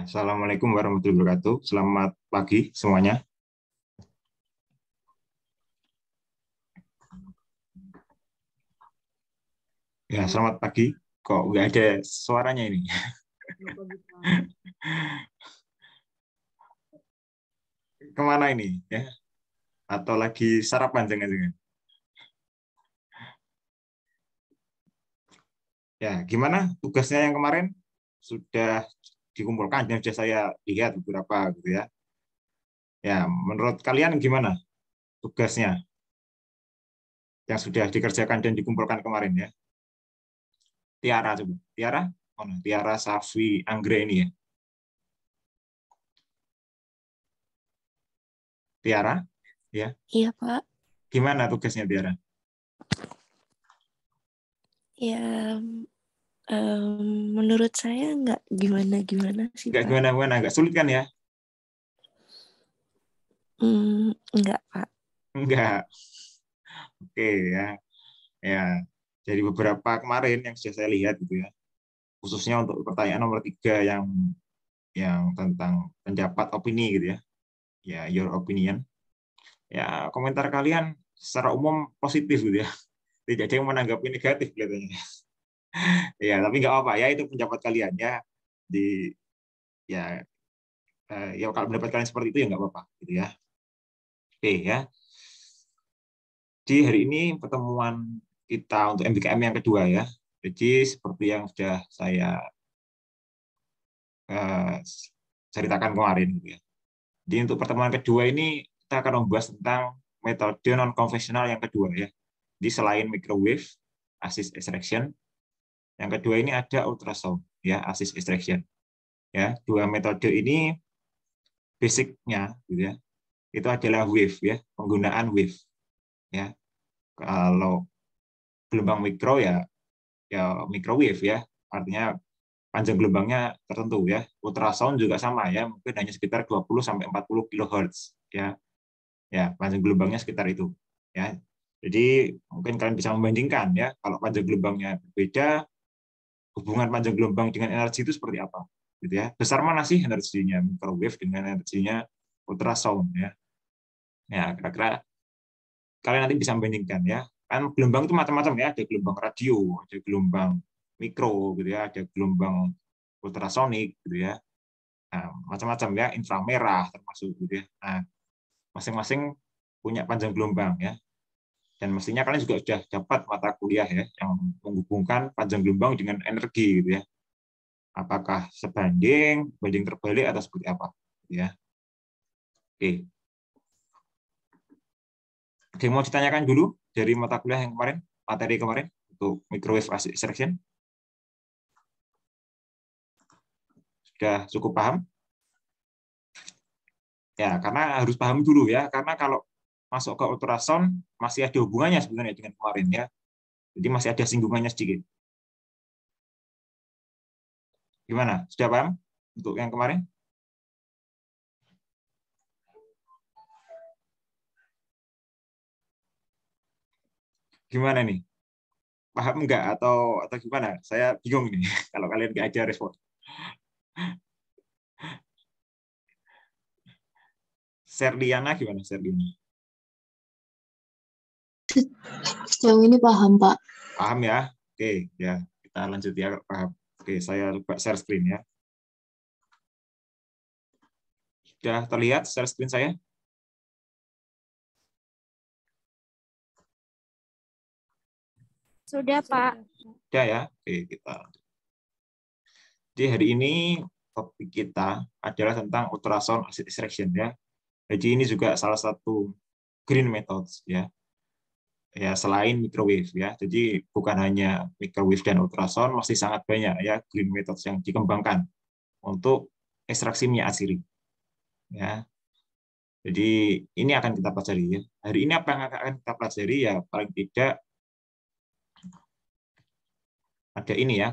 Assalamualaikum warahmatullahi wabarakatuh. Selamat pagi semuanya. Ya, selamat pagi. Kok nggak ada suaranya ini? Ke mana ini? Ya, atau lagi sarapan jangan-jangan? Ya, gimana tugasnya yang kemarin? Sudah dikumpulkan yang sudah saya lihat beberapa gitu ya. Ya, menurut kalian gimana tugasnya yang sudah dikerjakan dan dikumpulkan kemarin ya? Tiara coba. Tiara? Oh, Tiara Safi Anggre ini ya. Tiara? Ya. Iya, Pak. Gimana tugasnya Tiara? Ya, um, menurut saya nggak gimana-gimana sih, Nggak gimana-gimana, nggak sulit kan ya? Hmm, nggak, Pak. Enggak. Oke ya. Ya. Jadi beberapa kemarin yang sudah saya lihat gitu ya. Khususnya untuk pertanyaan nomor tiga yang yang tentang pendapat opini gitu ya. Ya, your opinion. Ya, komentar kalian secara umum positif gitu ya. Tidak ada yang menanggapi negatif kelihatannya. Ya, tapi nggak apa-apa ya itu pendapat kalian ya. Di ya eh, ya kalau pendapat kalian seperti itu ya nggak apa-apa gitu ya. Oke ya. Jadi hari ini pertemuan kita untuk MBKM yang kedua ya. Jadi seperti yang sudah saya eh, ceritakan kemarin gitu ya. Jadi untuk pertemuan kedua ini kita akan membahas tentang metode non konvensional yang kedua ya. Jadi selain microwave, assist extraction, yang kedua ini ada ultrasound ya, assist extraction. Ya, dua metode ini basicnya gitu ya. Itu adalah wave ya, penggunaan wave. Ya. Kalau gelombang mikro ya ya microwave ya artinya panjang gelombangnya tertentu ya ultrasound juga sama ya mungkin hanya sekitar 20 sampai 40 kHz ya ya panjang gelombangnya sekitar itu ya jadi mungkin kalian bisa membandingkan ya kalau panjang gelombangnya berbeda hubungan panjang gelombang dengan energi itu seperti apa gitu ya. Besar mana sih energinya? Microwave dengan energinya ultrasound ya. Ya kira-kira kalian nanti bisa membandingkan ya. Kan gelombang itu macam-macam ya. Ada gelombang radio ada gelombang mikro gitu ya. Ada gelombang ultrasonik gitu ya. Nah, macam-macam ya. Inframerah termasuk gitu ya. Nah masing-masing punya panjang gelombang ya dan mestinya kalian juga sudah dapat mata kuliah ya yang menghubungkan panjang gelombang dengan energi gitu ya apakah sebanding banding terbalik atau seperti apa gitu ya oke Oke, mau ditanyakan dulu dari mata kuliah yang kemarin, materi kemarin untuk microwave extraction? Sudah cukup paham? Ya, karena harus paham dulu ya, karena kalau masuk ke ultrasound masih ada hubungannya sebenarnya dengan kemarin ya. Jadi masih ada singgungannya sedikit. Gimana? Sudah paham untuk yang kemarin? gimana nih? Paham enggak atau atau gimana? Saya bingung nih kalau kalian nggak aja respon. Serliana gimana Serliana? Yang ini paham Pak. Paham ya? Oke, ya kita lanjut ya paham. Oke, saya lupa share screen ya. Sudah terlihat share screen saya? Sudah, Pak. Sudah ya. Oke, kita. Jadi hari ini topik kita adalah tentang ultrasound acid extraction ya. Jadi ini juga salah satu green methods ya. Ya selain microwave ya. Jadi bukan hanya microwave dan ultrasound masih sangat banyak ya green methods yang dikembangkan untuk ekstraksi minyak asiri. Ya. Jadi ini akan kita pelajari ya. Hari ini apa yang akan kita pelajari ya paling tidak ada ini ya.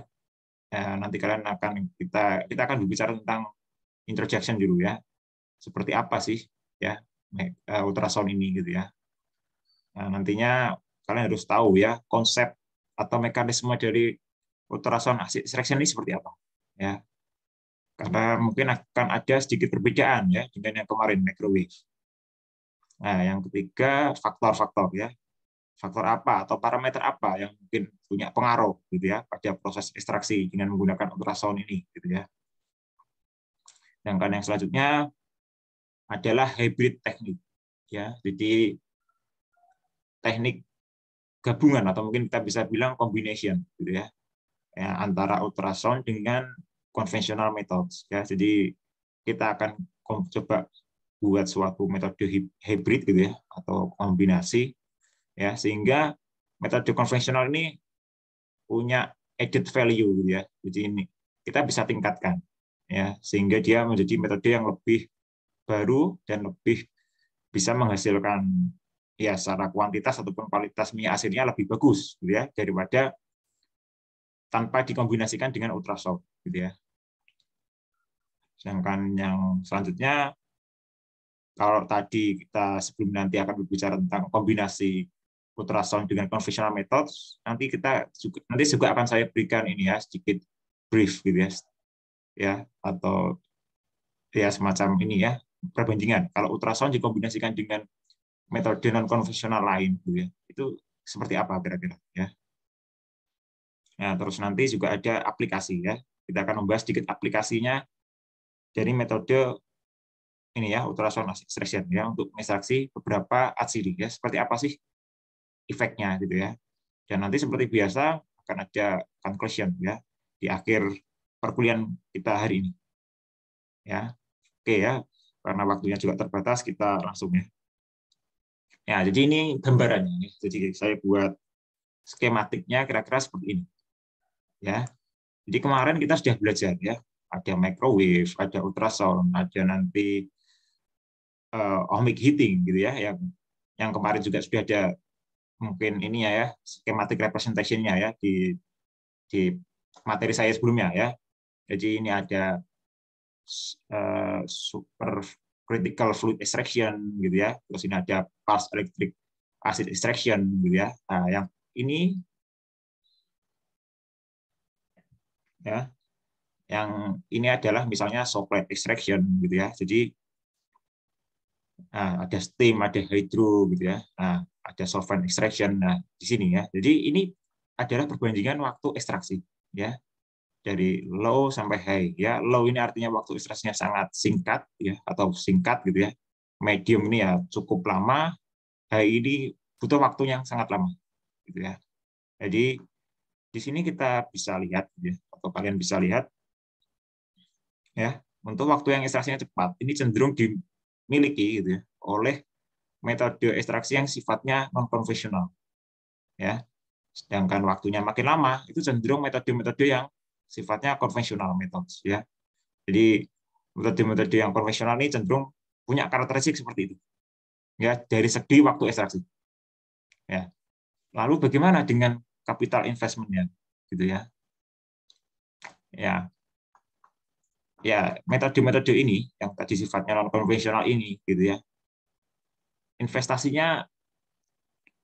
Nanti kalian akan kita kita akan berbicara tentang introduction dulu ya. Seperti apa sih ya ultrasound ini gitu ya. Nah, nantinya kalian harus tahu ya konsep atau mekanisme dari ultrasound acid extraction ini seperti apa ya. karena mungkin akan ada sedikit perbedaan ya dengan yang kemarin microwave. Nah, yang ketiga faktor-faktor ya. Faktor apa atau parameter apa yang mungkin punya pengaruh gitu ya pada proses ekstraksi dengan menggunakan ultrasound ini gitu ya. Sedangkan yang selanjutnya adalah hybrid teknik ya. Jadi teknik gabungan atau mungkin kita bisa bilang combination gitu ya. ya antara ultrasound dengan konvensional methods ya. Jadi kita akan coba buat suatu metode hybrid gitu ya atau kombinasi ya sehingga metode konvensional ini punya added value gitu ya. Jadi ini kita bisa tingkatkan ya sehingga dia menjadi metode yang lebih baru dan lebih bisa menghasilkan ya secara kuantitas ataupun kualitas minyak hasilnya lebih bagus gitu ya daripada tanpa dikombinasikan dengan ultrasound gitu ya. Sedangkan yang selanjutnya, kalau tadi kita sebelum nanti akan berbicara tentang kombinasi ultrasound dengan conventional methods, nanti kita juga, nanti juga akan saya berikan ini ya sedikit brief gitu ya, ya atau ya semacam ini ya perbandingan. Kalau ultrasound dikombinasikan dengan metode non konvensional lain, gitu ya, itu seperti apa kira-kira ya? Nah, terus nanti juga ada aplikasi ya. Kita akan membahas sedikit aplikasinya dari metode ini ya ultrasound extraction ya untuk ekstraksi beberapa atsiri ya seperti apa sih efeknya gitu ya dan nanti seperti biasa akan ada conclusion ya di akhir perkuliahan kita hari ini ya oke ya karena waktunya juga terbatas kita langsung ya ya jadi ini gambarannya jadi saya buat skematiknya kira-kira seperti ini. Ya. Jadi kemarin kita sudah belajar ya ada microwave, ada ultrasound, ada nanti uh, ohmic heating gitu ya yang yang kemarin juga sudah ada mungkin ini ya, ya schematic representation-nya ya di di materi saya sebelumnya ya. Jadi ini ada uh, super critical fluid extraction gitu ya. Terus ini ada pulse electric acid extraction gitu ya. Nah, yang ini ya yang ini adalah misalnya soplet extraction gitu ya. Jadi nah, ada steam, ada hydro gitu ya. Nah, ada solvent extraction nah di sini ya. Jadi ini adalah perbandingan waktu ekstraksi ya. Dari low sampai high ya. Low ini artinya waktu ekstraksinya sangat singkat ya atau singkat gitu ya. Medium ini ya cukup lama. High ini butuh waktu yang sangat lama gitu ya. Jadi di sini kita bisa lihat ya atau kalian bisa lihat ya untuk waktu yang ekstraksinya cepat ini cenderung dimiliki gitu ya oleh metode ekstraksi yang sifatnya non konvensional ya sedangkan waktunya makin lama itu cenderung metode-metode yang sifatnya konvensional metode ya. Jadi metode-metode yang konvensional ini cenderung punya karakteristik seperti itu ya dari segi waktu ekstraksi ya. Lalu bagaimana dengan capital investmentnya gitu ya. Ya. Ya metode-metode ini yang tadi sifatnya non konvensional ini gitu ya. Investasinya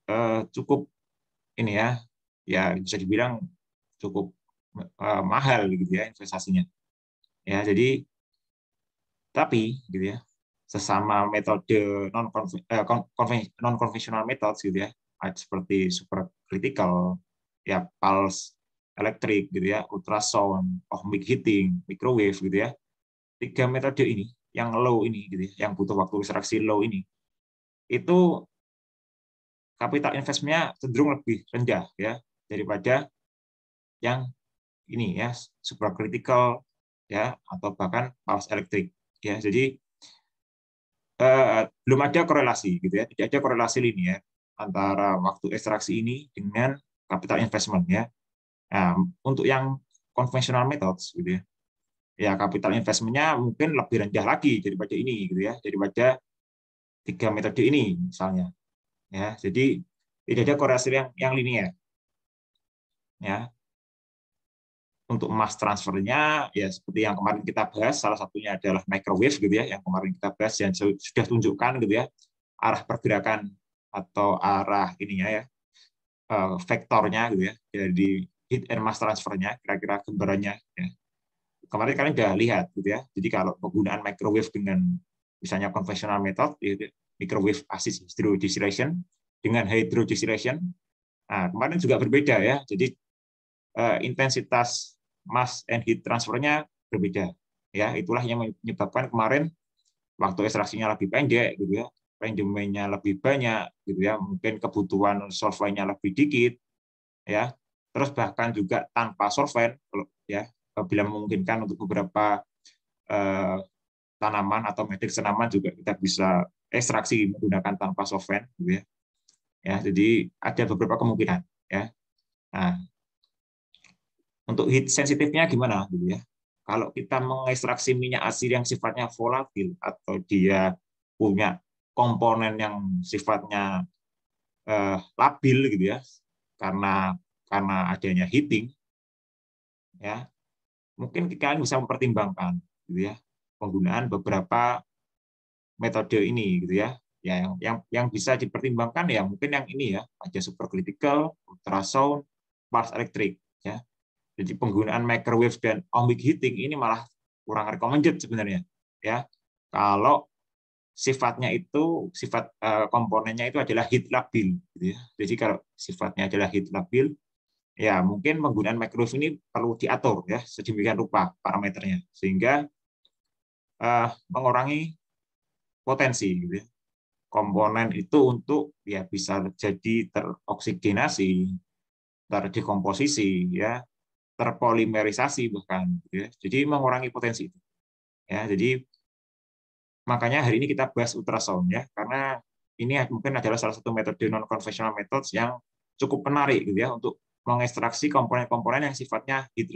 eh, cukup ini ya. Ya bisa dibilang cukup eh, mahal gitu ya investasinya ya jadi tapi gitu ya sesama metode non eh, non konvensional metode gitu ya seperti super critical ya pulse elektrik gitu ya, ultrasound, ohmic heating, microwave gitu ya. Tiga metode ini yang low ini gitu ya, yang butuh waktu ekstraksi low ini itu capital investment-nya cenderung lebih rendah ya daripada yang ini ya super critical ya atau bahkan pulse elektrik ya. Jadi eh, belum ada korelasi gitu ya, tidak ada korelasi linear antara waktu ekstraksi ini dengan capital investment ya Nah, untuk yang konvensional methods gitu ya. Ya capital investment-nya mungkin lebih rendah lagi daripada ini gitu ya, daripada tiga metode ini misalnya. Ya, jadi tidak ada korelasi yang yang linear. Ya. Untuk mass transfernya ya seperti yang kemarin kita bahas salah satunya adalah microwave gitu ya, yang kemarin kita bahas yang sudah tunjukkan gitu ya arah pergerakan atau arah ininya ya vektornya gitu ya. Jadi heat and mass transfernya, kira-kira gambarannya. Ya. kemarin kalian sudah lihat gitu ya. Jadi kalau penggunaan microwave dengan misalnya konvensional method yaitu microwave acid hydrodistillation dengan hydrodistillation nah kemarin juga berbeda ya. Jadi uh, intensitas mass and heat transfernya berbeda ya. Itulah yang menyebabkan kemarin waktu ekstraksinya lebih pendek gitu ya. Rendemennya lebih banyak gitu ya. Mungkin kebutuhan solventnya lebih dikit ya terus bahkan juga tanpa solvent ya bila memungkinkan untuk beberapa eh, tanaman atau matrix tanaman juga kita bisa ekstraksi menggunakan tanpa solvent gitu ya ya jadi ada beberapa kemungkinan ya nah untuk heat sensitifnya gimana gitu ya? Kalau kita mengekstraksi minyak asin yang sifatnya volatil atau dia punya komponen yang sifatnya eh, labil gitu ya karena karena adanya heating ya mungkin kalian bisa mempertimbangkan gitu ya penggunaan beberapa metode ini gitu ya. Ya yang yang yang bisa dipertimbangkan ya mungkin yang ini ya ada supercritical ultrasound pulse elektrik ya jadi penggunaan microwave dan ohmic heating ini malah kurang recommended sebenarnya ya kalau sifatnya itu sifat uh, komponennya itu adalah heat labil gitu ya. Jadi kalau sifatnya adalah heat labil ya mungkin penggunaan microwave ini perlu diatur ya sedemikian rupa parameternya sehingga uh, mengurangi potensi gitu ya. Komponen itu untuk ya bisa jadi teroksigenasi, terdekomposisi ya, terpolimerisasi bahkan gitu ya. Jadi mengurangi potensi itu. Ya, jadi Makanya hari ini kita bahas ultrasound ya, karena ini mungkin adalah salah satu metode non konvensional methods yang cukup menarik gitu ya untuk mengekstraksi komponen-komponen yang sifatnya heat.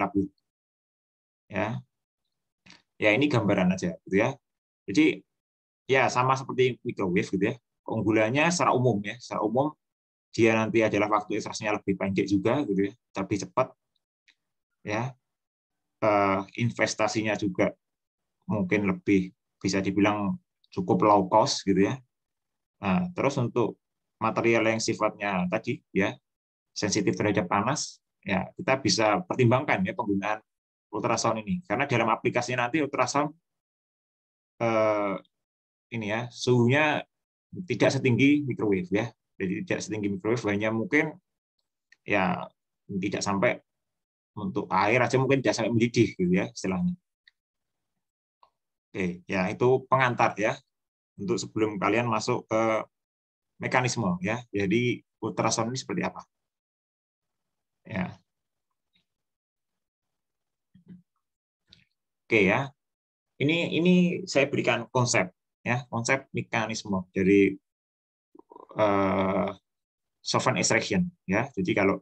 Ya. Ya ini gambaran aja gitu ya. Jadi ya sama seperti microwave gitu ya. Keunggulannya secara umum ya, secara umum dia nanti adalah waktu ekstraksinya lebih pendek juga gitu ya, lebih cepat ya. Eh, investasinya juga mungkin lebih bisa dibilang cukup low cost gitu ya. Nah, terus untuk material yang sifatnya tadi ya sensitif terhadap panas, ya kita bisa pertimbangkan ya penggunaan ultrasound ini karena dalam aplikasinya nanti ultrasound eh, ini ya suhunya tidak setinggi microwave ya, jadi tidak setinggi microwave hanya mungkin ya tidak sampai untuk air aja mungkin tidak sampai mendidih gitu ya istilahnya. Oke, ya itu pengantar ya untuk sebelum kalian masuk ke mekanisme ya. Jadi ultrasound ini seperti apa? Ya. Oke ya. Ini ini saya berikan konsep ya, konsep mekanisme dari uh, solvent extraction ya. Jadi kalau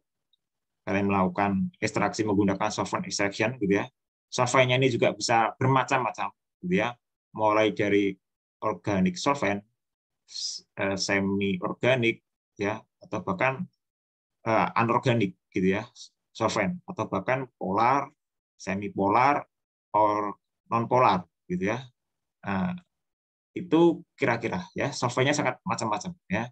kalian melakukan ekstraksi menggunakan solvent extraction gitu ya. Solventnya ini juga bisa bermacam-macam gitu ya. Mulai dari organik solvent eh, semi organik ya atau bahkan uh, anorganik gitu ya solvent atau bahkan polar semi polar or non polar gitu ya. Nah, itu kira-kira ya solventnya sangat macam-macam ya.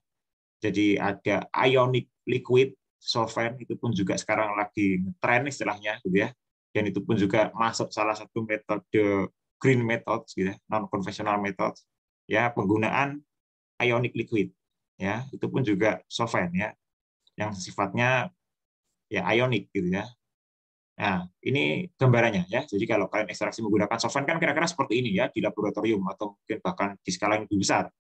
Jadi ada ionic liquid solvent itu pun juga sekarang lagi tren istilahnya gitu ya. Dan itu pun juga masuk salah satu metode green methods gitu ya, non konvensional methods ya penggunaan ionic liquid ya. Itu pun juga solvent ya yang sifatnya ya ionic gitu ya. Nah ini gambarannya ya. Jadi kalau kalian ekstraksi menggunakan solvent kan kira-kira seperti ini ya di laboratorium atau mungkin bahkan di skala yang lebih besar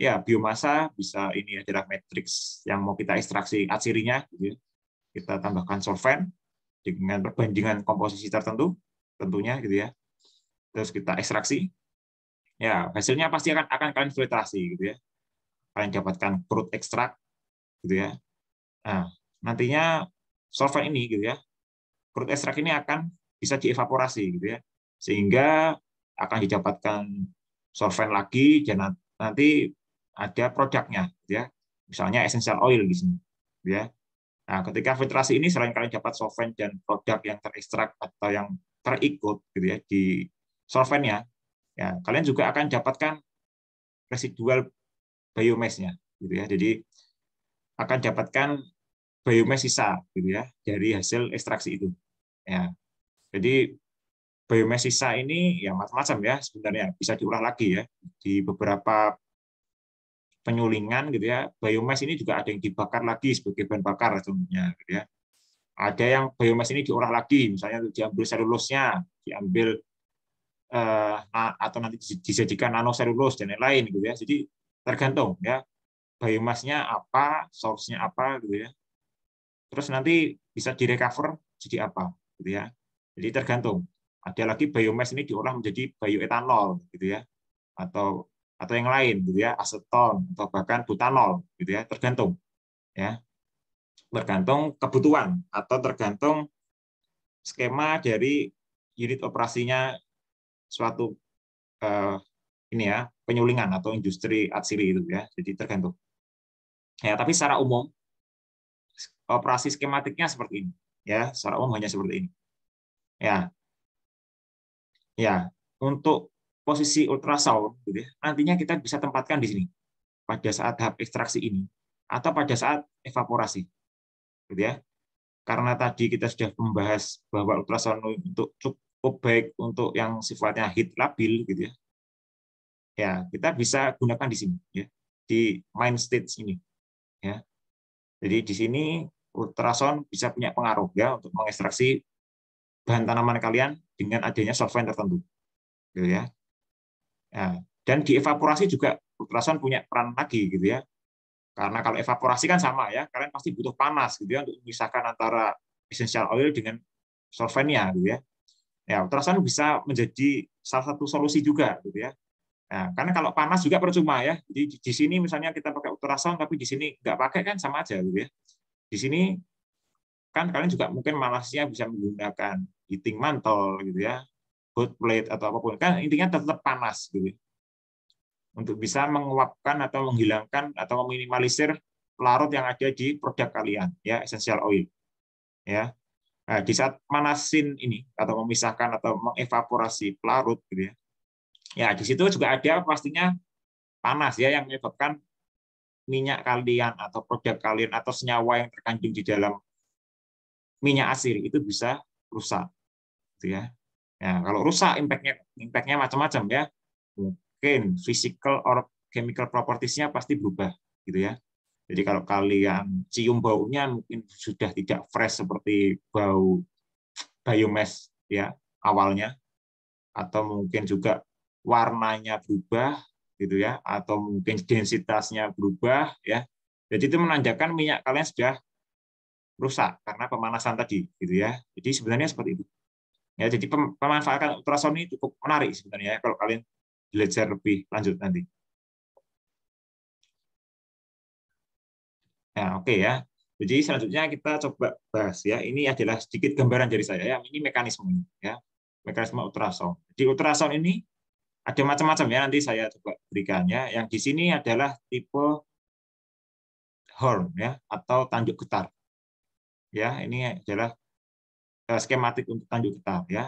ya biomasa bisa ini adalah matrix yang mau kita ekstraksi asirinya gitu ya. kita tambahkan solvent dengan perbandingan komposisi tertentu tentunya gitu ya terus kita ekstraksi, ya hasilnya pasti akan akan kalian filtrasi gitu ya. Kalian dapatkan crude ekstrak gitu ya. Nah, nantinya solvent ini gitu ya. Crude ekstrak ini akan bisa dievaporasi gitu ya. Sehingga akan didapatkan solvent lagi dan nanti ada produknya gitu ya. Misalnya essential oil di sini gitu ya. Nah, ketika filtrasi ini selain kalian dapat solvent dan produk yang terekstrak atau yang terikut gitu ya di solventnya, ya kalian juga akan dapatkan residual biomass-nya, gitu ya. Jadi akan dapatkan biomass sisa, gitu ya, dari hasil ekstraksi itu. Ya, jadi biomass sisa ini ya macam-macam ya sebenarnya bisa diolah lagi ya di beberapa penyulingan gitu ya. Biomass ini juga ada yang dibakar lagi sebagai bahan bakar contohnya gitu ya. Ada yang biomass ini diolah lagi misalnya diambil selulosnya diambil eh, atau nanti dijadikan nanoselulose dan lain-lain gitu ya. Jadi tergantung ya biomassnya apa source-nya apa gitu ya. Terus nanti bisa direcover jadi apa gitu ya. Jadi tergantung. Ada lagi biomass ini diolah menjadi bioetanol gitu ya. Atau atau yang lain gitu ya aseton atau bahkan butanol gitu ya tergantung ya. Tergantung kebutuhan atau tergantung skema dari unit operasinya suatu eh, ini ya penyulingan atau industri atsiri itu ya jadi tergantung. Ya tapi secara umum operasi skematiknya seperti ini ya secara umum hanya seperti ini. Ya. Ya, untuk posisi ultrasound, gitu ya, nantinya kita bisa tempatkan di sini pada saat tahap ekstraksi ini atau pada saat evaporasi, gitu ya. Karena tadi kita sudah membahas bahwa ultrasound untuk cukup baik untuk yang sifatnya heat labil, gitu ya. Ya, kita bisa gunakan di sini, ya, di main stage ini, ya. Jadi di sini ultrasound bisa punya pengaruh ya untuk mengekstraksi bahan tanaman kalian dengan adanya solvent tertentu. Gitu ya. Nah, dan di evaporasi juga ultrasound punya peran lagi gitu ya. Karena kalau evaporasi kan sama ya, kalian pasti butuh panas gitu ya untuk memisahkan antara essential oil dengan solventnya gitu ya. Ya, ultrasound bisa menjadi salah satu solusi juga gitu ya. Nah, karena kalau panas juga percuma ya. Jadi di sini misalnya kita pakai ultrasound tapi di sini nggak pakai kan sama aja gitu ya. Di sini kan kalian juga mungkin malasnya bisa menggunakan heating mantle gitu ya, hot plate atau apa pun. Kan intinya tetap panas gitu. Untuk bisa menguapkan atau menghilangkan atau meminimalisir larut yang ada di produk kalian ya, essential oil. Ya. Nah, di saat manasin ini atau memisahkan atau mengevaporasi pelarut gitu ya. Ya, di situ juga ada pastinya panas ya yang menyebabkan minyak kalian atau produk kalian atau senyawa yang terkandung di dalam minyak asir itu bisa rusak gitu ya. Ya, kalau rusak impact-nya impact-nya macam-macam ya. Mungkin physical or chemical properties-nya pasti berubah gitu ya. Jadi kalau kalian cium baunya mungkin sudah tidak fresh seperti bau biomass ya awalnya atau mungkin juga warnanya berubah gitu ya atau mungkin densitasnya berubah ya. Jadi itu menandakan minyak kalian sudah rusak karena pemanasan tadi gitu ya. Jadi sebenarnya seperti itu. Ya, jadi pemanfaatan ultrasound ini cukup menarik sebenarnya ya, kalau kalian belajar lebih lanjut nanti. Nah, oke okay ya. Jadi selanjutnya kita coba bahas ya. Ini adalah sedikit gambaran dari saya ya. Ini mekanisme ya. Mekanisme ultrasound. Jadi ultrasound ini ada macam-macam ya. Nanti saya coba berikannya. Yang di sini adalah tipe horn ya atau tanjuk getar. Ya, ini adalah skematik untuk tanjuk getah ya.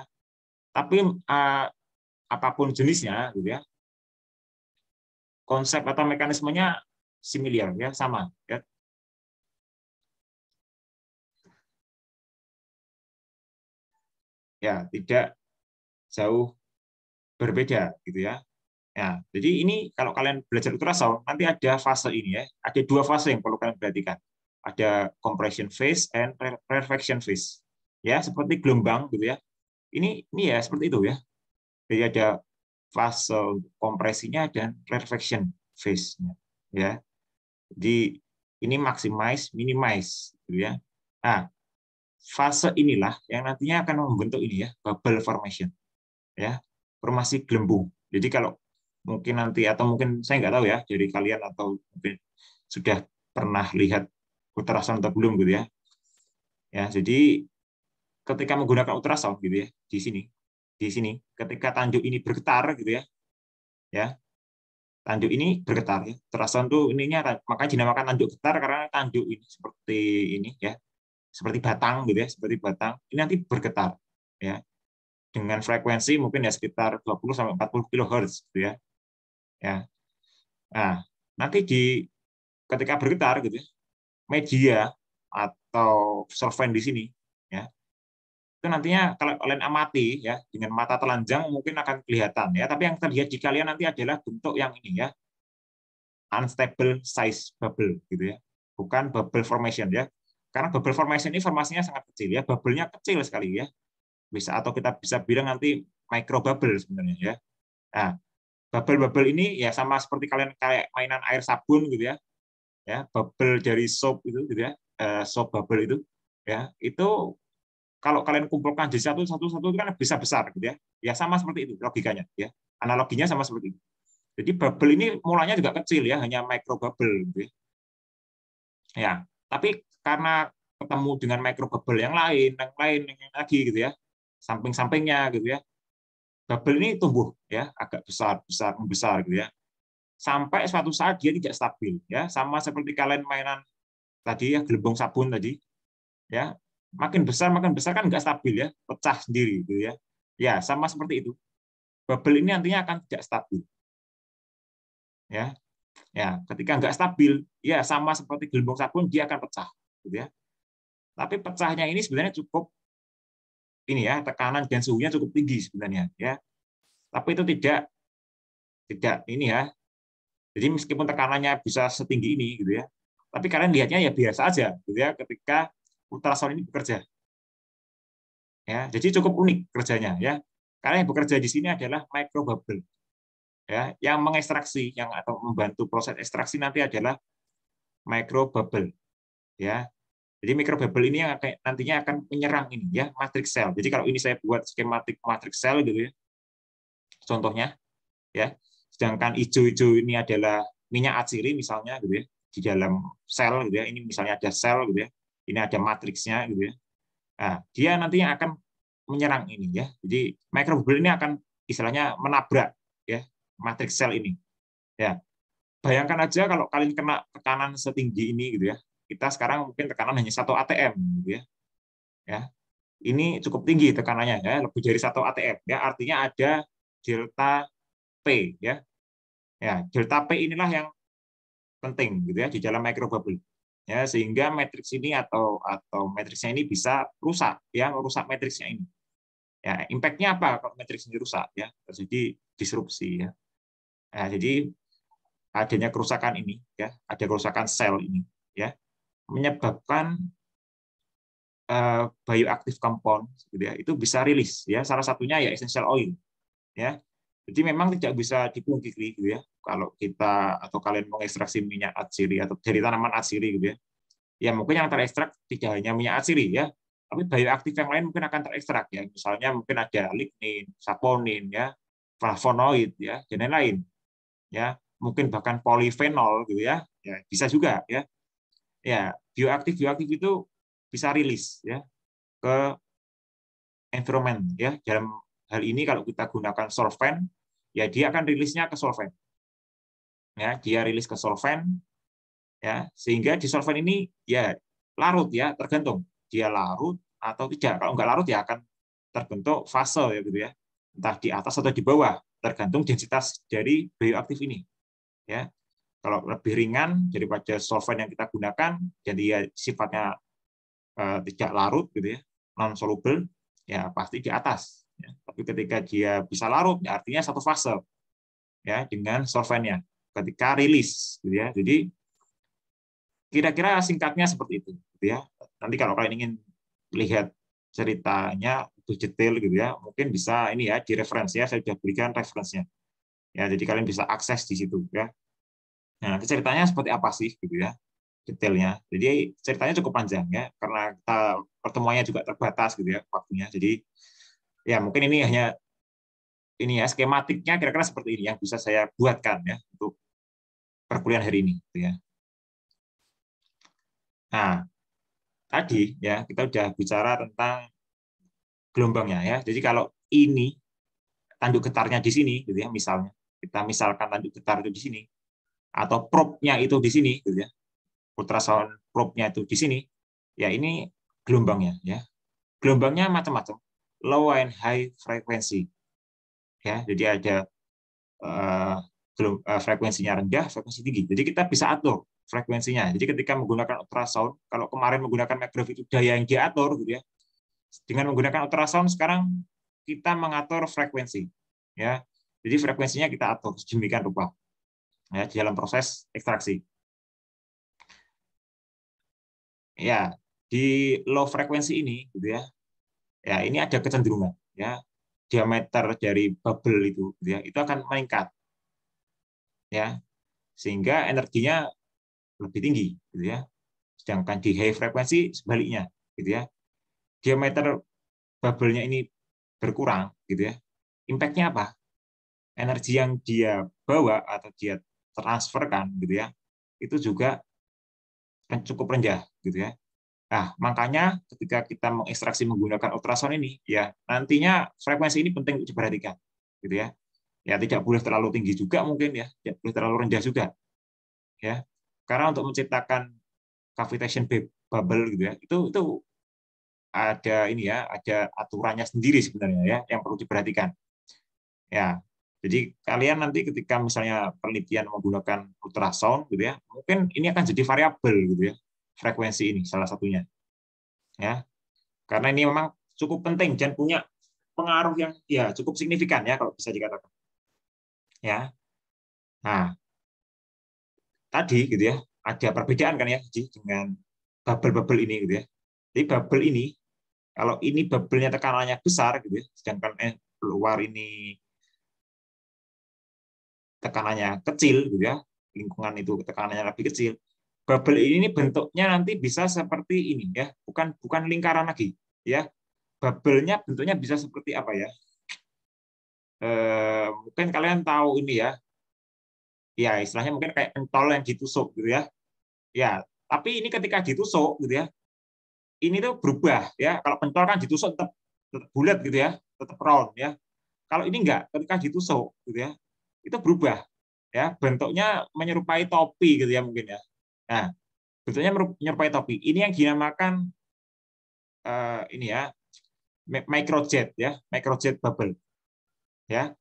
Tapi uh, apa pun jenisnya gitu ya. Konsep atau mekanismenya similar ya, sama ya. Ya, tidak jauh berbeda gitu ya. Ya, jadi ini kalau kalian belajar ultrasound nanti ada fase ini ya. Ada dua fase yang perlu kalian perhatikan. Ada compression phase and rarefaction phase ya seperti gelombang gitu ya. Ini ini ya seperti itu ya. Jadi ada fase kompresinya dan rarefaction phase-nya ya. Jadi ini maximize, minimize gitu ya. Nah, fase inilah yang nantinya akan membentuk ini ya, bubble formation. Ya, formasi gelembung. Jadi kalau mungkin nanti atau mungkin saya nggak tahu ya jadi kalian atau mungkin sudah pernah lihat ultrasound atau belum gitu ya. Ya, jadi ketika menggunakan ultrasound gitu ya di sini di sini ketika tanjuk ini bergetar gitu ya ya. Tanjuk ini bergetar ya ultrasound tuh ininya makanya dinamakan tanjuk getar karena tanjuk ini seperti ini ya seperti batang gitu ya seperti batang ini nanti bergetar ya. Dengan frekuensi mungkin ya sekitar 20 sampai 40 kHz gitu ya ya. Nah nanti di ketika bergetar gitu ya media atau solvent di sini ya itu nantinya kalau kalian amati ya dengan mata telanjang mungkin akan kelihatan ya. Tapi yang terlihat di kalian nanti adalah bentuk yang ini ya. Unstable size bubble gitu ya. Bukan bubble formation ya. Karena bubble formation ini formasinya sangat kecil ya. Bubble-nya kecil sekali ya. Bisa atau kita bisa bilang nanti micro bubble sebenarnya ya. Nah bubble-bubble ini ya sama seperti kalian kayak mainan air sabun gitu ya. Ya bubble dari soap itu gitu ya. Eh, soap bubble itu ya. Itu kalau kalian kumpulkan jadi satu satu satu itu kan bisa besar gitu ya. Ya sama seperti itu logikanya ya. Analoginya sama seperti itu. Jadi bubble ini mulanya juga kecil ya hanya micro bubble gitu ya. Ya tapi karena ketemu dengan micro bubble yang lain yang lain yang lagi gitu ya samping-sampingnya gitu ya bubble ini tumbuh ya agak besar besar membesar gitu ya. Sampai suatu saat dia tidak stabil ya sama seperti kalian mainan tadi ya gelembung sabun tadi ya makin besar makin besar kan nggak stabil ya pecah sendiri gitu ya. Ya sama seperti itu. Bubble ini nantinya akan tidak stabil. Ya ya ketika nggak stabil ya sama seperti gelembung sabun dia akan pecah gitu ya. Tapi pecahnya ini sebenarnya cukup ini ya tekanan dan suhunya cukup tinggi sebenarnya ya. Tapi itu tidak tidak ini ya. Jadi meskipun tekanannya bisa setinggi ini gitu ya tapi kalian lihatnya ya biasa aja gitu ya ketika ultrasound ini bekerja. Ya, jadi cukup unik kerjanya ya. Karena yang bekerja di sini adalah microbubble. Ya, yang mengekstraksi yang atau membantu proses ekstraksi nanti adalah microbubble. Ya. Jadi microbubble ini yang nantinya akan menyerang ini ya, matrix cell. Jadi kalau ini saya buat skematik matrix cell gitu ya. Contohnya ya. Sedangkan hijau-hijau ini adalah minyak atsiri misalnya gitu ya di dalam sel gitu ya. Ini misalnya ada sel gitu ya ini ada matriksnya gitu ya. Nah, dia nantinya akan menyerang ini ya. Jadi microbubble ini akan istilahnya menabrak ya matriks sel ini. Ya. Bayangkan aja kalau kalian kena tekanan setinggi ini gitu ya. Kita sekarang mungkin tekanan hanya satu ATM gitu ya. Ya. Ini cukup tinggi tekanannya ya, lebih dari satu ATM ya. Artinya ada delta P ya. Ya, delta P inilah yang penting gitu ya di dalam microbubble ya sehingga matriks ini atau atau matriksnya ini bisa rusak ya merusak matriksnya ini. Ya impactnya apa kalau matriks ini rusak ya? Terjadi disrupsi ya. Nah, jadi adanya kerusakan ini ya ada kerusakan sel ini ya menyebabkan uh, bioactive compound gitu ya itu bisa rilis ya. Salah satunya ya essential oil ya jadi memang tidak bisa dipungkiri gitu ya kalau kita atau kalian mengekstraksi minyak atsiri atau dari tanaman atsiri gitu ya. Ya mungkin yang terekstrak tidak hanya minyak atsiri ya, tapi bioaktif yang lain mungkin akan terekstrak ya. Misalnya mungkin ada lignin, saponin ya, flavonoid ya, dan lain-lain. Ya, mungkin bahkan polifenol gitu ya. Ya, bisa juga ya. Ya, bioaktif bioaktif itu bisa rilis ya ke environment ya dalam hal ini kalau kita gunakan solvent, ya dia akan rilisnya ke solvent. Ya, dia rilis ke solvent, ya sehingga di solvent ini ya larut ya tergantung dia larut atau tidak. Kalau nggak larut ya akan terbentuk fase ya gitu ya, entah di atas atau di bawah tergantung densitas dari bioaktif ini. Ya, kalau lebih ringan daripada solvent yang kita gunakan, jadi ya sifatnya eh, tidak larut gitu ya, non soluble, ya pasti di atas Ya. Tapi ketika dia bisa larut, ya artinya satu fase ya dengan solventnya. Ketika rilis, gitu ya. Jadi kira-kira singkatnya seperti itu, gitu ya. Nanti kalau kalian ingin lihat ceritanya lebih detail gitu ya, mungkin bisa ini ya di referensi ya, saya sudah berikan referensinya. Ya, jadi kalian bisa akses di situ ya. Nah, ceritanya seperti apa sih gitu ya detailnya. Jadi ceritanya cukup panjang ya, karena kita pertemuannya juga terbatas gitu ya waktunya. Jadi ya mungkin ini hanya ini ya skematiknya kira-kira seperti ini yang bisa saya buatkan ya untuk perkuliahan hari ini gitu ya. Nah, tadi ya kita sudah bicara tentang gelombangnya ya. Jadi kalau ini tanduk getarnya di sini gitu ya misalnya. Kita misalkan tanduk getar itu di sini atau probe-nya itu di sini gitu ya. Ultrasound probe-nya itu di sini. Ya ini gelombangnya ya. Gelombangnya macam-macam low and high frekuensi. Ya, jadi ada uh, frekuensinya rendah, frekuensi tinggi. Jadi kita bisa atur frekuensinya. Jadi ketika menggunakan ultrasound, kalau kemarin menggunakan microwave itu daya yang diatur gitu ya. dengan menggunakan ultrasound sekarang kita mengatur frekuensi ya jadi frekuensinya kita atur sedemikian rupa ya di dalam proses ekstraksi ya di low frekuensi ini gitu ya ya ini ada kecenderungan ya. Diameter dari bubble itu gitu ya itu akan meningkat ya. Sehingga energinya lebih tinggi gitu ya. Sedangkan di high frekuensi sebaliknya gitu ya. Diameter bubble-nya ini berkurang gitu ya. Impact-nya apa? Energi yang dia bawa atau dia transferkan gitu ya itu juga cukup rendah gitu ya nah makanya ketika kita mengekstraksi menggunakan ultrasound ini ya nantinya frekuensi ini penting untuk diperhatikan gitu ya ya tidak boleh terlalu tinggi juga mungkin ya tidak boleh terlalu rendah juga ya karena untuk menciptakan cavitation bubble gitu ya itu itu ada ini ya ada aturannya sendiri sebenarnya ya yang perlu diperhatikan ya jadi kalian nanti ketika misalnya penelitian menggunakan ultrasound gitu ya, mungkin ini akan jadi variabel gitu ya. Frekuensi ini salah satunya. Ya. Karena ini memang cukup penting dan punya pengaruh yang ya cukup signifikan ya kalau bisa dikatakan. Ya. Nah, tadi gitu ya, ada perbedaan kan ya dengan bubble-bubble ini gitu ya. Jadi bubble ini kalau ini bubble-nya tekanannya besar gitu ya, sedangkan eh, luar ini tekanannya kecil gitu ya lingkungan itu tekanannya lebih kecil bubble ini bentuknya nanti bisa seperti ini ya bukan bukan lingkaran lagi ya. Bubble-nya bentuknya bisa seperti apa ya? E, mungkin kalian tahu ini ya. Ya istilahnya mungkin kayak pentol yang ditusuk gitu ya. Ya tapi ini ketika ditusuk gitu ya ini tuh berubah ya. Kalau pentol kan ditusuk tetap, tetap bulat gitu ya tetap round ya. Kalau ini enggak ketika ditusuk gitu ya itu berubah ya. Bentuknya menyerupai topi gitu ya mungkin ya nah bentuknya menyerupai topi ini yang dinamakan uh, ini ya microjet ya microjet bubble. Ya.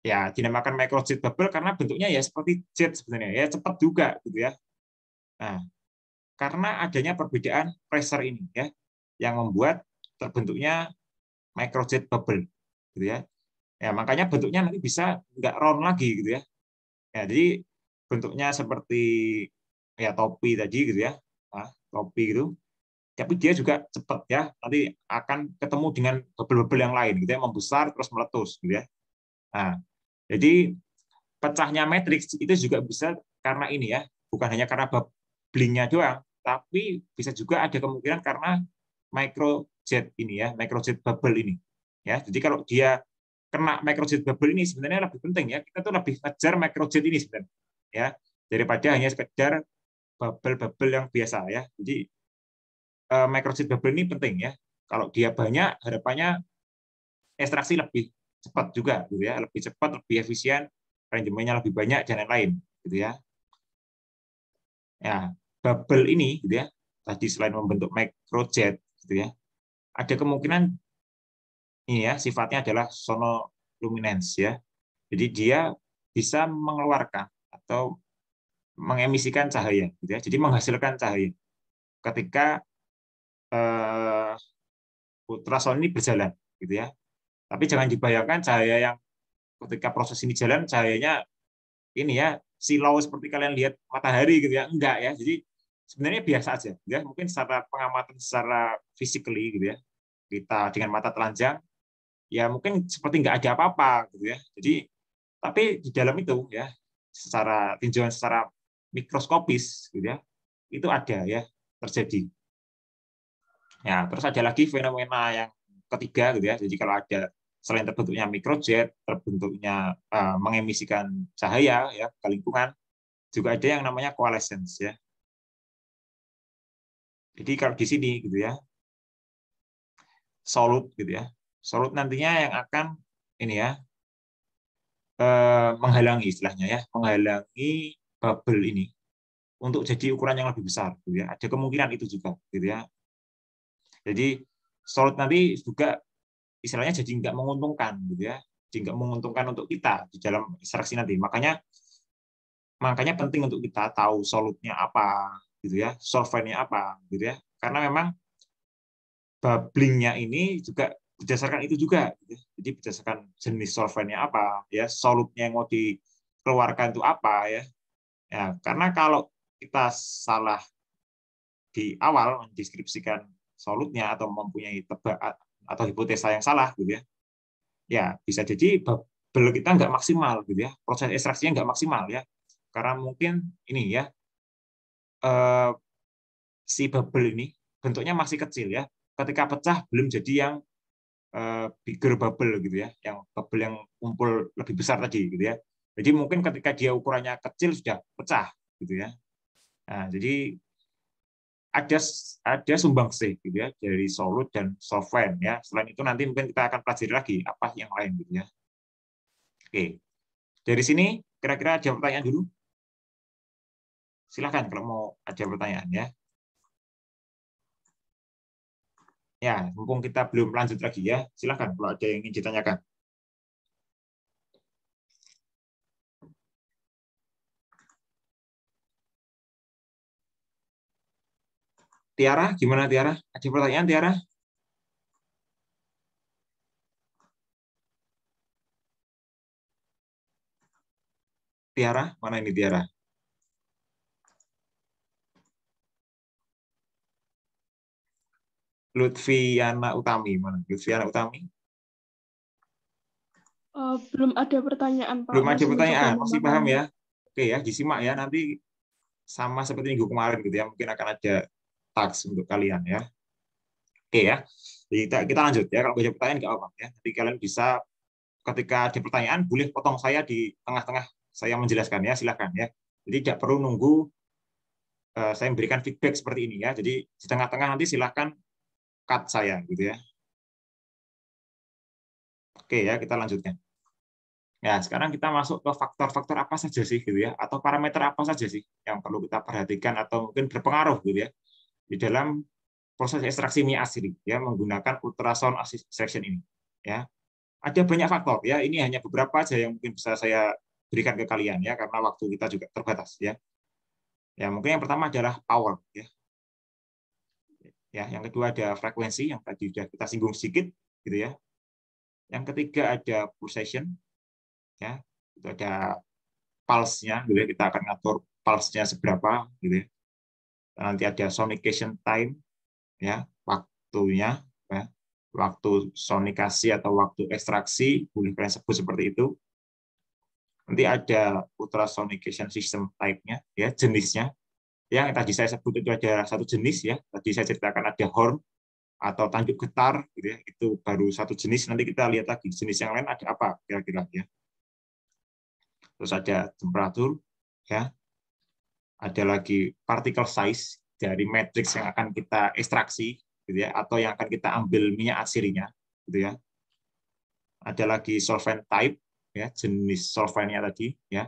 Ya dinamakan microjet bubble karena bentuknya ya seperti jet sebenarnya ya cepat juga gitu ya. Nah karena adanya perbedaan pressure ini ya yang membuat terbentuknya microjet bubble gitu ya. Ya, makanya bentuknya nanti bisa nggak round lagi gitu ya. Ya, jadi bentuknya seperti ya topi tadi gitu ya. Nah, topi gitu. Tapi dia juga cepat ya, nanti akan ketemu dengan bubble-bubble yang lain gitu ya, membesar terus meletus gitu ya. Nah, jadi pecahnya matriks itu juga bisa karena ini ya, bukan hanya karena bubblingnya doang, tapi bisa juga ada kemungkinan karena microjet ini ya, microjet bubble ini. Ya, jadi kalau dia kena microjet bubble ini sebenarnya lebih penting ya. Kita tuh lebih ngejar microjet ini sebenarnya ya daripada hanya sekedar bubble-bubble yang biasa ya. Jadi uh, microjet bubble ini penting ya. Kalau dia banyak harapannya ekstraksi lebih cepat juga gitu ya, lebih cepat, lebih efisien, rangemennya lebih banyak dan lain-lain gitu ya. Ya, bubble ini gitu ya. Tadi selain membentuk microjet gitu ya, ada kemungkinan ini ya sifatnya adalah sonoluminance ya. Jadi dia bisa mengeluarkan atau mengemisikan cahaya gitu ya. Jadi menghasilkan cahaya ketika uh, ultrasound ini berjalan gitu ya. Tapi jangan dibayangkan cahaya yang ketika proses ini jalan cahayanya ini ya silau seperti kalian lihat matahari gitu ya. Enggak ya. Jadi sebenarnya biasa aja ya. Mungkin secara pengamatan secara physically gitu ya. Kita dengan mata telanjang ya mungkin seperti nggak ada apa-apa gitu ya. Jadi tapi di dalam itu ya secara tinjauan secara mikroskopis gitu ya itu ada ya terjadi. Ya terus ada lagi fenomena yang ketiga gitu ya. Jadi kalau ada selain terbentuknya mikrojet, terbentuknya uh, mengemisikan cahaya ya ke lingkungan, juga ada yang namanya coalescence ya. Jadi kalau di sini gitu ya, solid gitu ya, Solut nantinya yang akan ini ya eh, menghalangi istilahnya ya, menghalangi bubble ini untuk jadi ukuran yang lebih besar gitu ya. Ada kemungkinan itu juga gitu ya. Jadi solut nanti juga istilahnya jadi nggak menguntungkan gitu ya. Jadi nggak menguntungkan untuk kita di dalam ekstraksi nanti. Makanya makanya penting untuk kita tahu solutnya apa gitu ya, solventnya apa gitu ya. Karena memang bubblingnya ini juga berdasarkan itu juga. Gitu. Jadi berdasarkan jenis solventnya apa, ya solutnya yang mau dikeluarkan itu apa ya. Ya, karena kalau kita salah di awal mendeskripsikan solutnya atau mempunyai tebak atau hipotesa yang salah gitu ya, ya bisa jadi bubble kita nggak maksimal gitu ya, proses ekstraksinya nggak maksimal ya, karena mungkin ini ya eh, si bubble ini bentuknya masih kecil ya, ketika pecah belum jadi yang uh, bigger bubble gitu ya, yang bubble yang kumpul lebih besar tadi gitu ya. Jadi mungkin ketika dia ukurannya kecil sudah pecah gitu ya. Nah, jadi ada ada sumbangsih gitu ya dari solut dan solvent ya. Selain itu nanti mungkin kita akan pelajari lagi apa yang lain gitu ya. Oke. Dari sini kira-kira ada pertanyaan dulu? Silahkan kalau mau ada pertanyaan ya. Ya, mumpung kita belum lanjut lagi ya, silakan kalau ada yang ingin ditanyakan. Tiara, gimana Tiara? Ada pertanyaan Tiara? Tiara, mana ini Tiara? Lutfiana Utami mana? Lutfiana Utami? Uh, belum ada pertanyaan Pak. Belum ada pertanyaan, masih paham ya? Oke ya, disimak ya nanti sama seperti minggu kemarin gitu ya, mungkin akan ada tags untuk kalian ya. Oke ya, Jadi kita, kita lanjut ya. Kalau ada pertanyaan nggak apa ya. Nanti kalian bisa ketika ada pertanyaan boleh potong saya di tengah-tengah saya menjelaskan ya, silahkan ya. Jadi tidak perlu nunggu uh, saya memberikan feedback seperti ini ya. Jadi di tengah-tengah nanti silahkan cut saya gitu ya. Oke ya, kita lanjutkan. Ya, sekarang kita masuk ke faktor-faktor apa saja sih gitu ya atau parameter apa saja sih yang perlu kita perhatikan atau mungkin berpengaruh gitu ya di dalam proses ekstraksi minyak asiri ya menggunakan ultrasound extraction ini ya. Ada banyak faktor ya, ini hanya beberapa saja yang mungkin bisa saya berikan ke kalian ya karena waktu kita juga terbatas ya. Ya, mungkin yang pertama adalah power ya. Ya, yang kedua ada frekuensi yang tadi sudah kita singgung sedikit, gitu ya. Yang ketiga ada pulsation, ya, itu ada pulse-nya, gitu ya. Kita akan ngatur pulse-nya seberapa, gitu ya. Nanti ada sonication time, ya, waktunya, ya, waktu sonikasi atau waktu ekstraksi, boleh kalian sebut seperti itu. Nanti ada ultrasonication system type-nya, ya, jenisnya, yang tadi saya sebut itu ada satu jenis ya. Tadi saya ceritakan ada horn atau tanduk getar gitu ya. Itu baru satu jenis. Nanti kita lihat lagi jenis yang lain ada apa kira-kira ya. Terus ada temperatur ya. Ada lagi particle size dari matrix yang akan kita ekstraksi gitu ya atau yang akan kita ambil minyak asirinya gitu ya. Ada lagi solvent type ya, jenis solventnya tadi ya.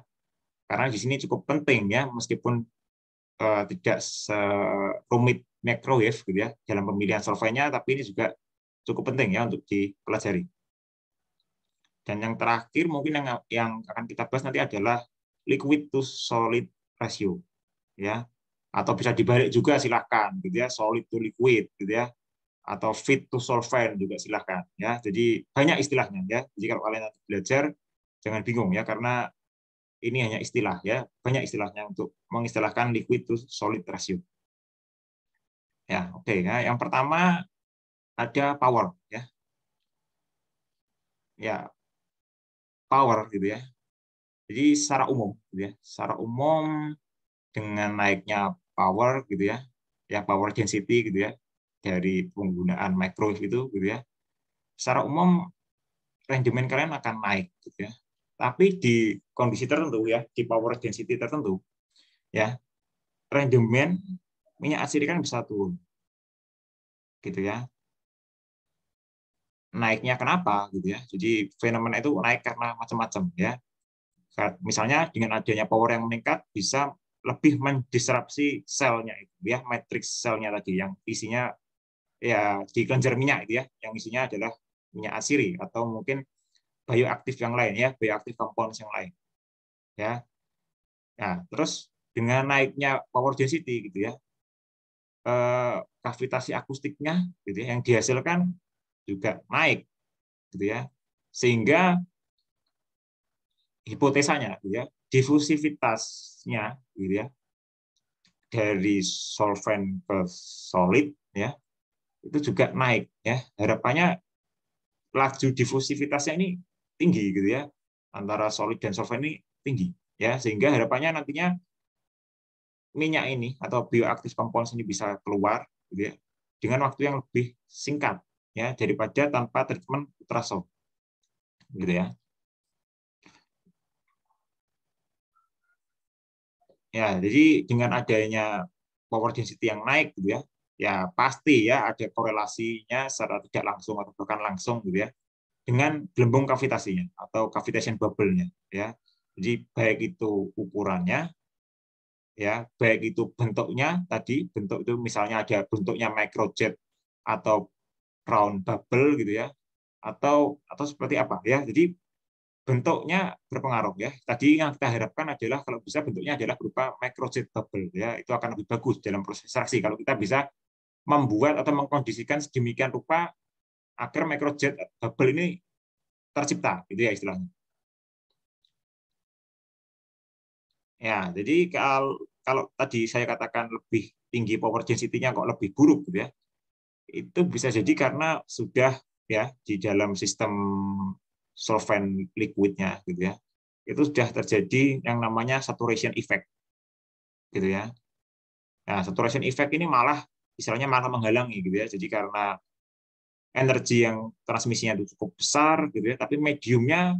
Karena di sini cukup penting ya meskipun uh, tidak serumit microwave gitu ya dalam pemilihan solventnya, tapi ini juga cukup penting ya untuk dipelajari. Dan yang terakhir mungkin yang yang akan kita bahas nanti adalah liquid to solid ratio ya atau bisa dibalik juga silahkan gitu ya solid to liquid gitu ya atau fit to solvent juga silahkan ya jadi banyak istilahnya ya jadi kalau kalian nanti belajar jangan bingung ya karena ini hanya istilah ya, banyak istilahnya untuk mengistilahkan liquid to solid ratio. Ya, oke okay, ya. Yang pertama ada power ya. Ya. Power gitu ya. Jadi secara umum gitu ya. Secara umum dengan naiknya power gitu ya. Ya power density gitu ya dari penggunaan microwave itu gitu ya. Secara umum rendemen kalian akan naik gitu ya tapi di kondisi tertentu ya, di power density tertentu, ya, rendemen minyak asiri kan bisa turun, gitu ya. Naiknya kenapa, gitu ya? Jadi fenomena itu naik karena macam-macam, ya. Misalnya dengan adanya power yang meningkat bisa lebih mendisrupsi selnya itu, ya, matrix selnya tadi yang isinya ya di kelenjar minyak itu ya, yang isinya adalah minyak asiri atau mungkin bioaktif yang lain ya, bioaktif compounds yang lain. Ya. Nah, terus dengan naiknya power density gitu ya. Eh, kavitasi akustiknya gitu ya, yang dihasilkan juga naik gitu ya. Sehingga hipotesanya gitu ya, difusivitasnya gitu ya dari solvent ke solid ya itu juga naik ya. Harapannya laju difusivitasnya ini tinggi gitu ya antara solid dan solvent ini tinggi ya. Sehingga harapannya nantinya minyak ini atau bioaktif compounds ini bisa keluar gitu ya dengan waktu yang lebih singkat ya daripada tanpa treatment ultrasound gitu ya Ya, jadi dengan adanya power density yang naik gitu ya, ya pasti ya ada korelasinya secara tidak langsung atau bahkan langsung gitu ya dengan gelembung kavitasinya atau cavitation bubble-nya ya. Jadi baik itu ukurannya ya, baik itu bentuknya tadi, bentuk itu misalnya ada bentuknya microjet atau round bubble gitu ya atau atau seperti apa ya. Jadi bentuknya berpengaruh ya. Tadi yang kita harapkan adalah kalau bisa bentuknya adalah berupa microjet bubble ya. Itu akan lebih bagus dalam proses ekstraksi kalau kita bisa membuat atau mengkondisikan sedemikian rupa agar microjet bubble ini tercipta gitu ya istilahnya. Ya, jadi kalau kalau tadi saya katakan lebih tinggi power density-nya kok lebih buruk gitu ya. Itu bisa jadi karena sudah ya di dalam sistem solvent liquidnya gitu ya. Itu sudah terjadi yang namanya saturation effect gitu ya. Nah saturation effect ini malah istilahnya malah menghalangi gitu ya. Jadi karena energi yang transmisinya itu cukup besar gitu ya tapi mediumnya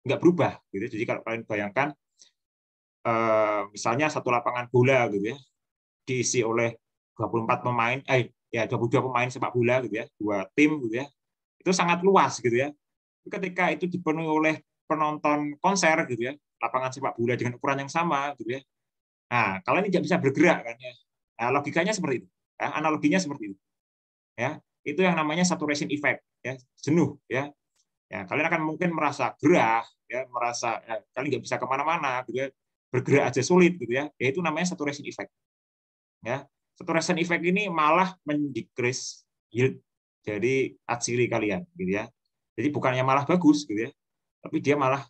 nggak berubah gitu ya. jadi kalau kalian bayangkan eh, misalnya satu lapangan bola gitu ya diisi oleh 24 pemain eh ya 22 pemain sepak bola gitu ya dua tim gitu ya itu sangat luas gitu ya ketika itu dipenuhi oleh penonton konser gitu ya, lapangan sepak bola dengan ukuran yang sama gitu ya. Nah, kalian tidak bisa bergerak kan ya. Nah, logikanya seperti itu. Ya, analoginya seperti itu. Ya, itu yang namanya saturation effect ya, jenuh ya. Ya, kalian akan mungkin merasa gerah ya, merasa ya, kalian nggak bisa ke mana-mana gitu ya, bergerak aja sulit gitu ya. Ya itu namanya saturation effect. Ya, saturation effect ini malah mendikris yield dari atsiri kalian gitu ya. Jadi bukannya malah bagus gitu ya, tapi dia malah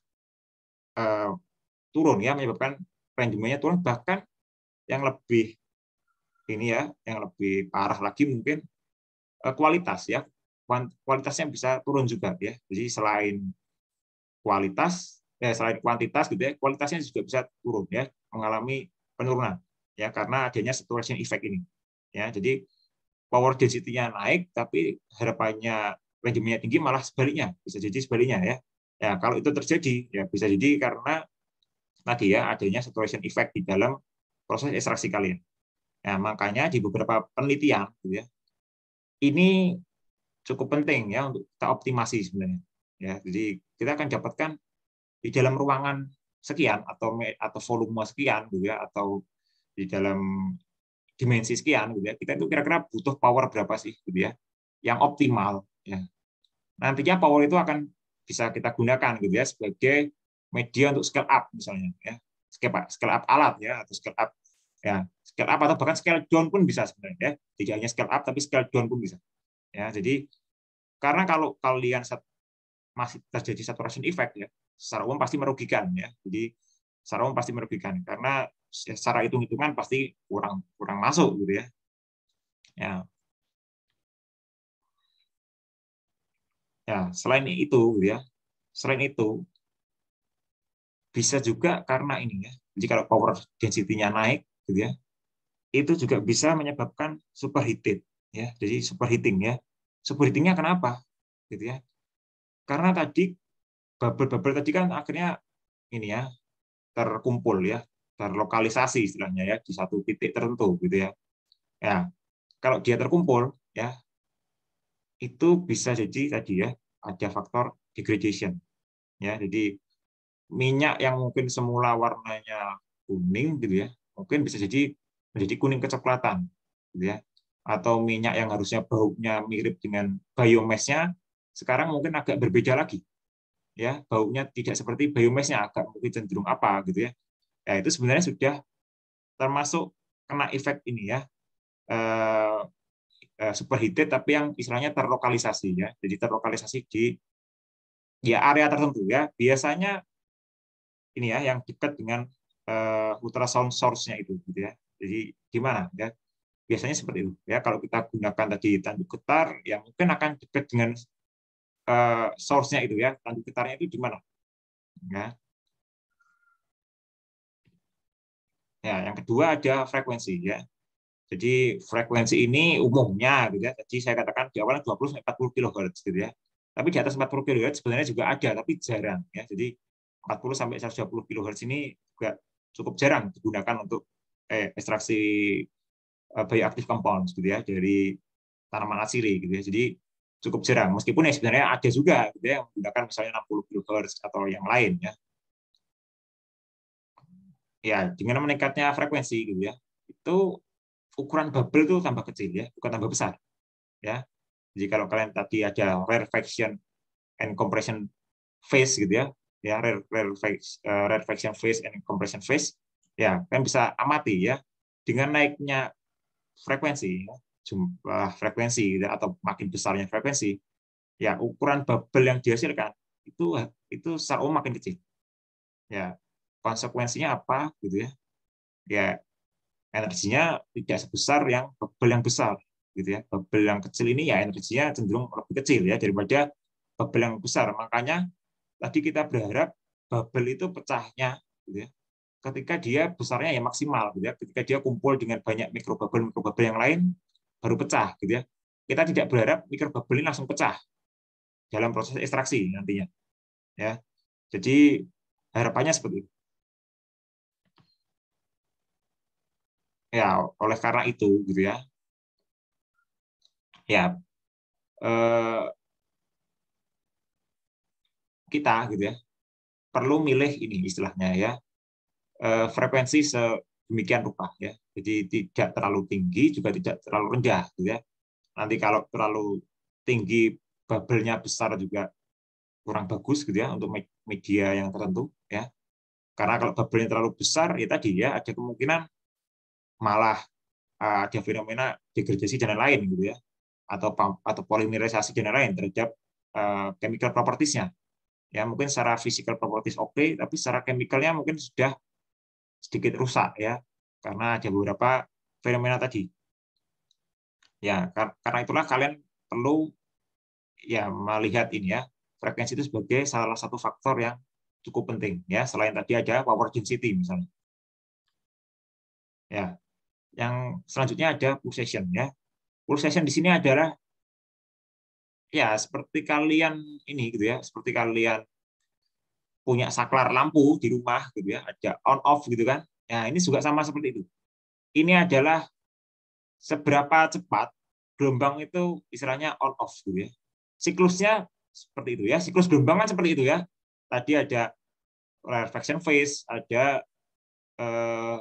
uh, turun ya menyebabkan rendemennya turun bahkan yang lebih ini ya, yang lebih parah lagi mungkin uh, kualitas ya. Kualitasnya bisa turun juga ya. Jadi selain kualitas ya selain kuantitas gitu ya, kualitasnya juga bisa turun ya, mengalami penurunan ya karena adanya saturation effect ini. Ya, jadi power density-nya naik tapi harapannya manajemennya tinggi malah sebaliknya bisa jadi sebaliknya ya. Ya kalau itu terjadi ya bisa jadi karena tadi ya adanya saturation effect di dalam proses ekstraksi kalian. Ya makanya di beberapa penelitian gitu ya ini cukup penting ya untuk kita optimasi sebenarnya ya. Jadi kita akan dapatkan di dalam ruangan sekian atau atau volume sekian gitu ya atau di dalam dimensi sekian gitu ya kita itu kira-kira butuh power berapa sih gitu ya yang optimal ya. Nantinya power itu akan bisa kita gunakan gitu ya sebagai media untuk scale up misalnya ya. Scale up, scale up alat ya atau scale up ya scale up atau bahkan scale down pun bisa sebenarnya ya. Tidak hanya scale up tapi scale down pun bisa ya. Jadi karena kalau kalian masih terjadi saturation effect ya secara umum pasti merugikan ya. Jadi secara umum pasti merugikan. Karena secara hitung hitungan pasti kurang kurang masuk gitu ya. Ya Ya, selain itu, gitu ya, selain itu bisa juga karena ini ya. Jadi kalau power density-nya naik, gitu ya, itu juga bisa menyebabkan superheated, ya. Jadi superheating ya. Superheatingnya kenapa, gitu ya? Karena tadi bubble-bubble tadi kan akhirnya ini ya terkumpul ya, terlokalisasi istilahnya ya di satu titik tertentu, gitu ya. Ya, kalau dia terkumpul, ya itu bisa jadi tadi ya ada faktor degradation. Ya jadi minyak yang mungkin semula warnanya kuning gitu ya mungkin bisa jadi menjadi kuning kecoklatan gitu ya. Atau minyak yang harusnya baunya mirip dengan biomesnya sekarang mungkin agak berbeda lagi. Ya baunya tidak seperti biomesnya agak mungkin cenderung apa gitu ya. Ya itu sebenarnya sudah termasuk kena efek ini ya. Eh, superheated tapi yang istilahnya terlokalisasi ya. Jadi terlokalisasi di ya area tertentu ya. Biasanya ini ya yang dekat dengan uh, ultrasound source-nya itu gitu ya. Jadi gimana ya? Biasanya seperti itu ya. Kalau kita gunakan tadi tanduk getar ya mungkin akan dekat dengan uh, source-nya itu ya. Tanduk getarnya itu di mana? Ya. Ya, yang kedua ada frekuensi ya. Jadi frekuensi ini umumnya gitu ya. Jadi saya katakan di awal 20 sampai 40 kHz gitu ya. Tapi di atas 40 kHz sebenarnya juga ada tapi jarang ya. Jadi 40 sampai 120 kHz ini juga cukup jarang digunakan untuk eh, ekstraksi eh, bioactive compounds gitu ya dari tanaman asiri gitu ya. Jadi cukup jarang meskipun ya sebenarnya ada juga gitu ya yang menggunakan misalnya 60 kHz atau yang lain ya. Ya, dengan meningkatnya frekuensi gitu ya. Itu ukuran bubble itu tambah kecil ya, bukan tambah besar. Ya. Jadi kalau kalian tadi ada rarefaction and compression phase gitu ya, ya rarefaction, rarefaction phase and compression phase, ya kalian bisa amati ya dengan naiknya frekuensi, ya, jumlah frekuensi gitu, ya, atau makin besarnya frekuensi, ya ukuran bubble yang dihasilkan itu itu secara makin kecil. Ya, konsekuensinya apa gitu ya? Ya energinya tidak sebesar yang bubble yang besar gitu ya. Bubble yang kecil ini ya energinya cenderung lebih kecil ya daripada bubble yang besar. Makanya tadi kita berharap bubble itu pecahnya gitu ya. Ketika dia besarnya ya maksimal gitu ya. Ketika dia kumpul dengan banyak mikrobubble mikrobubble yang lain baru pecah gitu ya. Kita tidak berharap mikrobubble ini langsung pecah dalam proses ekstraksi nantinya ya. Jadi harapannya seperti itu ya oleh karena itu gitu ya. Ya eh, kita gitu ya perlu milih ini istilahnya ya. Eh, frekuensi sedemikian rupa ya. Jadi tidak terlalu tinggi juga tidak terlalu rendah gitu ya. Nanti kalau terlalu tinggi bubble-nya besar juga kurang bagus gitu ya untuk media yang tertentu ya. Karena kalau bubble-nya terlalu besar ya tadi ya ada kemungkinan malah uh, ada fenomena degradasi dan lain-lain gitu ya atau atau polimerisasi dan lain terhadap uh, chemical properties-nya. Ya, mungkin secara physical properties oke, okay, tapi secara chemicalnya mungkin sudah sedikit rusak ya karena ada beberapa fenomena tadi. Ya, karena itulah kalian perlu ya melihat ini ya frekuensi itu sebagai salah satu faktor yang cukup penting ya selain tadi ada power density misalnya. Ya, yang selanjutnya ada pulsation ya. Pulsation di sini adalah ya seperti kalian ini gitu ya, seperti kalian punya saklar lampu di rumah gitu ya, ada on off gitu kan. Ya, ini juga sama seperti itu. Ini adalah seberapa cepat gelombang itu istilahnya on off gitu ya. Siklusnya seperti itu ya. Siklus gelombang kan seperti itu ya. Tadi ada rarefaction phase, ada eh,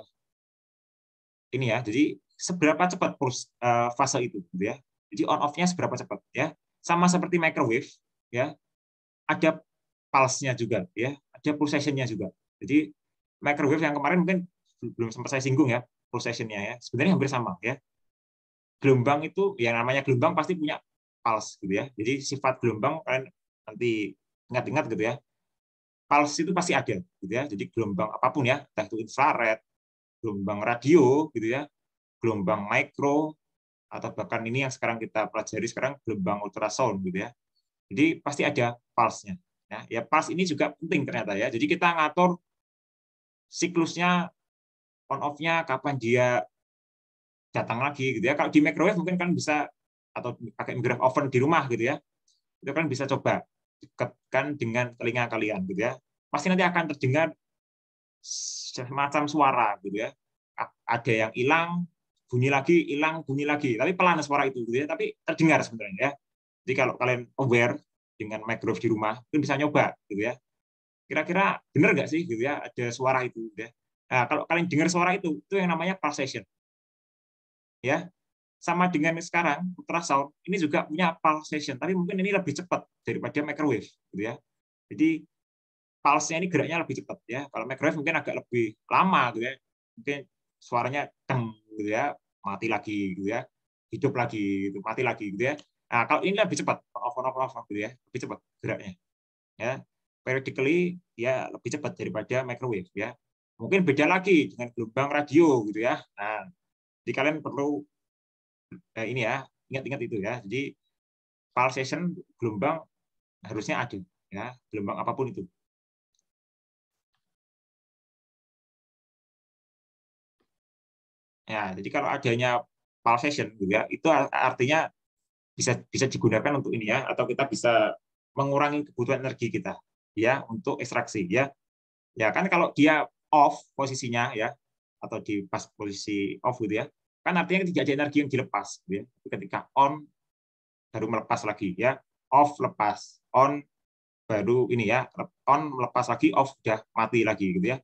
ini ya. Jadi seberapa cepat uh, fase itu gitu ya. Jadi on off-nya seberapa cepat ya. Sama seperti microwave ya. Ada pulse-nya juga ya, ada pulsation-nya juga. Jadi microwave yang kemarin mungkin belum sempat saya singgung ya, pulsation-nya ya. Sebenarnya hampir sama ya. Gelombang itu yang namanya gelombang pasti punya pulse gitu ya. Jadi sifat gelombang kalian nanti ingat-ingat gitu ya. Pulse itu pasti ada gitu ya. Jadi gelombang apa pun ya, entah itu infrared, gelombang radio gitu ya, gelombang mikro atau bahkan ini yang sekarang kita pelajari sekarang gelombang ultrasound gitu ya. Jadi pasti ada pulse-nya. Ya, ya pulse ini juga penting ternyata ya. Jadi kita ngatur siklusnya on off-nya kapan dia datang lagi gitu ya. Kalau di microwave mungkin kan bisa atau pakai microwave oven di rumah gitu ya. Itu kan bisa coba dekatkan dengan telinga kalian gitu ya. Pasti nanti akan terdengar semacam suara gitu ya. Ada yang hilang, bunyi lagi, hilang, bunyi lagi. Tapi pelan suara itu gitu ya, tapi terdengar sebenarnya ya. Jadi kalau kalian aware dengan microwave di rumah, itu bisa nyoba gitu ya. Kira-kira benar nggak sih gitu ya ada suara itu gitu ya. Nah, kalau kalian dengar suara itu, itu yang namanya pulsation. Ya. Sama dengan sekarang ultrasound, ini juga punya pulsation, tapi mungkin ini lebih cepat daripada microwave gitu ya. Jadi pulse-nya ini geraknya lebih cepat ya. Kalau microwave mungkin agak lebih lama gitu ya. Mungkin suaranya deng gitu ya, mati lagi gitu ya. hidup lagi, gitu, mati lagi gitu ya. Nah, kalau ini lebih cepat, off on off, off gitu ya, lebih cepat geraknya. Ya, periodically ya lebih cepat daripada microwave ya. Mungkin beda lagi dengan gelombang radio gitu ya. Nah, jadi kalian perlu eh, ini ya, ingat-ingat itu ya. Jadi pulsation gelombang harusnya ada ya, gelombang apa pun itu. Ya, jadi kalau adanya pulsation gitu ya, itu artinya bisa bisa digunakan untuk ini ya, atau kita bisa mengurangi kebutuhan energi kita ya untuk ekstraksi ya. Ya kan kalau dia off posisinya ya atau di pas posisi off gitu ya, kan artinya tidak ada energi yang dilepas gitu ya. Ketika on baru melepas lagi ya, off lepas, on baru ini ya, on melepas lagi, off sudah mati lagi gitu ya.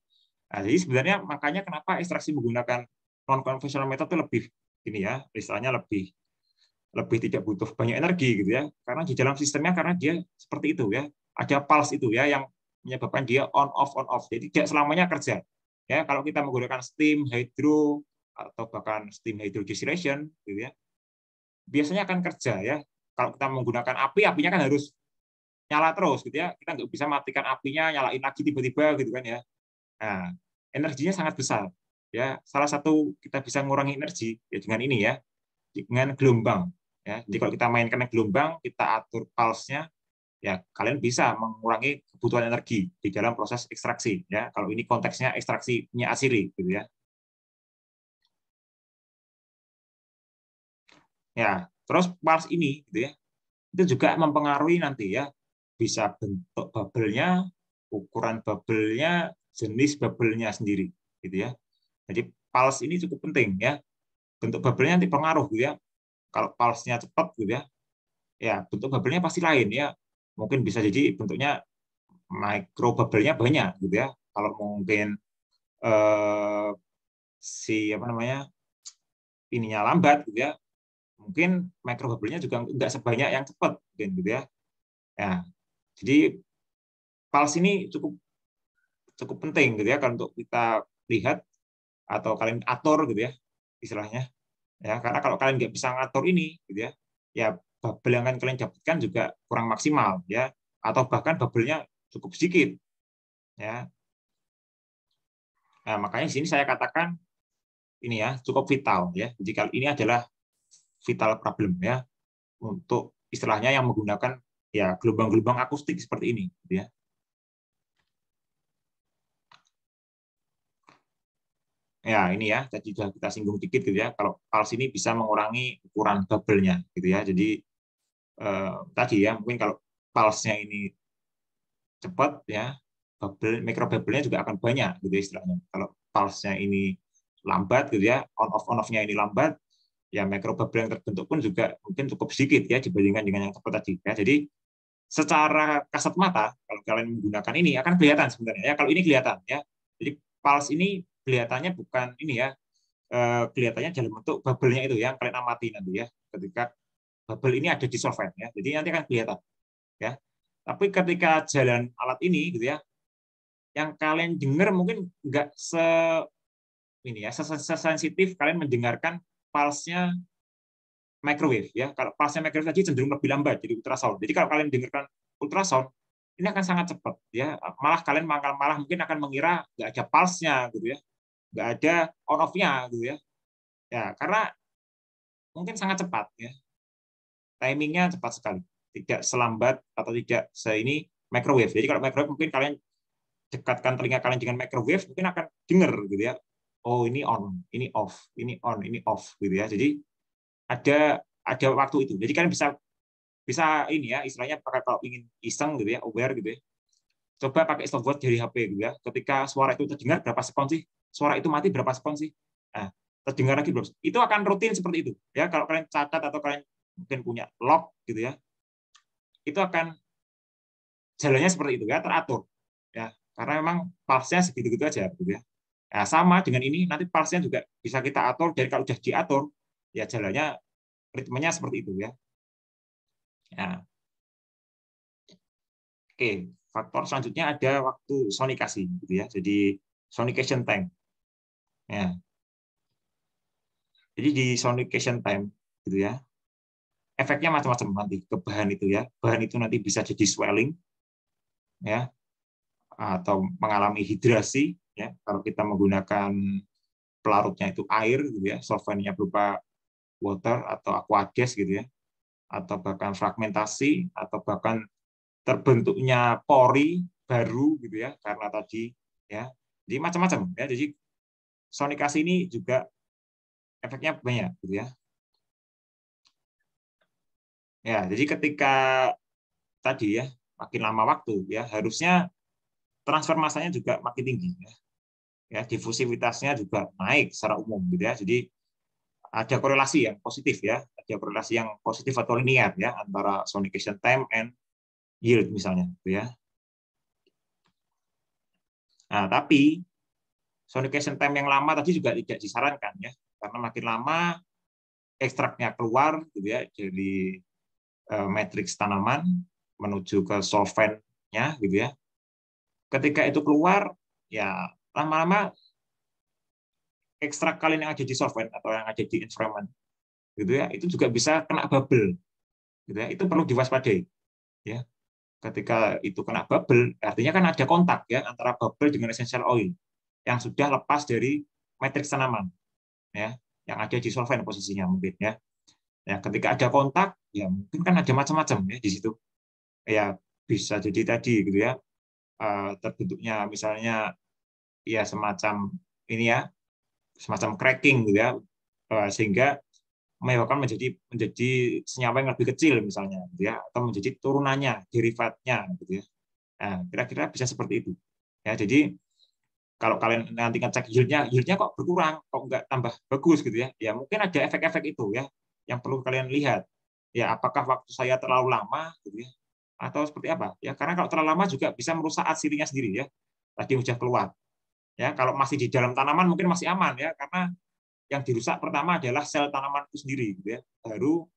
Nah, jadi sebenarnya makanya kenapa ekstraksi menggunakan non konvensional method itu lebih ini ya istilahnya lebih lebih tidak butuh banyak energi gitu ya. Karena di dalam sistemnya karena dia seperti itu ya. Ada pulse itu ya yang menyebabkan dia on off on off. Jadi tidak selamanya kerja ya. Kalau kita menggunakan steam hydro atau bahkan steam hydro distillation gitu ya biasanya akan kerja ya. Kalau kita menggunakan api apinya kan harus nyala terus gitu ya. Kita nggak bisa matikan apinya nyalain lagi tiba-tiba gitu kan ya. Nah energinya sangat besar ya salah satu kita bisa mengurangi energi ya dengan ini ya dengan gelombang ya. Jadi kalau kita mainkan gelombang kita atur pulse-nya ya kalian bisa mengurangi kebutuhan energi di dalam proses ekstraksi ya. Kalau ini konteksnya ekstraksinya asiri gitu ya. Ya terus pulse ini gitu ya itu juga mempengaruhi nanti ya bisa bentuk bubble-nya ukuran bubble-nya jenis bubble-nya sendiri gitu ya jadi pulse ini cukup penting ya. Bentuk bubble-nya nanti pengaruh gitu ya. Kalau pulse-nya cepat gitu ya, ya bentuk bubble-nya pasti lain ya. Mungkin bisa jadi bentuknya micro bubble-nya banyak gitu ya. Kalau mungkin eh, si apa namanya ininya lambat gitu ya, mungkin micro bubble-nya juga nggak sebanyak yang cepat mungkin gitu ya. Ya, jadi pulse ini cukup cukup penting gitu ya kalau untuk kita lihat atau kalian atur gitu ya istilahnya. Ya karena kalau kalian nggak bisa ngatur ini gitu ya ya bubble yang kalian dapatkan juga kurang maksimal ya. Atau bahkan bubble-nya cukup sedikit ya. Nah makanya sini saya katakan ini ya cukup vital ya. Kalau ini adalah vital problem ya untuk istilahnya yang menggunakan ya gelombang-gelombang akustik seperti ini gitu ya ya ini ya tadi sudah kita singgung dikit gitu ya kalau pulse ini bisa mengurangi ukuran bubble-nya gitu ya. Jadi eh, tadi ya mungkin kalau pulse-nya ini cepat ya bubble mikro bubble-nya juga akan banyak gitu ya istilahnya. Kalau pulse-nya ini lambat gitu ya on off on off-nya ini lambat ya mikro bubble yang terbentuk pun juga mungkin cukup sedikit ya dibandingkan dengan yang cepat tadi ya. Jadi secara kasat mata kalau kalian menggunakan ini akan kelihatan sebenarnya ya. Kalau ini kelihatan ya jadi pulse ini kelihatannya bukan ini ya, eh, kelihatannya dalam bentuk bubble-nya itu ya, kalian amati nanti ya, ketika bubble ini ada di solvent ya, jadi nanti akan kelihatan ya. Tapi ketika jalan alat ini gitu ya, yang kalian dengar mungkin nggak se ini ya, sensitif kalian mendengarkan pulse-nya microwave ya. Kalau pulse-nya microwave tadi cenderung lebih lambat jadi ultrasound. Jadi kalau kalian dengarkan ultrasound ini akan sangat cepat ya. Malah kalian malah, malah mungkin akan mengira nggak ada pulse-nya gitu ya nggak ada on off-nya gitu ya. Ya, karena mungkin sangat cepat ya. Timingnya cepat sekali. Tidak selambat atau tidak se ini microwave. Jadi kalau microwave mungkin kalian dekatkan telinga kalian dengan microwave mungkin akan dengar gitu ya. Oh, ini on, ini off, ini on, ini off gitu ya. Jadi ada ada waktu itu. Jadi kalian bisa bisa ini ya istilahnya pakai kalau ingin iseng gitu ya aware gitu ya coba pakai stopwatch dari HP gitu ya ketika suara itu terdengar berapa sekon sih suara itu mati berapa sekon sih? Nah, terdengar lagi berapa? Itu akan rutin seperti itu. Ya, kalau kalian catat atau kalian mungkin punya log gitu ya, itu akan jalannya seperti itu ya, teratur. Ya, karena memang pulse-nya segitu-gitu aja gitu ya. Nah, sama dengan ini nanti pulse-nya juga bisa kita atur dari kalau sudah diatur ya jalannya ritmenya seperti itu ya. Ya. Oke, faktor selanjutnya ada waktu sonikasi gitu ya. Jadi sonication time. Ya. Jadi di sonication time gitu ya. Efeknya macam-macam nanti ke bahan itu ya. Bahan itu nanti bisa jadi swelling, ya, atau mengalami hidrasi, ya. Kalau kita menggunakan pelarutnya itu air, gitu ya, solventnya berupa water atau aqueous gitu ya, atau bahkan fragmentasi, atau bahkan terbentuknya pori baru gitu ya, karena tadi ya, jadi macam-macam ya. Jadi sonikasi ini juga efeknya banyak gitu ya. Ya, jadi ketika tadi ya makin lama waktu ya harusnya transfer masanya juga makin tinggi ya. Ya, difusivitasnya juga naik secara umum gitu ya. Jadi ada korelasi yang positif ya, ada korelasi yang positif atau linear ya antara sonication time and yield misalnya gitu ya. Nah, tapi sonication time yang lama tadi juga tidak disarankan ya, karena makin lama ekstraknya keluar gitu ya, jadi Eh, matriks tanaman menuju ke solventnya gitu ya. Ketika itu keluar ya lama-lama ekstrak kalian yang ada di solvent atau yang ada di environment gitu ya itu juga bisa kena bubble gitu ya. Itu perlu diwaspadai ya. Ketika itu kena bubble artinya kan ada kontak ya antara bubble dengan essential oil yang sudah lepas dari matriks tanaman ya yang ada di solvent posisinya mungkin ya. Ya, ketika ada kontak, ya mungkin kan ada macam-macam ya di situ. Ya bisa jadi tadi gitu ya eh, terbentuknya misalnya ya semacam ini ya semacam cracking gitu ya eh, sehingga menyebabkan menjadi menjadi senyawa yang lebih kecil misalnya gitu ya atau menjadi turunannya derivatnya gitu ya. Nah, kira-kira bisa seperti itu. Ya jadi kalau kalian nanti ngecek yieldnya yieldnya kok berkurang kok nggak tambah bagus gitu ya ya mungkin ada efek-efek itu ya yang perlu kalian lihat. Ya, apakah waktu saya terlalu lama gitu ya? Atau seperti apa? Ya, karena kalau terlalu lama juga bisa merusak aslinya sendiri ya. Tadi sudah keluar. Ya, kalau masih di dalam tanaman mungkin masih aman ya, karena yang dirusak pertama adalah sel tanaman itu sendiri gitu ya. Baru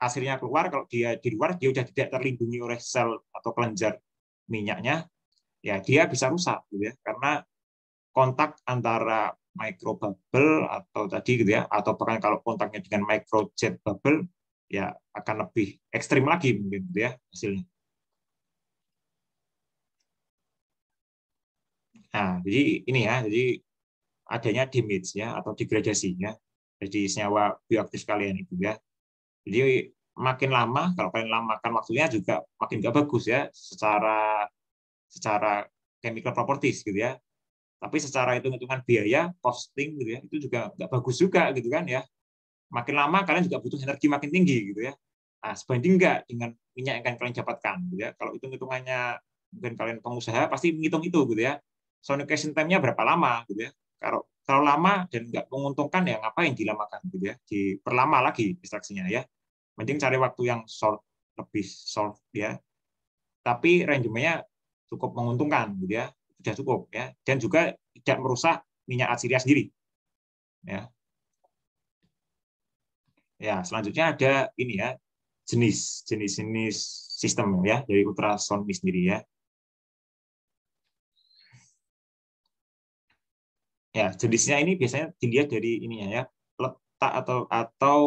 hasilnya keluar kalau dia di luar dia sudah tidak terlindungi oleh sel atau kelenjar minyaknya ya dia bisa rusak gitu ya karena kontak antara micro bubble atau tadi gitu ya atau bahkan kalau kontaknya dengan micro jet bubble ya akan lebih ekstrim lagi mungkin gitu ya hasilnya. Nah, jadi ini ya, jadi adanya damage ya atau degradasi ya. Jadi senyawa bioaktif kalian itu ya. Jadi makin lama kalau kalian lamakan waktunya juga makin nggak bagus ya secara secara chemical properties gitu ya tapi secara hitung-hitungan biaya, costing gitu ya, itu juga nggak bagus juga gitu kan ya. Makin lama kalian juga butuh energi makin tinggi gitu ya. Nah, sebanding nggak dengan minyak yang kalian dapatkan gitu ya. Kalau hitung-hitungannya mungkin kalian pengusaha pasti menghitung itu gitu ya. Sonication time-nya berapa lama gitu ya. Kalau terlalu lama dan nggak menguntungkan ya ngapain dilamakan gitu ya. Diperlama lagi ekstraksinya ya. Mending cari waktu yang short lebih short ya. Tapi range-nya cukup menguntungkan gitu ya sudah cukup ya. Dan juga tidak merusak minyak asilia sendiri. Ya. Ya selanjutnya ada ini ya jenis jenis jenis sistem ya dari ultrasound sendiri ya. Ya jenisnya ini biasanya dilihat dari ininya ya letak atau atau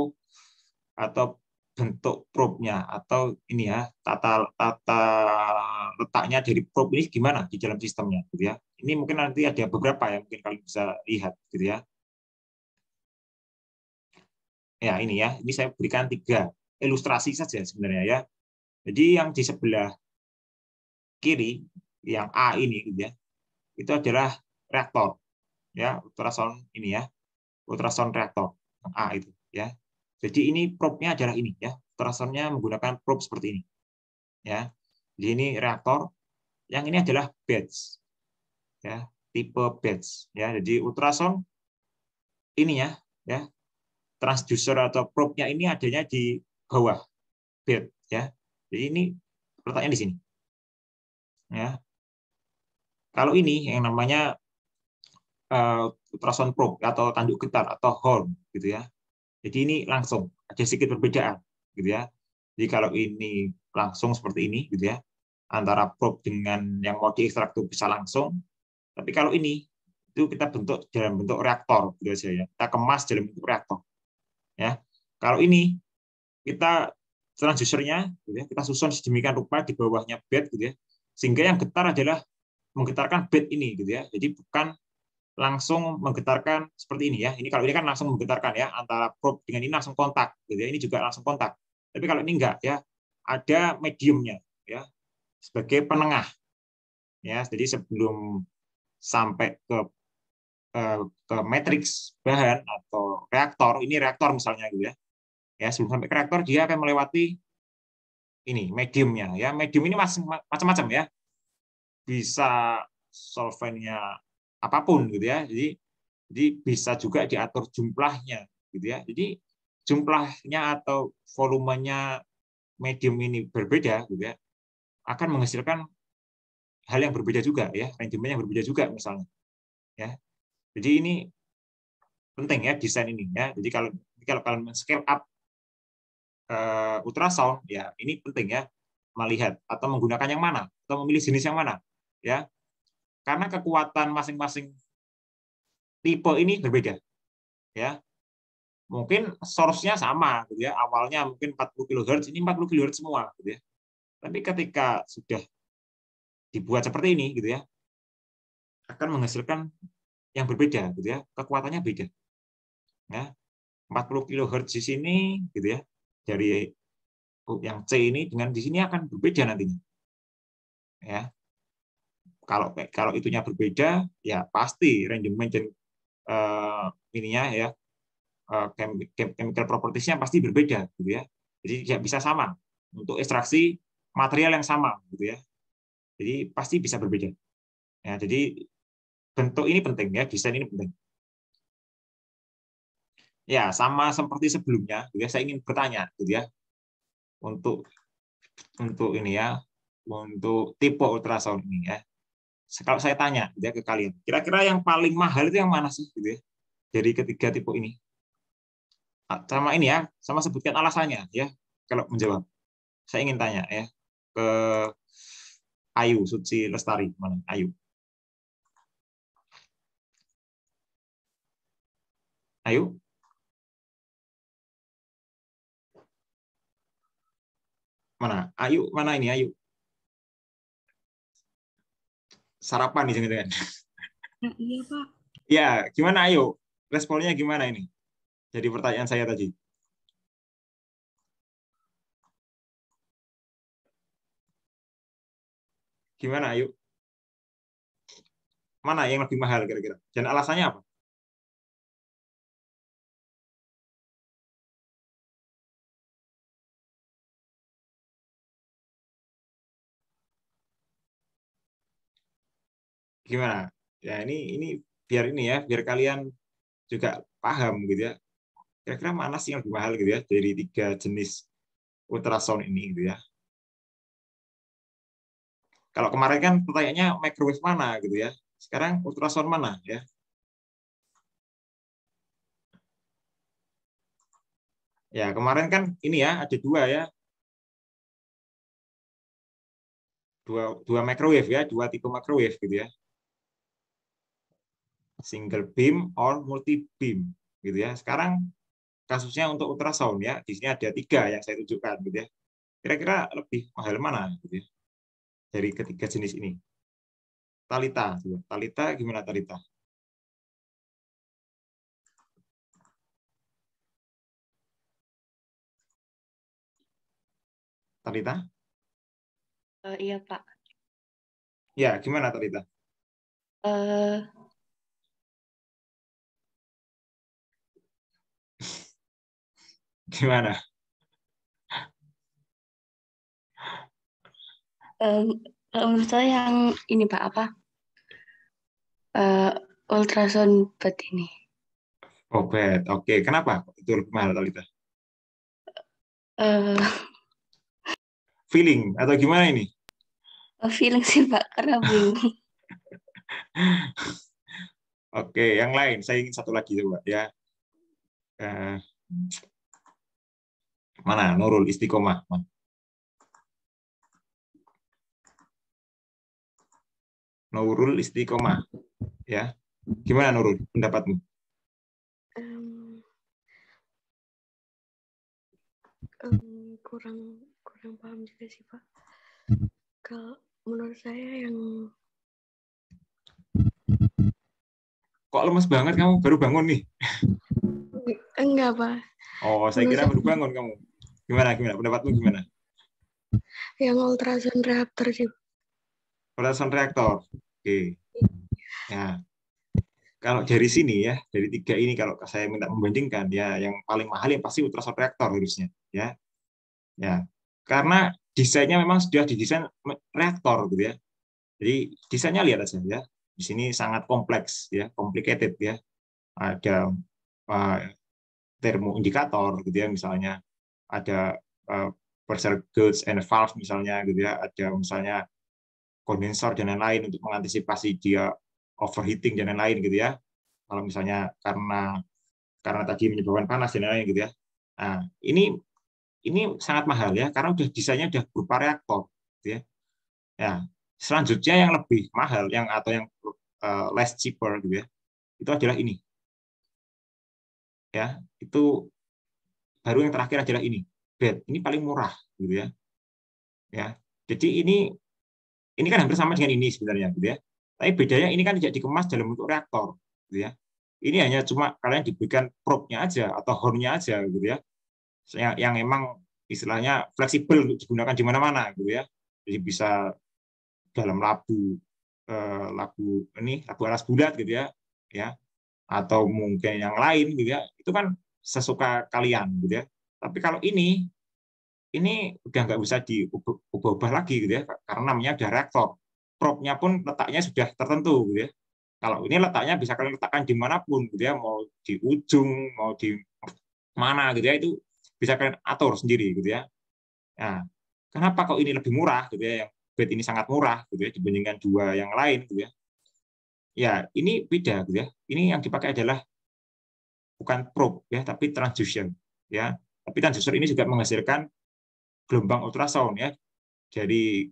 atau bentuk probe-nya atau ini ya tata tata letaknya dari probe ini gimana di dalam sistemnya gitu ya. Ini mungkin nanti ada beberapa yang mungkin kalian bisa lihat gitu ya. Ya, ini ya. Ini saya berikan tiga ilustrasi saja sebenarnya ya. Jadi yang di sebelah kiri yang A ini gitu ya. Itu adalah reaktor ya, ultrasound ini ya. Ultrasound reaktor yang A itu ya. Jadi ini probe-nya adalah ini ya. Ultrasound-nya menggunakan probe seperti ini. Ya. Jadi ini reaktor, yang ini adalah batch. Ya, tipe batch ya. Jadi ultrasound ini ya, ya. Transducer atau probe-nya ini adanya di bawah bed ya. Jadi ini letaknya di sini. Ya. Kalau ini yang namanya uh, ultrasound probe atau tanduk getar atau horn gitu ya. Jadi ini langsung ada sedikit perbedaan gitu ya. Jadi kalau ini langsung seperti ini gitu ya antara probe dengan yang mau diekstrak itu bisa langsung tapi kalau ini itu kita bentuk dalam bentuk reaktor gitu aja ya kita kemas dalam bentuk reaktor ya Kalau ini kita transducernya gitu ya, kita susun sedemikian rupa di bawahnya bed gitu ya. Sehingga yang getar adalah menggetarkan bed ini gitu ya. Jadi bukan langsung menggetarkan seperti ini ya. Ini kalau ini kan langsung menggetarkan ya antara probe dengan ini langsung kontak gitu ya. Ini juga langsung kontak. Tapi kalau ini enggak ya, ada mediumnya ya sebagai penengah. Ya, jadi sebelum sampai ke eh, ke matriks bahan atau reaktor, ini reaktor misalnya gitu ya ya sebelum sampai ke reaktor dia akan melewati ini mediumnya ya medium ini macam-macam ya bisa solvennya apa pun gitu ya. Jadi jadi bisa juga diatur jumlahnya gitu ya. Jadi jumlahnya atau volumenya medium ini berbeda gitu ya akan menghasilkan hal yang berbeda juga ya rangemen yang berbeda juga misalnya ya. Jadi ini penting ya desain ini ya. Jadi kalau kalau kalian scale up uh, ultrasound ya ini penting ya melihat atau menggunakan yang mana atau memilih jenis yang mana ya karena kekuatan masing-masing tipe ini berbeda ya mungkin source-nya sama gitu ya awalnya mungkin 40 kHz ini 40 kHz semua gitu ya tapi ketika sudah dibuat seperti ini gitu ya akan menghasilkan yang berbeda gitu ya kekuatannya beda ya 40 kHz di sini gitu ya dari yang C ini dengan di sini akan berbeda nantinya. Ya. Kalau kalau itunya berbeda, ya pasti range dan uh, ininya ya uh, chemical properties-nya pasti berbeda gitu ya. Jadi tidak bisa sama untuk ekstraksi material yang sama gitu ya. Jadi pasti bisa berbeda. Ya, jadi bentuk ini penting ya, desain ini penting. Ya, sama seperti sebelumnya, gitu ya, saya ingin bertanya, gitu ya, untuk untuk ini ya, untuk tipe ultrasound ini ya. Kalau saya tanya ya ke kalian, kira-kira yang paling mahal itu yang mana sih, gitu ya, dari ketiga tipe ini? Ah, sama ini ya, sama sebutkan alasannya ya, kalau menjawab. Saya ingin tanya ya ke Ayu Suci Lestari, mana Ayu? Ayu? Mana? Ayu, mana ini? Ayu. Sarapan nih jangan Iya, Pak. Ya, gimana Ayu? Responnya gimana ini? Jadi pertanyaan saya tadi. Gimana Ayu? Mana yang lebih mahal kira-kira? Dan alasannya apa? Gimana? Ya ini ini biar ini ya, biar kalian juga paham gitu ya. Kira-kira mana sih yang lebih mahal gitu ya dari tiga jenis ultrasound ini gitu ya. Kalau kemarin kan pertanyaannya microwave mana gitu ya. Sekarang ultrasound mana ya. Ya, kemarin kan ini ya, ada dua ya. Dua, dua microwave ya, dua tipe microwave gitu ya single beam or multi beam gitu ya. Sekarang kasusnya untuk ultrasound ya, di sini ada tiga yang saya tunjukkan gitu ya. Kira-kira lebih mahal mana gitu ya dari ketiga jenis ini? Talita, Talita gimana Talita? Talita? Uh, iya Pak. Ya, gimana Talita? Uh, Gimana? Um, menurut saya yang ini Pak apa? Uh, ultrasound bed ini. Oh bed, oke. Okay. Kenapa itu lebih mahal Talita? Uh, feeling atau gimana ini? Uh, feeling sih Pak, karena bingung. Oke, yang lain saya ingin satu lagi coba ya. Uh, Mana? Nurul Istiqomah. Nurul Istiqomah. Ya. Gimana Nurul pendapatmu? kurang kurang paham juga sih pak. Hmm. Kalau menurut saya yang Kok lemes banget kamu? Baru bangun nih. enggak pak, Oh, saya kira baru bangun kamu. Gimana, gimana? Pendapatmu gimana? yang ultrasound reaktor sih. Ultrasound reaktor. Oke. Ya. Kalau dari sini ya, dari tiga ini kalau saya minta membandingkan ya yang paling mahal yang pasti ultrasound reaktor harusnya, ya. Ya. Karena desainnya memang sudah didesain reaktor gitu ya. Jadi desainnya lihat aja ya. Di sini sangat kompleks ya, complicated ya. Ada uh, termoindikator gitu ya misalnya ada uh, pressure gauge and valve misalnya gitu ya. Ada misalnya kondensor dan lain-lain untuk mengantisipasi dia overheating dan lain-lain gitu ya. Kalau misalnya karena karena tadi menyebabkan panas dan lain-lain gitu ya. Nah ini ini sangat mahal ya karena udah desainnya udah berupa reaktor gitu ya. Ya selanjutnya yang lebih mahal yang atau yang uh, less cheaper gitu ya itu adalah ini. Ya itu baru yang terakhir adalah ini. Bed. Ini paling murah gitu ya. Ya. Jadi ini ini kan hampir sama dengan ini sebenarnya gitu ya. Tapi bedanya ini kan tidak dikemas dalam bentuk reaktor gitu ya. Ini hanya cuma kalian diberikan probe-nya aja atau horn-nya aja gitu ya. Yang, yang emang istilahnya fleksibel untuk digunakan di mana-mana gitu ya. Jadi bisa dalam labu eh, labu ini labu alas bulat gitu ya. Ya. Atau mungkin yang lain gitu ya. Itu kan sesuka kalian gitu ya. Tapi kalau ini ini udah nggak bisa diubah-ubah lagi gitu ya karena namanya ada reaktor. Probe-nya pun letaknya sudah tertentu gitu ya. Kalau ini letaknya bisa kalian letakkan di mana pun gitu ya mau di ujung mau di mana gitu ya itu bisa kalian atur sendiri gitu ya. Nah kenapa kok ini lebih murah gitu ya yang bed ini sangat murah gitu ya dibandingkan dua yang lain gitu ya? Ya ini beda gitu ya. Ini yang dipakai adalah bukan probe ya, tapi transducer ya. Tapi transducer ini juga menghasilkan gelombang ultrasound ya dari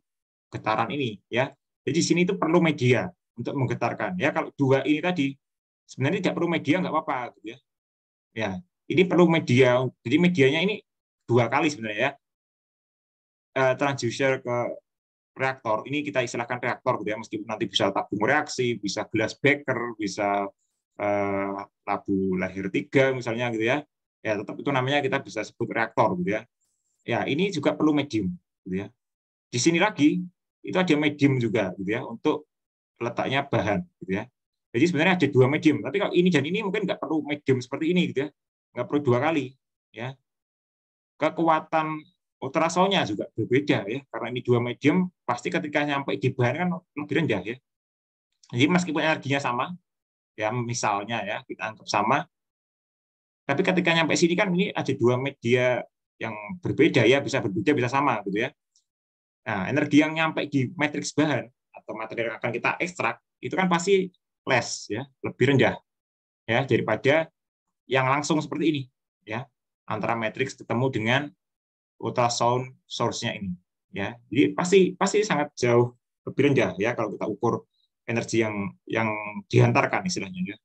getaran ini ya. Jadi di sini itu perlu media untuk menggetarkan ya. Kalau dua ini tadi sebenarnya tidak perlu media nggak apa-apa gitu ya. Ya, ini perlu media. Jadi medianya ini dua kali sebenarnya ya. Eh, transducer ke reaktor ini kita istilahkan reaktor gitu ya meskipun nanti bisa tabung reaksi bisa gelas beker bisa eh, labu lahir tiga misalnya gitu ya. Ya tetap itu namanya kita bisa sebut reaktor gitu ya. Ya ini juga perlu medium gitu ya. Di sini lagi itu ada medium juga gitu ya untuk letaknya bahan gitu ya. Jadi sebenarnya ada dua medium tapi kalau ini dan ini mungkin nggak perlu medium seperti ini gitu ya. Nggak perlu dua kali ya. Kekuatan ultrasonnya juga berbeda ya karena ini dua medium pasti ketika nyampe di bahan kan lebih rendah ya. Jadi meskipun energinya sama ya misalnya ya kita anggap sama. Tapi ketika nyampe sini kan ini ada dua media yang berbeda ya bisa berbeda bisa sama gitu ya. Nah energi yang nyampe di matriks bahan atau materi yang akan kita ekstrak itu kan pasti less ya lebih rendah ya daripada yang langsung seperti ini ya antara matriks ketemu dengan ultrasound source-nya ini ya. Jadi pasti pasti sangat jauh lebih rendah ya kalau kita ukur energi yang yang dihantarkan istilahnya ya.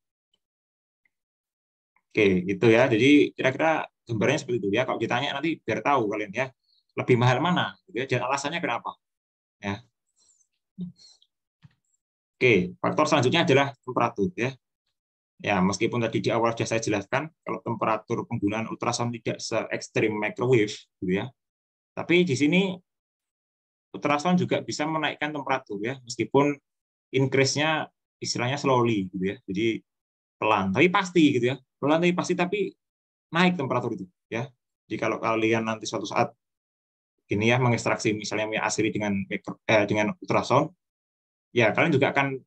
Oke itu ya. Jadi kira-kira gambarnya seperti itu ya. Kalau ditanya nanti biar tahu kalian ya lebih mahal mana gitu ya. Dan alasannya kenapa ya. Oke faktor selanjutnya adalah temperatur ya. Ya, meskipun tadi di awal sudah saya jelaskan, kalau temperatur penggunaan ultrasound tidak se ekstrim microwave, gitu ya. Tapi di sini ultrasound juga bisa menaikkan temperatur ya, meskipun increase-nya istilahnya slowly, gitu ya. Jadi pelan, tapi pasti gitu ya. Pelan tapi pasti, tapi naik temperatur itu, ya. Jadi kalau kalian nanti suatu saat ini ya mengekstraksi misalnya minyak asli dengan eh, dengan ultrasound, ya kalian juga akan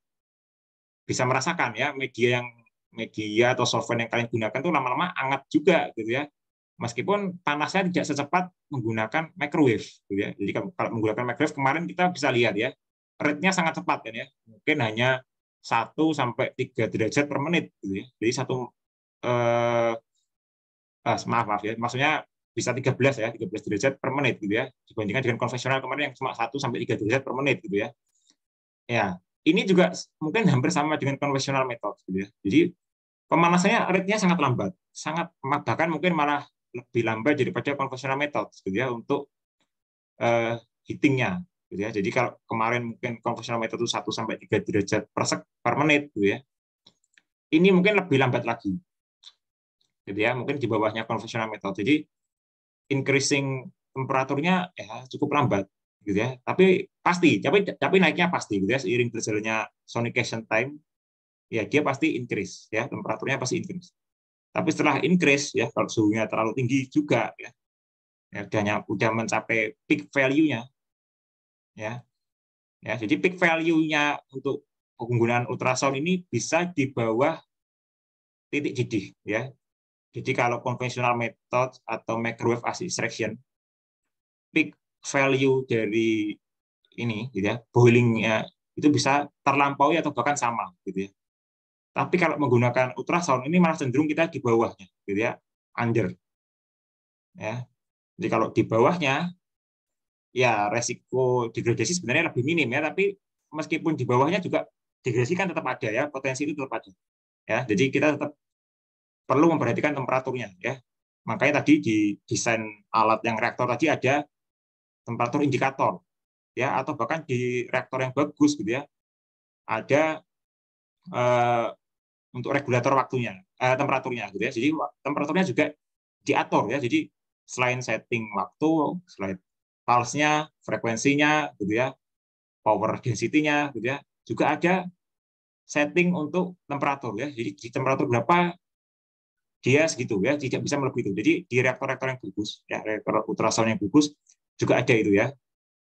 bisa merasakan ya media yang media atau software yang kalian gunakan tuh lama-lama hangat juga gitu ya meskipun panasnya tidak secepat menggunakan microwave gitu ya jadi kalau menggunakan microwave kemarin kita bisa lihat ya rate-nya sangat cepat kan ya. Mungkin hanya 1 sampai 3 derajat per menit gitu ya. Jadi satu eh, ah, maaf maaf ya. Maksudnya bisa 13 ya 13 derajat per menit gitu ya. Dibandingkan dengan konvensional kemarin yang cuma 1 sampai 3 derajat per menit gitu ya. Ya ini juga mungkin hampir sama dengan konvensional metode gitu ya. Jadi pemanasannya rate-nya sangat lambat, sangat bahkan mungkin malah lebih lambat daripada konvensional method gitu ya untuk uh, heatingnya gitu ya. Jadi kalau kemarin mungkin konvensional method itu 1 sampai 3 derajat per, sek, per menit gitu ya. Ini mungkin lebih lambat lagi. Gitu ya, mungkin di bawahnya konvensional method. Jadi increasing temperaturnya ya cukup lambat gitu ya. Tapi pasti, tapi tapi naiknya pasti gitu ya seiring berjalannya sonication time ya dia pasti increase ya temperaturnya pasti increase tapi setelah increase ya kalau suhunya terlalu tinggi juga ya ya udah udah mencapai peak value-nya ya ya jadi peak value-nya untuk penggunaan ultrasound ini bisa di bawah titik didih ya jadi kalau konvensional method atau microwave acid extraction peak value dari ini gitu ya boilingnya itu bisa terlampaui atau bahkan sama gitu ya tapi kalau menggunakan ultrasound ini malah cenderung kita di bawahnya, gitu ya, under. Ya. Jadi kalau di bawahnya, ya resiko degradasi sebenarnya lebih minim ya, tapi meskipun di bawahnya juga degradasi kan tetap ada ya, potensi itu tetap ada. Ya, jadi kita tetap perlu memperhatikan temperaturnya ya. Makanya tadi di desain alat yang reaktor tadi ada temperatur indikator ya atau bahkan di reaktor yang bagus gitu ya ada eh, untuk regulator waktunya, eh, temperaturnya gitu ya. Jadi temperaturnya juga diatur ya. Jadi selain setting waktu, selain pulse-nya, frekuensinya gitu ya, power density-nya gitu ya, juga ada setting untuk temperatur ya. Jadi di temperatur berapa dia segitu ya, tidak bisa melebihi itu. Jadi di reaktor-reaktor yang bagus, ya reaktor ultrasound yang bagus juga ada itu ya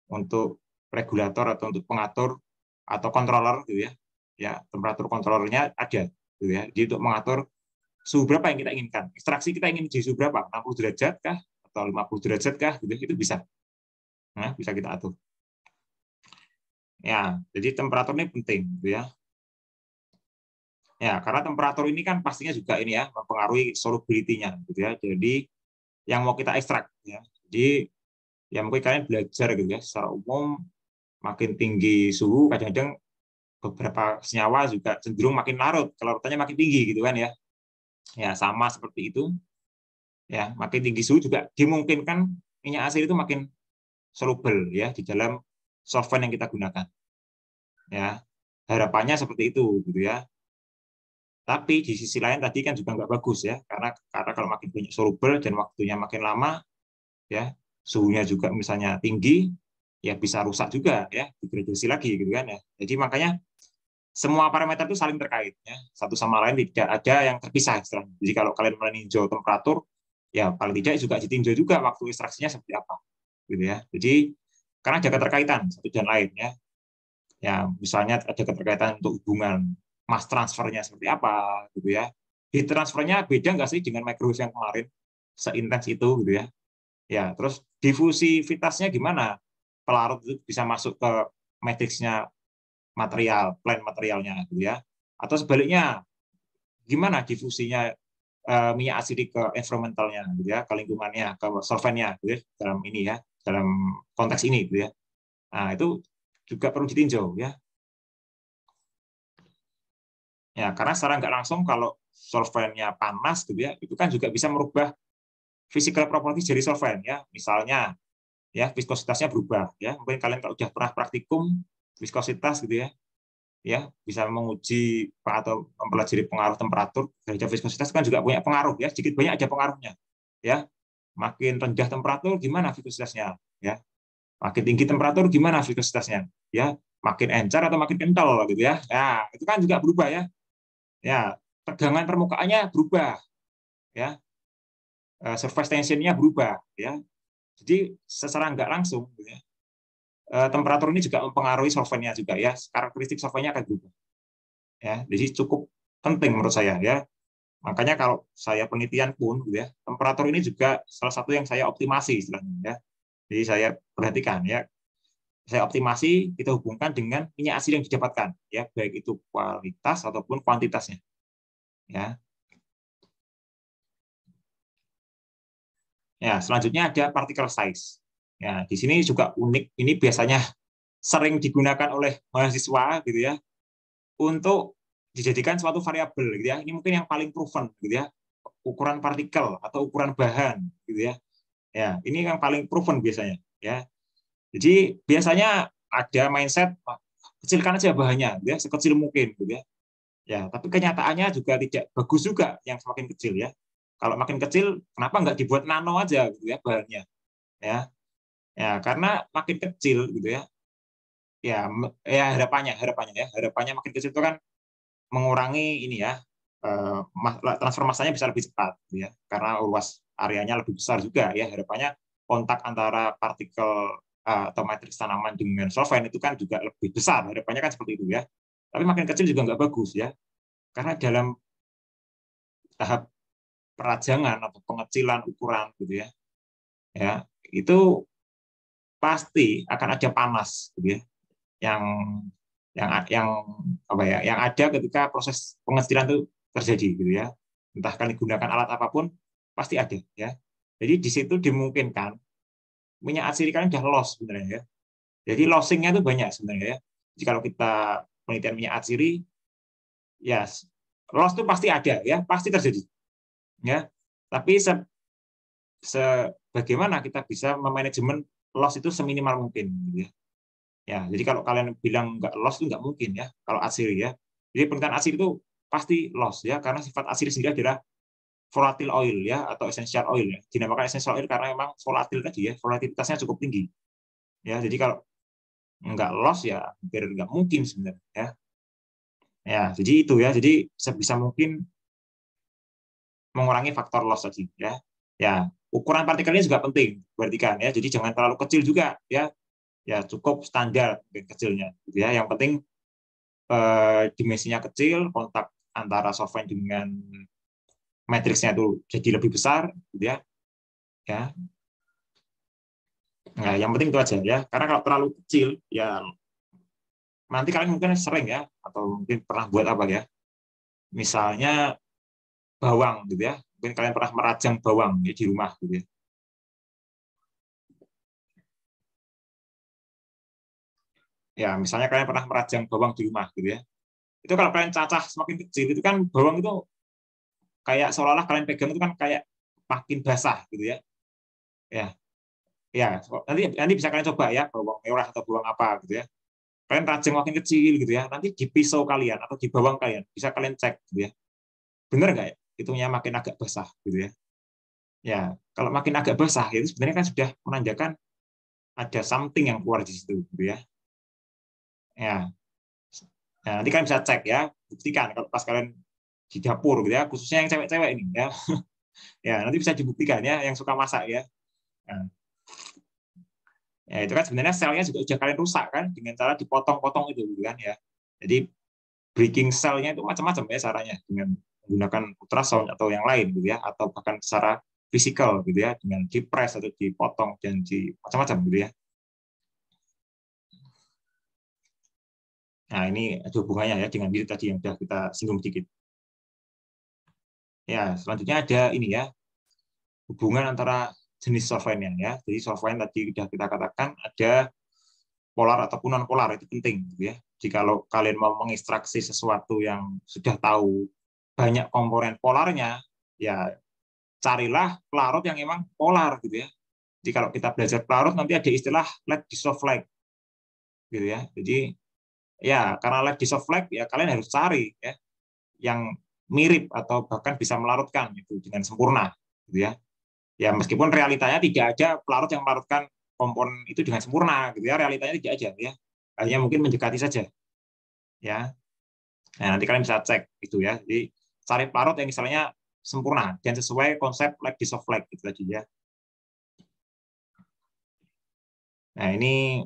untuk regulator atau untuk pengatur atau controller gitu ya. Ya, temperatur kontrolernya ada gitu ya. Jadi untuk mengatur suhu berapa yang kita inginkan. Ekstraksi kita ingin di suhu berapa? 60 derajat kah atau 50 derajat kah? Gitu itu bisa. Nah, bisa kita atur. Ya, jadi temperatur ini penting gitu ya. Ya, karena temperatur ini kan pastinya juga ini ya mempengaruhi solubility-nya gitu ya. Jadi yang mau kita ekstrak ya. Jadi ya mungkin kalian belajar gitu ya secara umum makin tinggi suhu kadang-kadang beberapa senyawa juga cenderung makin larut, kelarutannya makin tinggi gitu kan ya. Ya, sama seperti itu. Ya, makin tinggi suhu juga dimungkinkan minyak asin itu makin soluble ya di dalam solvent yang kita gunakan. Ya, harapannya seperti itu gitu ya. Tapi di sisi lain tadi kan juga nggak bagus ya, karena karena kalau makin banyak soluble dan waktunya makin lama, ya suhunya juga misalnya tinggi, ya bisa rusak juga ya, degradasi lagi gitu kan ya. Jadi makanya semua parameter itu saling terkait ya satu sama lain tidak ada yang terpisah istilahnya jadi kalau kalian meninjau temperatur ya paling tidak juga ditinjau juga waktu ekstraksinya seperti apa gitu ya. Jadi karena ada keterkaitan satu dan lain ya. Ya misalnya ada keterkaitan untuk hubungan mass transfernya seperti apa gitu ya. Heat transfernya beda nggak sih dengan microwave yang kemarin seintens itu gitu ya. Ya terus difusivitasnya gimana? Pelarut itu bisa masuk ke matriksnya material, plan materialnya gitu ya. Atau sebaliknya gimana difusinya uh, minyak asidik ke environmentalnya gitu ya, ke lingkungannya, ke solventnya gitu ya, dalam ini ya, dalam konteks ini gitu ya. Nah, itu juga perlu ditinjau ya. Ya, karena secara nggak langsung kalau solventnya panas gitu ya, itu kan juga bisa merubah physical properties dari solvent ya. Misalnya ya viskositasnya berubah ya. Mungkin kalian kalau sudah pernah praktikum viskositas gitu ya ya bisa menguji atau mempelajari pengaruh temperatur derajat viskositas kan juga punya pengaruh ya sedikit banyak ada pengaruhnya ya makin rendah temperatur gimana viskositasnya ya. Makin tinggi temperatur gimana viskositasnya ya. Makin encer atau makin kental gitu ya. Ya itu kan juga berubah ya. Ya tegangan permukaannya berubah ya. Eh, surface tensionnya berubah ya. Jadi secara nggak langsung gitu ya, Eh, temperatur ini juga mempengaruhi solventnya juga ya. Karakteristik solventnya akan berubah ya. Jadi cukup penting menurut saya ya makanya kalau saya penelitian pun gitu ya temperatur ini juga salah satu yang saya optimasi istilahnya ya. Jadi saya perhatikan ya saya optimasi kita hubungkan dengan minyak asin yang didapatkan ya baik itu kualitas ataupun kuantitasnya ya. Ya selanjutnya ada particle size. Ya, di sini juga unik. Ini biasanya sering digunakan oleh mahasiswa gitu ya untuk dijadikan suatu variabel gitu ya. Ini mungkin yang paling proven gitu ya. ukuran partikel atau ukuran bahan gitu ya. Ya, ini yang paling proven biasanya ya. Jadi biasanya ada mindset kecilkan aja bahannya gitu ya, sekecil mungkin gitu ya. Ya, tapi kenyataannya juga tidak bagus juga yang semakin kecil ya. Kalau makin kecil, kenapa nggak dibuat nano aja gitu ya bahannya? Ya, ya karena makin kecil gitu ya. Ya, ya harapannya, harapannya ya, harapannya makin kecil itu kan mengurangi ini ya Eh, transfer masanya bisa lebih cepat gitu ya. Karena luas areanya lebih besar juga ya. Harapannya kontak antara partikel eh, atau matriks tanaman dengan solvent itu kan juga lebih besar. Harapannya kan seperti itu ya. Tapi makin kecil juga nggak bagus ya. Karena dalam tahap perajangan atau pengecilan ukuran gitu ya ya itu pasti akan ada panas gitu ya yang yang yang apa ya yang ada ketika proses pengecilan itu terjadi gitu ya. Entah kalian gunakan alat apa pun pasti ada ya. Jadi di situ dimungkinkan minyak asiri kalian sudah loss sebenarnya ya. Jadi lossingnya itu banyak sebenarnya ya. Kalau kita penelitian minyak asiri ya loss itu pasti ada ya, pasti terjadi. Ya. Tapi se, se kita bisa memanajemen loss itu seminimal mungkin gitu ya. Ya, jadi kalau kalian bilang nggak loss itu nggak mungkin ya kalau asiri ya. Jadi penelitian asiri itu pasti loss ya karena sifat asiri sendiri adalah volatile oil ya atau essential oil ya. Dinamakan essential oil karena memang volatil tadi ya, volatilitasnya cukup tinggi. Ya, jadi kalau nggak loss ya hampir nggak mungkin sebenarnya ya. Ya, jadi itu ya. Jadi sebisa mungkin mengurangi faktor loss tadi ya. Ya, ukuran partikelnya juga penting berarti kan ya. Jadi jangan terlalu kecil juga ya. Ya, cukup standar kecilnya gitu ya. Yang penting eh, dimensinya kecil, kontak antara solvent dengan matriksnya itu jadi lebih besar, gitu ya. Ya. Nah, yang penting itu aja ya. Karena kalau terlalu kecil, ya nanti kalian mungkin sering ya, atau mungkin pernah buat apa ya. Misalnya bawang, gitu ya. Mungkin kalian pernah merajang bawang ya, di rumah, gitu ya. Ya, misalnya kalian pernah merajang bawang di rumah, gitu ya. Itu kalau kalian cacah semakin kecil itu kan bawang itu kayak seolah-olah kalian pegang itu kan kayak makin basah gitu ya. Ya. Ya nanti nanti bisa kalian coba ya bawang merah atau bawang apa gitu ya. Kalian rajang makin kecil gitu ya nanti di pisau kalian atau di bawang kalian bisa kalian cek gitu ya. Benar nggak ya itunya makin agak basah gitu ya? Ya kalau makin agak basah itu sebenarnya kan sudah menandakan ada something yang keluar di situ gitu ya ya Nah, nanti kalian bisa cek ya, buktikan kalau pas kalian di dapur gitu ya, khususnya yang cewek-cewek ini ya. ya, nanti bisa dibuktikan ya yang suka masak ya. Nah. Ya, itu kan sebenarnya selnya juga sudah kalian rusak kan dengan cara dipotong-potong itu gitu kan ya. Jadi breaking selnya itu macam-macam ya caranya dengan menggunakan ultrasound atau yang lain gitu ya atau bahkan secara fisikal gitu ya dengan dipres atau dipotong dan di macam-macam gitu ya. Nah, ini ada hubungannya ya dengan diri tadi yang sudah kita singgung sedikit. Ya, selanjutnya ada ini ya, hubungan antara jenis solventnya ya. Jadi solvent tadi sudah kita katakan ada polar ataupun non polar itu penting gitu ya. Jadi kalau kalian mau mengekstraksi sesuatu yang sudah tahu banyak komponen polarnya, ya carilah pelarut yang emang polar gitu ya. Jadi kalau kita belajar pelarut nanti ada istilah let dissolve like gitu ya. Jadi ya karena di soft lag ya kalian harus cari ya yang mirip atau bahkan bisa melarutkan itu dengan sempurna gitu ya. Ya meskipun realitanya tidak ada pelarut yang melarutkan komponen itu dengan sempurna gitu ya realitanya tidak ada ya. Hanya mungkin mendekati saja ya. Nah nanti kalian bisa cek itu ya. Jadi cari pelarut yang misalnya sempurna dan sesuai konsep lag di soft lag gitu tadi ya. Nah ini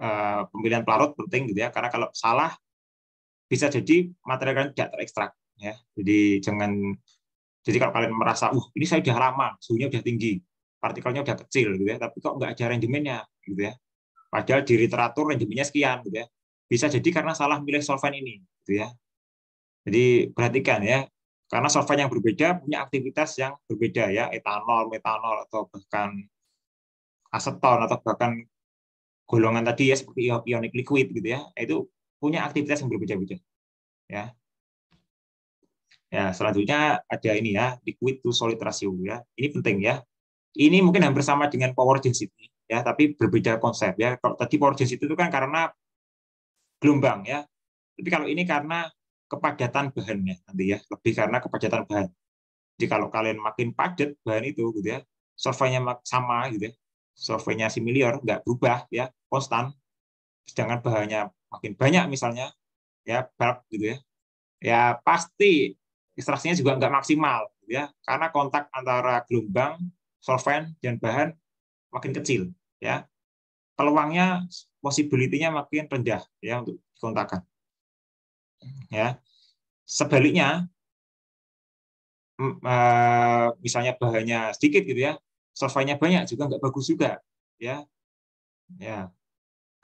Eh, pemilihan pelarut penting gitu ya. Karena kalau salah bisa jadi material kalian tidak terekstrak ya. Jadi jangan jadi kalau kalian merasa uh ini saya sudah lama suhunya sudah tinggi partikelnya sudah kecil gitu ya. Tapi kok nggak ada rendemennya gitu ya. Padahal di literatur rendemennya sekian gitu ya. Bisa jadi karena salah milih solvent ini gitu ya. Jadi perhatikan ya karena solvent yang berbeda punya aktivitas yang berbeda ya. Etanol metanol atau bahkan aseton atau bahkan golongan tadi ya seperti ionic liquid gitu ya itu punya aktivitas yang berbeda-beda ya Ya, selanjutnya ada ini ya, liquid to solid ratio ya. Ini penting ya. Ini mungkin hampir sama dengan power density ya, tapi berbeda konsep ya. Kalau tadi power density itu kan karena gelombang ya. Tapi kalau ini karena kepadatan bahannya nanti ya, lebih karena kepadatan bahan. Jadi kalau kalian makin padat bahan itu gitu ya, surveinya sama gitu ya, surveinya similar nggak berubah ya, konstan. Sedangkan bahannya makin banyak misalnya ya bulk gitu ya, ya pasti ekstraksinya juga nggak maksimal ya. Karena kontak antara gelombang solvent dan bahan makin kecil ya. Peluangnya possibility-nya makin rendah ya untuk dikontakkan. Ya. Sebaliknya eh, misalnya bahannya sedikit gitu ya solventnya banyak juga nggak bagus juga ya. Ya.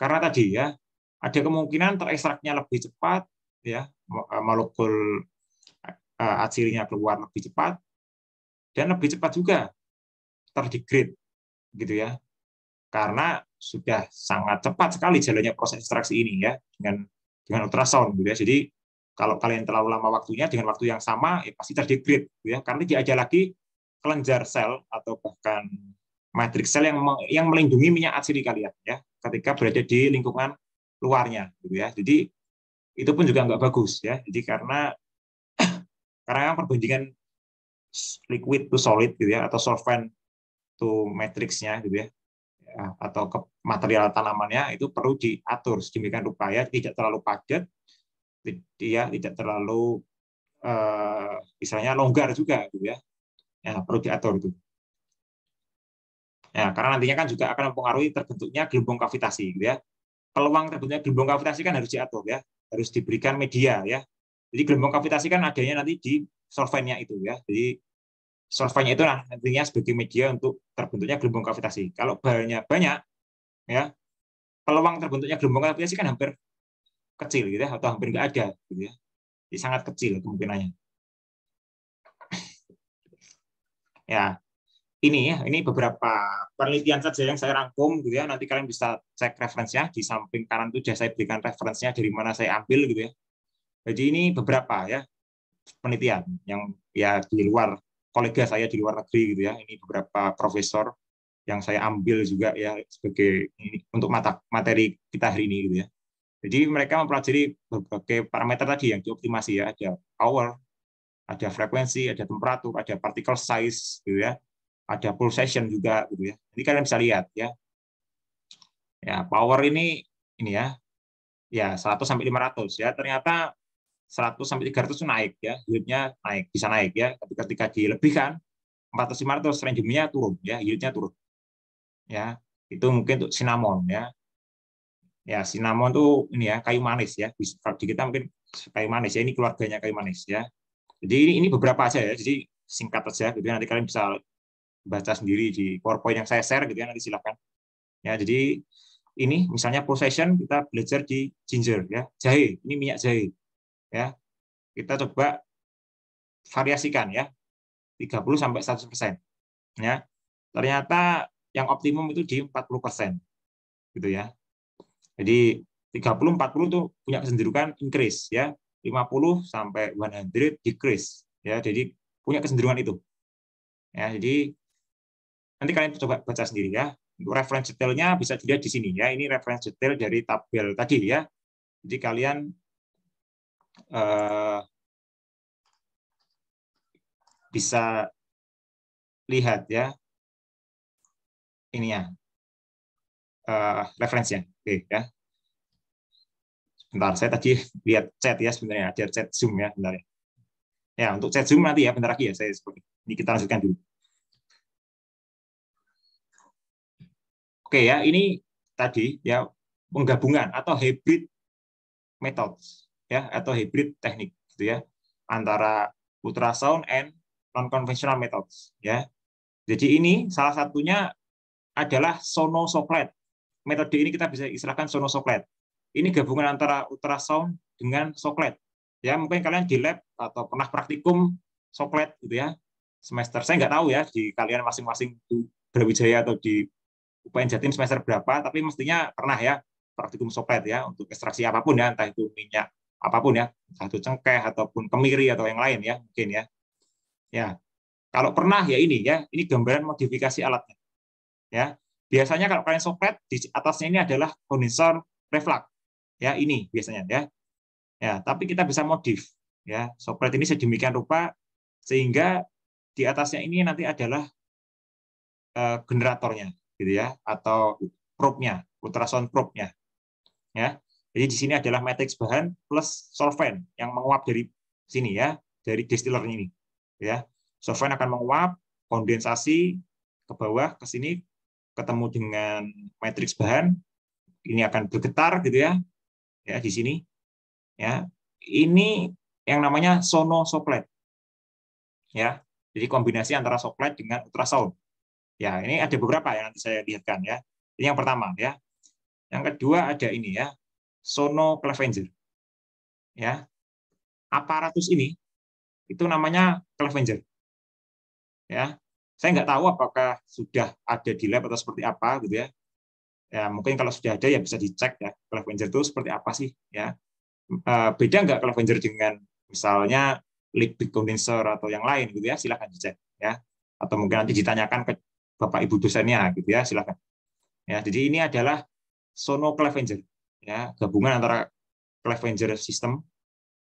Karena tadi ya ada kemungkinan terekstraknya lebih cepat ya molekul uh, akhirnya keluar lebih cepat dan lebih cepat juga terdegrade gitu ya. Karena sudah sangat cepat sekali jalannya proses ekstraksi ini ya dengan dengan ultrasound gitu ya. Jadi kalau kalian terlalu lama waktunya dengan waktu yang sama ya pasti terdegrade gitu ya. Karena tidak ada lagi kelenjar sel atau bahkan matrix sel yang yang melindungi minyak atsiri kalian ya ketika berada di lingkungan luarnya gitu ya. Jadi itu pun juga nggak bagus ya. Jadi karena karena perbandingan liquid to solid gitu ya atau solvent to matrixnya gitu ya, ya atau ke material tanamannya itu perlu diatur sedemikian rupa ya tidak terlalu padat dia tidak terlalu eh, misalnya longgar juga gitu ya ya perlu diatur itu ya karena nantinya kan juga akan mempengaruhi terbentuknya gelombang kavitasi gitu ya peluang terbentuknya gelombang kavitasi kan harus diatur ya harus diberikan media ya jadi gelombang kavitasi kan adanya nanti di solventnya itu ya. Jadi solventnya itu nah, nantinya sebagai media untuk terbentuknya gelombang kavitasi. Kalau bahannya banyak ya, peluang terbentuknya gelombang kavitasi kan hampir kecil gitu ya atau hampir nggak ada gitu ya. Jadi sangat kecil kemungkinannya. Ya, ini ya, ini beberapa penelitian saja yang saya rangkum gitu ya. Nanti kalian bisa cek referensinya di samping kanan itu sudah saya berikan referensinya dari mana saya ambil gitu ya. Jadi ini beberapa ya penelitian yang ya di luar kolega saya di luar negeri gitu ya. Ini beberapa profesor yang saya ambil juga ya sebagai ini, untuk mata materi kita hari ini gitu ya. Jadi mereka mempelajari berbagai parameter tadi yang dioptimasi ya, ada power, ada frekuensi, ada temperatur, ada particle size gitu ya. Ada pulsation juga gitu ya. Jadi kalian bisa lihat ya. Ya, power ini ini ya. Ya, 100 sampai 500 ya. Ternyata 100 sampai 300 itu naik ya, yieldnya naik, bisa naik ya. Tapi ketika dilebihkan 400 500 range-nya turun ya, yieldnya turun. Ya, itu mungkin untuk cinnamon ya. Ya, cinnamon tuh ini ya, kayu manis ya. Kalau di kita mungkin kayu manis ya, ini keluarganya kayu manis ya. Jadi ini, beberapa aja ya. Jadi singkat saja gitu ya. Nanti kalian bisa baca sendiri di PowerPoint yang saya share gitu ya, nanti silakan. Ya, jadi ini misalnya procession kita belajar di ginger ya, jahe. Ini minyak jahe ya kita coba variasikan ya 30 sampai 100 persen ya ternyata yang optimum itu di 40 persen gitu ya jadi 30 40 itu punya kecenderungan increase ya 50 sampai 100 decrease. Ya jadi punya kecenderungan itu. Ya jadi nanti kalian coba baca sendiri ya. Untuk reference detailnya bisa dilihat di sini ya. Ini reference detail dari tabel tadi ya. Jadi kalian uh, bisa lihat ya. Ini ya uh, referensinya oke ya sebentar saya tadi lihat chat ya sebenarnya ada chat zoom ya sebentar ya ya untuk chat zoom nanti ya bentar lagi ya saya ini kita lanjutkan dulu oke ya ini tadi ya penggabungan atau hybrid methods ya atau hybrid teknik gitu ya antara ultrasound and non conventional methods ya. Jadi ini salah satunya adalah sonosoklet. Metode ini kita bisa istilahkan sonosoklet. Ini gabungan antara ultrasound dengan soklet. Ya, mungkin kalian di lab atau pernah praktikum soklet gitu ya. Semester saya nggak tahu ya di kalian masing-masing di Brawijaya atau di UPN Jatim semester berapa, tapi mestinya pernah ya praktikum soklet ya untuk ekstraksi apa pun ya, entah itu minyak apa pun ya, satu cengkeh ataupun kemiri atau yang lain ya, mungkin ya. Ya. Kalau pernah ya ini ya, ini gambaran modifikasi alatnya. Ya. Biasanya kalau kalian soplet di atasnya ini adalah kondensor reflux. Ya, ini biasanya ya. Ya, tapi kita bisa modif ya. Soplet ini sedemikian rupa sehingga di atasnya ini nanti adalah uh, generatornya gitu ya atau probe-nya, ultrasound probe-nya. Ya. Jadi di sini adalah matrix bahan plus solvent yang menguap dari sini ya, dari distiller ini. Ya. Solvent akan menguap, kondensasi ke bawah ke sini ketemu dengan matriks bahan, ini akan bergetar gitu ya. Ya, di sini. Ya. Ini yang namanya sono soplet. Ya. Jadi kombinasi antara soplet dengan ultrasound. Ya, ini ada beberapa yang nanti saya lihatkan ya. Ini yang pertama ya. Yang kedua ada ini ya, Sono Clevenger. Ya. Aparatus ini itu namanya Clevenger. Ya. Saya nggak tahu apakah sudah ada di lab atau seperti apa gitu ya. Ya, mungkin kalau sudah ada ya bisa dicek ya Clevenger itu seperti apa sih ya. Eh, beda nggak Clevenger dengan misalnya liquid condenser atau yang lain gitu ya, silahkan dicek ya. Atau mungkin nanti ditanyakan ke Bapak Ibu dosennya gitu ya, silahkan. Ya, jadi ini adalah Sono Clevenger ya gabungan antara Clevenger system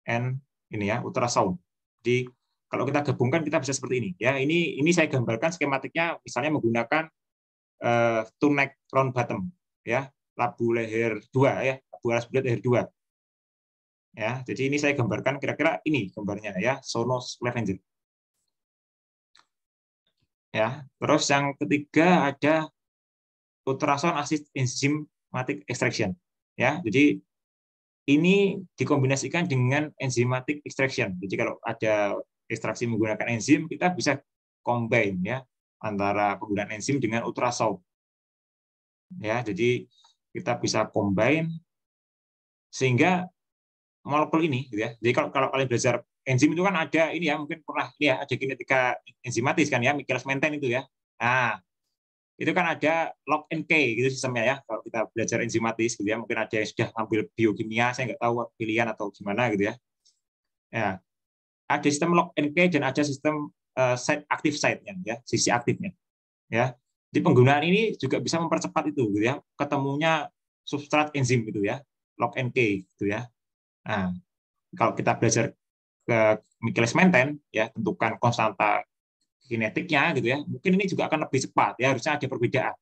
and ini ya ultrasound. Jadi kalau kita gabungkan kita bisa seperti ini ya. Ini ini saya gambarkan skematiknya misalnya menggunakan uh, two neck round bottom ya, labu leher dua ya, labu alas bulat leher dua. Ya, jadi ini saya gambarkan kira-kira ini gambarnya ya, Sonos Clevenger. Ya, terus yang ketiga ada ultrasound assist enzymatic extraction ya jadi ini dikombinasikan dengan enzymatic extraction jadi kalau ada ekstraksi menggunakan enzim kita bisa combine ya antara penggunaan enzim dengan ultrasound ya jadi kita bisa combine sehingga molekul ini gitu ya. Jadi kalau kalau kalian belajar enzim itu kan ada ini ya mungkin pernah ini ya ada kinetika enzimatis kan ya Michaelis Menten itu ya. Nah itu kan ada lock and key gitu sistemnya ya kalau kita belajar enzimatis gitu ya. Mungkin ada yang sudah ngambil biokimia saya nggak tahu pilihan atau gimana gitu ya. Ya ada sistem lock and key dan ada sistem uh, site aktif site-nya ya sisi aktifnya ya jadi penggunaan ini juga bisa mempercepat itu gitu ya. Ketemunya substrat enzim gitu ya and key gitu ya. Nah kalau kita belajar ke Michaelis Menten ya tentukan konstanta kinetiknya gitu ya mungkin ini juga akan lebih cepat ya. Harusnya ada perbedaan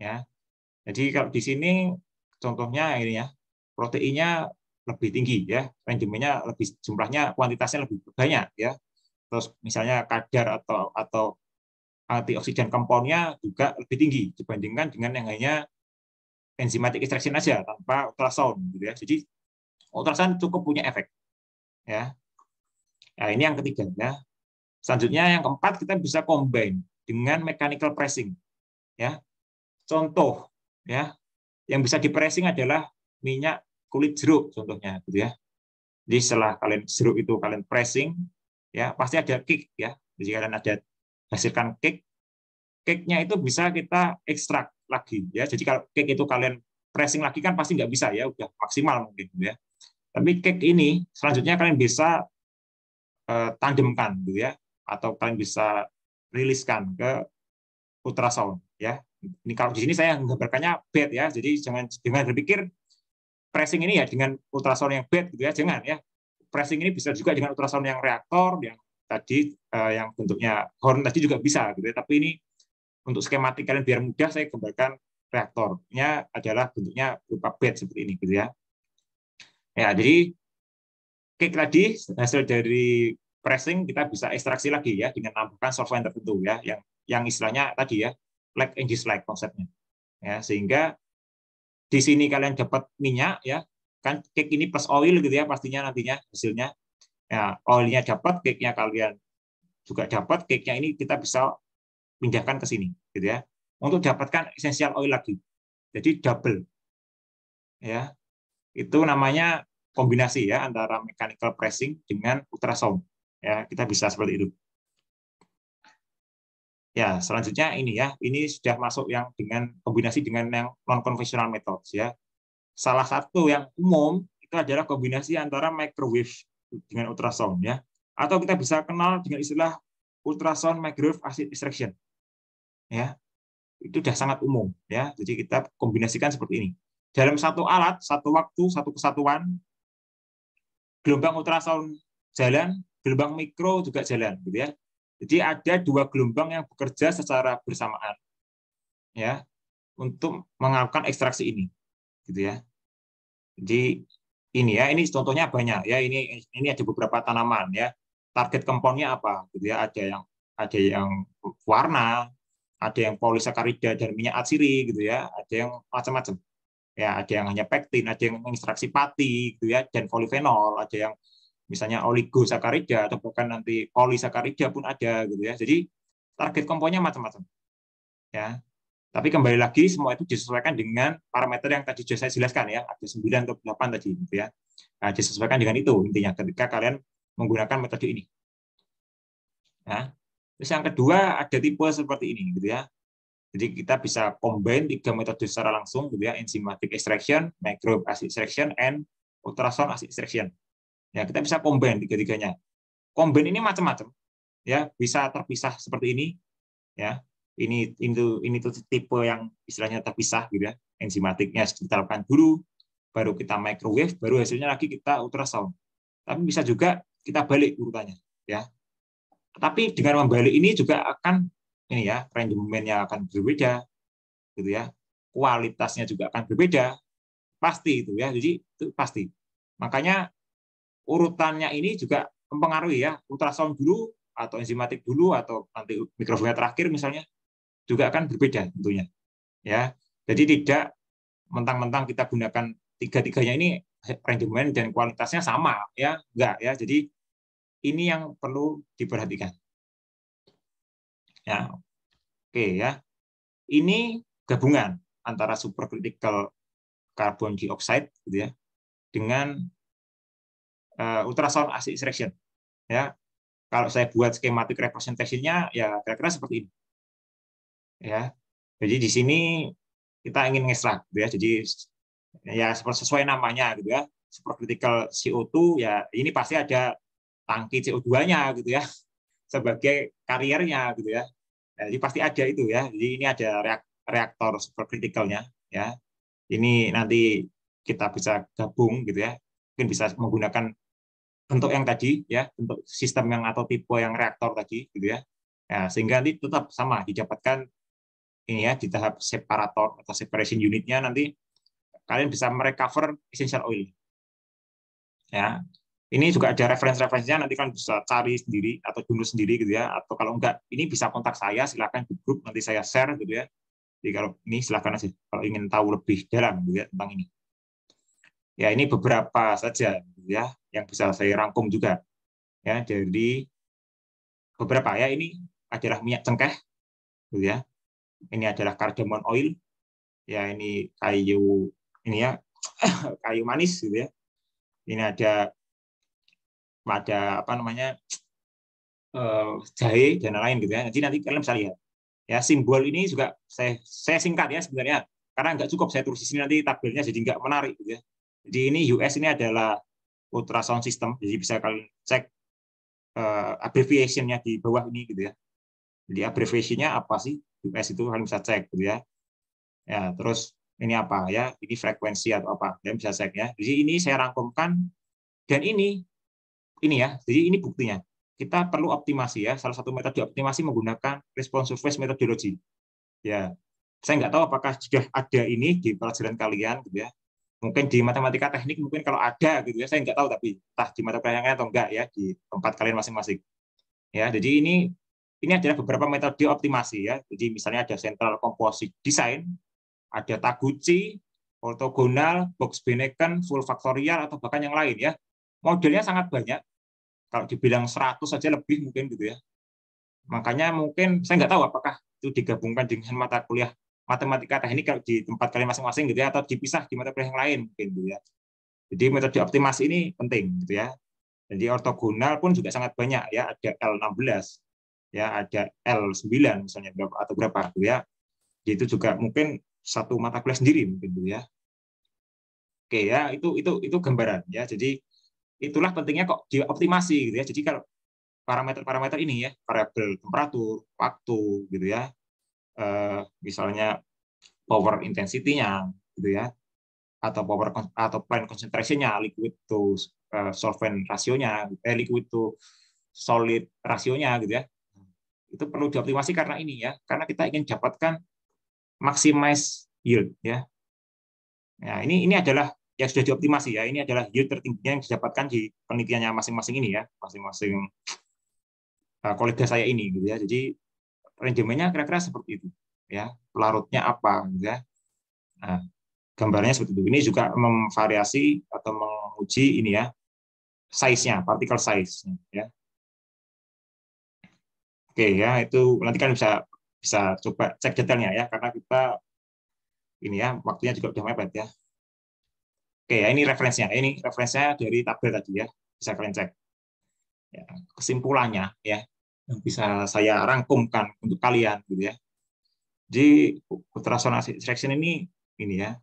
ya. Jadi kalau di sini contohnya ini ya proteinnya lebih tinggi ya. Rendemennya lebih jumlahnya kuantitasnya lebih banyak ya. Terus misalnya kadar atau atau antioksidan komponnya juga lebih tinggi dibandingkan dengan yang hanya enzimatic extraction aja tanpa ultrasound gitu ya jadi ultrasound cukup punya efek ya nah ini yang ketiga ya Selanjutnya yang keempat kita bisa combine dengan mechanical pressing. Ya. Contoh ya, yang bisa di pressing adalah minyak kulit jeruk contohnya gitu ya. Jadi setelah kalian jeruk itu kalian pressing ya, pasti ada kick ya. Jadi kalian ada hasilkan kick, kicknya itu bisa kita ekstrak lagi ya. Jadi kalau kick itu kalian pressing lagi kan pasti nggak bisa ya, udah maksimal mungkin ya. Tapi kick ini selanjutnya kalian bisa uh, tandemkan gitu ya atau kalian bisa riliskan ke ultrasound ya. Ini kalau di sini saya menggambarkannya bed ya. Jadi jangan dengan berpikir pressing ini ya dengan ultrasound yang bed gitu ya, jangan ya. Pressing ini bisa juga dengan ultrasound yang reaktor yang tadi eh, yang bentuknya horn tadi juga bisa gitu ya. Tapi ini untuk skematik kalian biar mudah saya gambarkan reaktornya adalah bentuknya berupa bed seperti ini gitu ya. Ya, jadi cake tadi hasil dari pressing kita bisa ekstraksi lagi ya dengan menambahkan solvent tertentu ya yang yang istilahnya tadi ya like and dislike konsepnya ya sehingga di sini kalian dapat minyak ya kan cake ini plus oil gitu ya pastinya nantinya hasilnya ya oilnya dapat cake-nya kalian juga dapat cake-nya ini kita bisa pindahkan ke sini gitu ya. Untuk dapatkan essential oil lagi jadi double ya. Itu namanya kombinasi ya antara mechanical pressing dengan ultrasound ya. Kita bisa seperti itu. Ya selanjutnya ini ya. Ini sudah masuk yang dengan kombinasi dengan yang non konvensional metode ya. Salah satu yang umum itu adalah kombinasi antara microwave dengan ultrasound ya. Atau kita bisa kenal dengan istilah ultrasound microwave acid extraction. Ya. Itu sudah sangat umum ya. Jadi kita kombinasikan seperti ini. Dalam satu alat, satu waktu, satu kesatuan gelombang ultrasound jalan, gelombang mikro juga jalan gitu ya. Jadi ada dua gelombang yang bekerja secara bersamaan ya untuk melakukan ekstraksi ini gitu ya. Jadi ini ya, ini contohnya banyak ya. Ini ini ada beberapa tanaman ya. Target komponnya apa gitu ya. Ada yang ada yang warna, ada yang polisakarida dan minyak atsiri gitu ya. Ada yang macam-macam. Ya, ada yang hanya pektin, ada yang ekstraksi pati gitu ya dan polifenol, ada yang misalnya oligosakarida atau bahkan nanti polisakarida pun ada gitu ya. Jadi target komponnya macam-macam. Ya. Tapi kembali lagi semua itu disesuaikan dengan parameter yang tadi saya jelaskan ya, ada 9 atau 8 tadi gitu ya. Nah, disesuaikan dengan itu intinya ketika kalian menggunakan metode ini. Nah, terus yang kedua ada tipe seperti ini gitu ya. Jadi kita bisa combine tiga metode secara langsung gitu ya, enzymatic extraction, microbe acid extraction, and ultrasound acid extraction. Ya, kita bisa combine tiga-tiganya. Combine ini macam-macam. Ya, bisa terpisah seperti ini ya ini itu ini tuh tipe yang istilahnya terpisah gitu ya. Enzimatiknya kita lakukan dulu baru kita microwave baru hasilnya lagi kita ultrasound. Tapi bisa juga kita balik urutannya ya. Tapi dengan membalik ini juga akan ini ya rendemennya akan berbeda gitu ya. Kualitasnya juga akan berbeda. Pasti itu ya jadi itu pasti. Makanya urutannya ini juga mempengaruhi ya ultrasound dulu atau enzimatik dulu atau nanti mikrofilm terakhir misalnya juga akan berbeda tentunya. Ya, jadi tidak mentang-mentang kita gunakan tiga-tiganya ini rendemen dan kualitasnya sama ya, enggak ya. Jadi ini yang perlu diperhatikan. Ya. Oke ya. Ini gabungan antara supercritical carbon dioxide gitu ya dengan uh, ultrasound acid extraction. Ya. Kalau saya buat skematik representasinya ya kira-kira seperti ini ya. Jadi di sini kita ingin ngekstrak gitu ya. Jadi ya sesuai namanya gitu ya. Supercritical CO2 ya ini pasti ada tangki CO2-nya gitu ya sebagai kariernya gitu ya. Jadi pasti ada itu ya. Jadi ini ada reaktor supercriticalnya ya. Ini nanti kita bisa gabung gitu ya. Mungkin bisa menggunakan bentuk yang tadi ya, bentuk sistem yang atau tipe yang reaktor tadi gitu ya. Ya, sehingga nanti tetap sama didapatkan ini ya di tahap separator atau separation unitnya nanti kalian bisa merecover essential oil. Ya, ini juga ada referensi-referensinya nanti kalian bisa cari sendiri atau download sendiri gitu ya. Atau kalau enggak, ini bisa kontak saya, silakan di grup nanti saya share gitu ya. Jadi kalau ini silakan aja kalau ingin tahu lebih dalam gitu ya tentang ini. Ya ini beberapa saja gitu ya yang bisa saya rangkum juga. Ya jadi beberapa ya ini adalah minyak cengkeh gitu ya ini adalah cardamom oil. Ya ini kayu ini ya kayu manis gitu ya. Ini ada ada apa namanya uh, jahe dan lain-lain gitu ya. Jadi nanti kalian bisa lihat. Ya simbol ini juga saya saya singkat ya sebenarnya. Karena nggak cukup saya tulis di sini nanti tabelnya jadi nggak menarik gitu ya. Jadi ini US ini adalah ultrasound system. Jadi bisa kalian cek uh, abbreviationnya di bawah ini gitu ya jadi abbreviationnya apa sih US itu kalian bisa cek gitu ya. Ya, terus ini apa ya? Ini frekuensi atau apa? Kalian bisa cek ya. Jadi ini saya rangkumkan dan ini ini ya. Jadi ini buktinya. Kita perlu optimasi ya. Salah satu metode optimasi menggunakan response surface methodology. Ya. Saya nggak tahu apakah sudah ada ini di pelajaran kalian gitu ya. Mungkin di matematika teknik mungkin kalau ada gitu ya, saya nggak tahu tapi entah di pelajarannya atau enggak ya di tempat kalian masing-masing. Ya, jadi ini ini adalah beberapa metode optimasi ya. Jadi misalnya ada central composite design, ada Taguchi, ortogonal, box Beneken, full factorial atau bahkan yang lain ya. Modelnya sangat banyak. Kalau dibilang 100 saja lebih mungkin gitu ya. Makanya mungkin saya nggak tahu apakah itu digabungkan dengan mata kuliah matematika teknik di tempat kalian masing-masing gitu ya atau dipisah di mata kuliah yang lain mungkin gitu ya. Jadi metode optimasi ini penting gitu ya. Jadi ortogonal pun juga sangat banyak ya, ada L16, ya ada L9 misalnya berapa atau berapa gitu ya. Itu juga mungkin satu mata kuliah sendiri mungkin gitu ya. Oke ya, itu itu itu gambaran ya. Jadi itulah pentingnya kok dioptimasi gitu ya. Jadi kalau parameter-parameter ini ya, variabel temperatur, waktu gitu ya. Eh, misalnya power intensity-nya gitu ya. Atau power atau plan concentration-nya, liquid to uh, solvent rasionya, eh, liquid to solid rasionya gitu ya. Itu perlu dioptimasi karena ini ya, karena kita ingin dapatkan maximize yield ya Nah, ini ini adalah yang sudah dioptimasi ya. Ini adalah yield tertinggi yang didapatkan di penelitiannya masing-masing ini ya, masing-masing uh, kolega saya ini gitu ya. Jadi rangemennya kira-kira seperti itu ya. Larutnya apa gitu ya. Nah, gambarnya seperti itu. Ini juga memvariasi atau menguji ini ya size-nya, particle size ya. Oke ya, itu nanti kan bisa bisa coba cek detailnya ya karena kita ini ya waktunya juga sudah mepet ya. Oke ya ini referensinya. Ini referensinya dari tabel tadi ya. Bisa kalian cek. Ya, kesimpulannya ya yang bisa saya rangkumkan untuk kalian gitu ya. Jadi ultrasonic extraction ini ini ya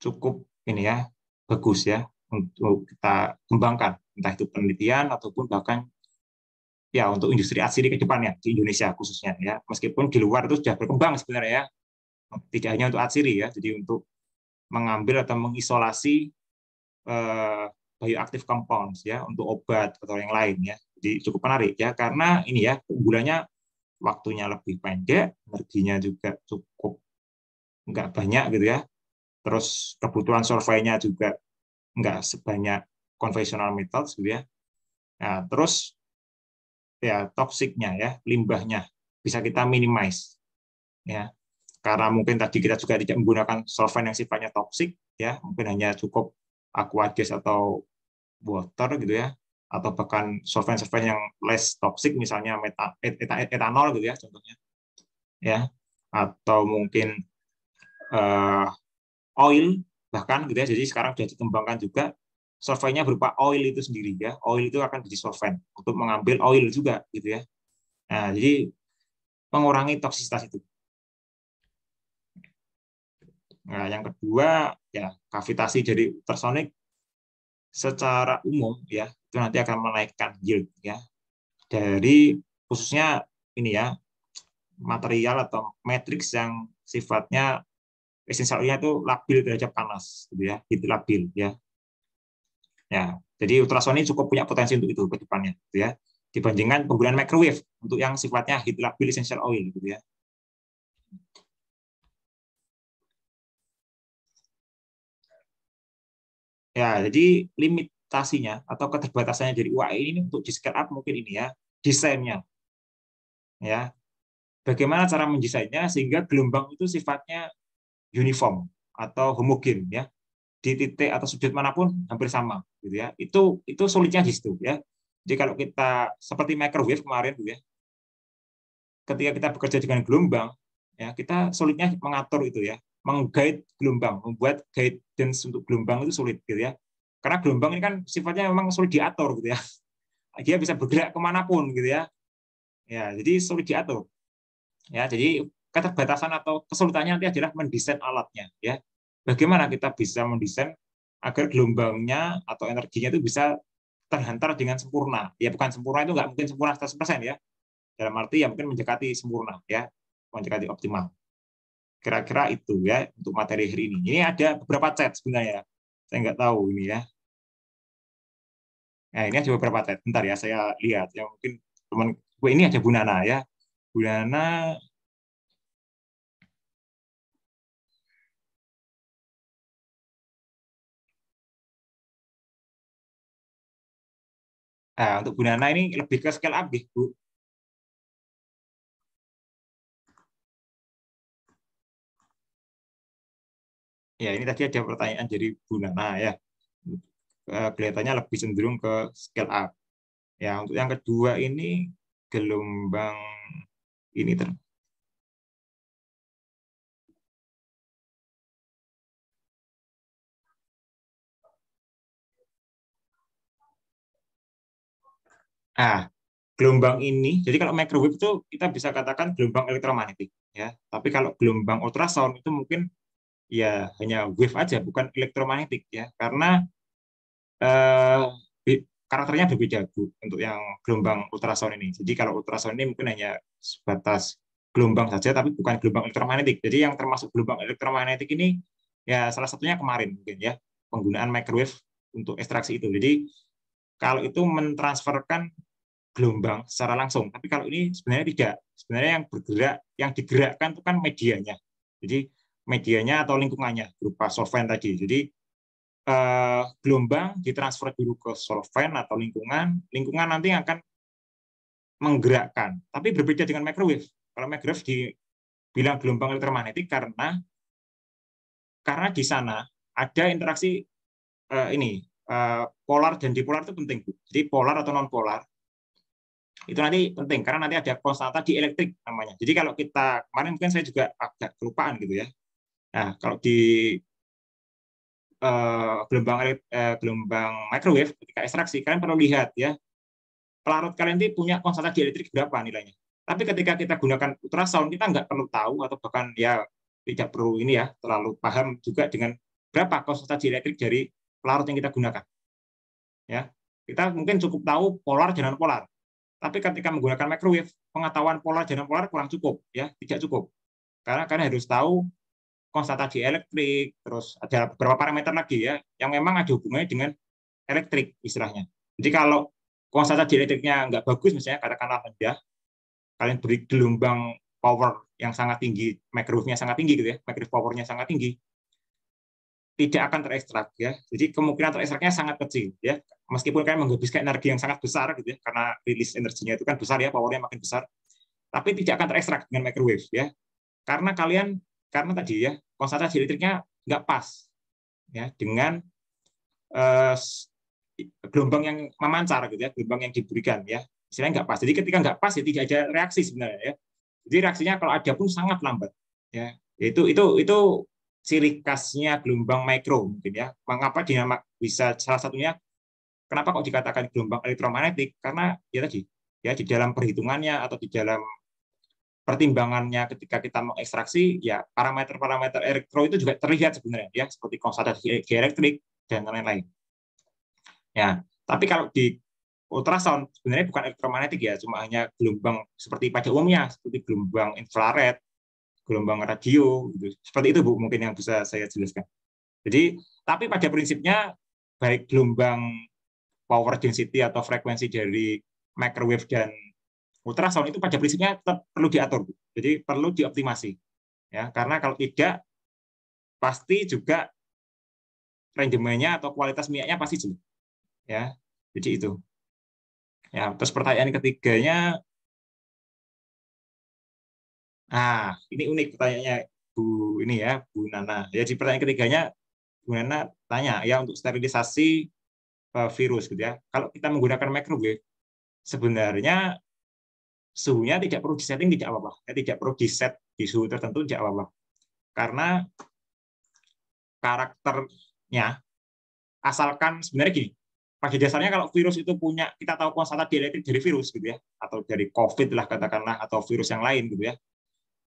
cukup ini ya bagus ya untuk kita kembangkan entah itu penelitian ataupun bahkan ya untuk industri asiri ke depannya di Indonesia khususnya ya meskipun di luar itu sudah berkembang sebenarnya ya tidak hanya untuk atsiri ya, jadi untuk mengambil atau mengisolasi eh, bioactive compounds ya untuk obat atau yang lain ya. Jadi cukup menarik ya karena ini ya keunggulannya waktunya lebih pendek, energinya juga cukup enggak banyak gitu ya. Terus kebutuhan surveinya juga enggak sebanyak konvensional methods gitu ya. Nah, terus ya toksiknya ya, limbahnya bisa kita minimize ya. Karena mungkin tadi kita juga tidak menggunakan solvent yang sifatnya toksik ya. Mungkin hanya cukup aqua gas atau water gitu ya atau bahkan solvent-solvent yang less toxic misalnya meta, et, et, etanol gitu ya contohnya ya. Atau mungkin uh, oil bahkan gitu ya. Jadi sekarang sudah dikembangkan juga solventnya berupa oil itu sendiri ya. Oil itu akan jadi solvent untuk mengambil oil juga gitu ya. Nah jadi mengurangi toksisitas itu. Nah, yang kedua ya kavitasi jadi ultrasonik secara umum ya itu nanti akan menaikkan yield ya. Dari khususnya ini ya material atau matriks yang sifatnya esensialnya itu labil terhadap panas gitu ya heat labil ya ya jadi ultrasonik cukup punya potensi untuk itu ke depannya gitu ya dibandingkan penggunaan microwave untuk yang sifatnya heat labil essential oil gitu ya Ya, jadi limitasinya atau keterbatasannya dari UAE ini untuk di scale up mungkin ini ya, desainnya. Ya. Bagaimana cara mendesainnya sehingga gelombang itu sifatnya uniform atau homogen ya. Di titik atau sudut mana pun hampir sama gitu ya. Itu itu sulitnya di situ ya. Jadi kalau kita seperti microwave kemarin gitu ya. Ketika kita bekerja dengan gelombang ya, kita sulitnya mengatur itu ya menggait gelombang, membuat guidance untuk gelombang itu sulit gitu ya. Karena gelombang ini kan sifatnya memang sulit diatur gitu ya. Dia bisa bergerak ke mana pun gitu ya. Ya, jadi sulit diatur. Ya, jadi keterbatasan atau kesulitannya nanti adalah mendesain alatnya ya. Bagaimana kita bisa mendesain agar gelombangnya atau energinya itu bisa terhantar dengan sempurna. Ya bukan sempurna itu nggak mungkin sempurna 100% ya. Dalam arti ya mungkin mendekati sempurna ya, mendekati optimal. Kira-kira itu ya untuk materi hari ini. Ini ada beberapa chat sebenarnya. Saya nggak tahu ini ya. Nah, ini ada beberapa chat. Bentar ya, saya lihat. Ya mungkin teman gue ini ada Bu Nana ya. Bu Nana Nah, untuk Bu Nana ini lebih ke scale up, Bu. Ya, ini tadi ada pertanyaan dari Bu Nana ya. Eh, kelihatannya lebih cenderung ke scale up. Ya, untuk yang kedua ini gelombang ini ter Ah, gelombang ini, jadi kalau microwave itu kita bisa katakan gelombang elektromagnetik, ya. Tapi kalau gelombang ultrasound itu mungkin ya hanya wave aja, bukan elektromagnetik ya, karena eh, karakternya berbeda Bu untuk yang gelombang ultrasound ini. Jadi kalau ultrasound ini mungkin hanya sebatas gelombang saja, tapi bukan gelombang elektromagnetik. Jadi yang termasuk gelombang elektromagnetik ini ya salah satunya kemarin mungkin ya penggunaan microwave untuk ekstraksi itu. Jadi kalau itu mentransferkan gelombang secara langsung, tapi kalau ini sebenarnya tidak. Sebenarnya yang bergerak, yang digerakkan itu kan medianya. Jadi medianya atau lingkungannya berupa solvent tadi. Jadi eh, gelombang ditransfer dulu ke solvent atau lingkungan, lingkungan nanti akan menggerakkan. Tapi berbeda dengan microwave. Kalau microwave dibilang gelombang elektromagnetik karena karena di sana ada interaksi eh, ini eh, polar dan dipolar itu penting. Jadi polar atau non polar itu nanti penting karena nanti ada konstanta di elektrik namanya. Jadi kalau kita kemarin mungkin saya juga agak kelupaan gitu ya. Nah, kalau di uh, gelombang uh, gelombang microwave ketika ekstraksi kalian perlu lihat ya pelarut kalian ini punya konstanta di elektrik berapa nilainya. Tapi ketika kita gunakan ultrasound kita nggak perlu tahu atau bahkan ya tidak perlu ini ya terlalu paham juga dengan berapa konstanta di elektrik dari pelarut yang kita gunakan. Ya, kita mungkin cukup tahu polar dan non polar. Tapi ketika menggunakan microwave, pengetahuan polar dan polar kurang cukup, ya tidak cukup. Karena kalian harus tahu konstanta di elektrik, terus ada beberapa parameter lagi ya, yang memang ada hubungannya dengan elektrik istilahnya. Jadi kalau konstanta di elektriknya nggak bagus, misalnya katakanlah rendah, kalian beri gelombang power yang sangat tinggi, microwave-nya sangat tinggi gitu ya, microwave power-nya sangat tinggi, tidak akan terekstrak ya. Jadi kemungkinan terekstraknya sangat kecil ya. Meskipun kalian menghabiskan energi yang sangat besar gitu ya, karena rilis energinya itu kan besar ya, powernya makin besar, tapi tidak akan terekstrak dengan microwave ya. Karena kalian karena tadi ya konsentrasi elektriknya nggak pas ya dengan eh, gelombang yang memancar gitu ya gelombang yang diberikan ya. Istilahnya nggak pas. Jadi ketika nggak pas ya tidak ada reaksi sebenarnya ya. Jadi reaksinya kalau ada pun sangat lambat ya. Itu itu itu ciri khasnya gelombang mikro mungkin ya. Mengapa dinama bisa salah satunya kenapa kok dikatakan gelombang elektromagnetik karena ya tadi ya di dalam perhitungannya atau di dalam pertimbangannya ketika kita mengekstraksi ya parameter-parameter elektro itu juga terlihat sebenarnya ya seperti konstanta di elektrik dan lain-lain. Ya, tapi kalau di ultrasound sebenarnya bukan elektromagnetik ya, cuma hanya gelombang seperti pada umumnya seperti gelombang infrared, gelombang radio gitu. Seperti itu Bu mungkin yang bisa saya jelaskan. Jadi, tapi pada prinsipnya baik gelombang power density atau frekuensi dari microwave dan ultrasound itu pada prinsipnya tetap perlu diatur, jadi perlu dioptimasi, ya karena kalau tidak pasti juga rangemennya atau kualitas minyaknya pasti jelek, ya jadi itu. Ya terus pertanyaan ketiganya, ah ini unik pertanyaannya Bu ini ya Bu Nana. Ya di pertanyaan ketiganya Bu Nana tanya ya untuk sterilisasi virus gitu ya. Kalau kita menggunakan microwave sebenarnya suhunya tidak perlu disetting tidak apa-apa ya, tidak perlu di set di suhu tertentu tidak apa-apa karena karakternya asalkan sebenarnya gini pada dasarnya kalau virus itu punya kita tahu konstanta dielektrik dari virus gitu ya atau dari covid lah katakanlah atau virus yang lain gitu ya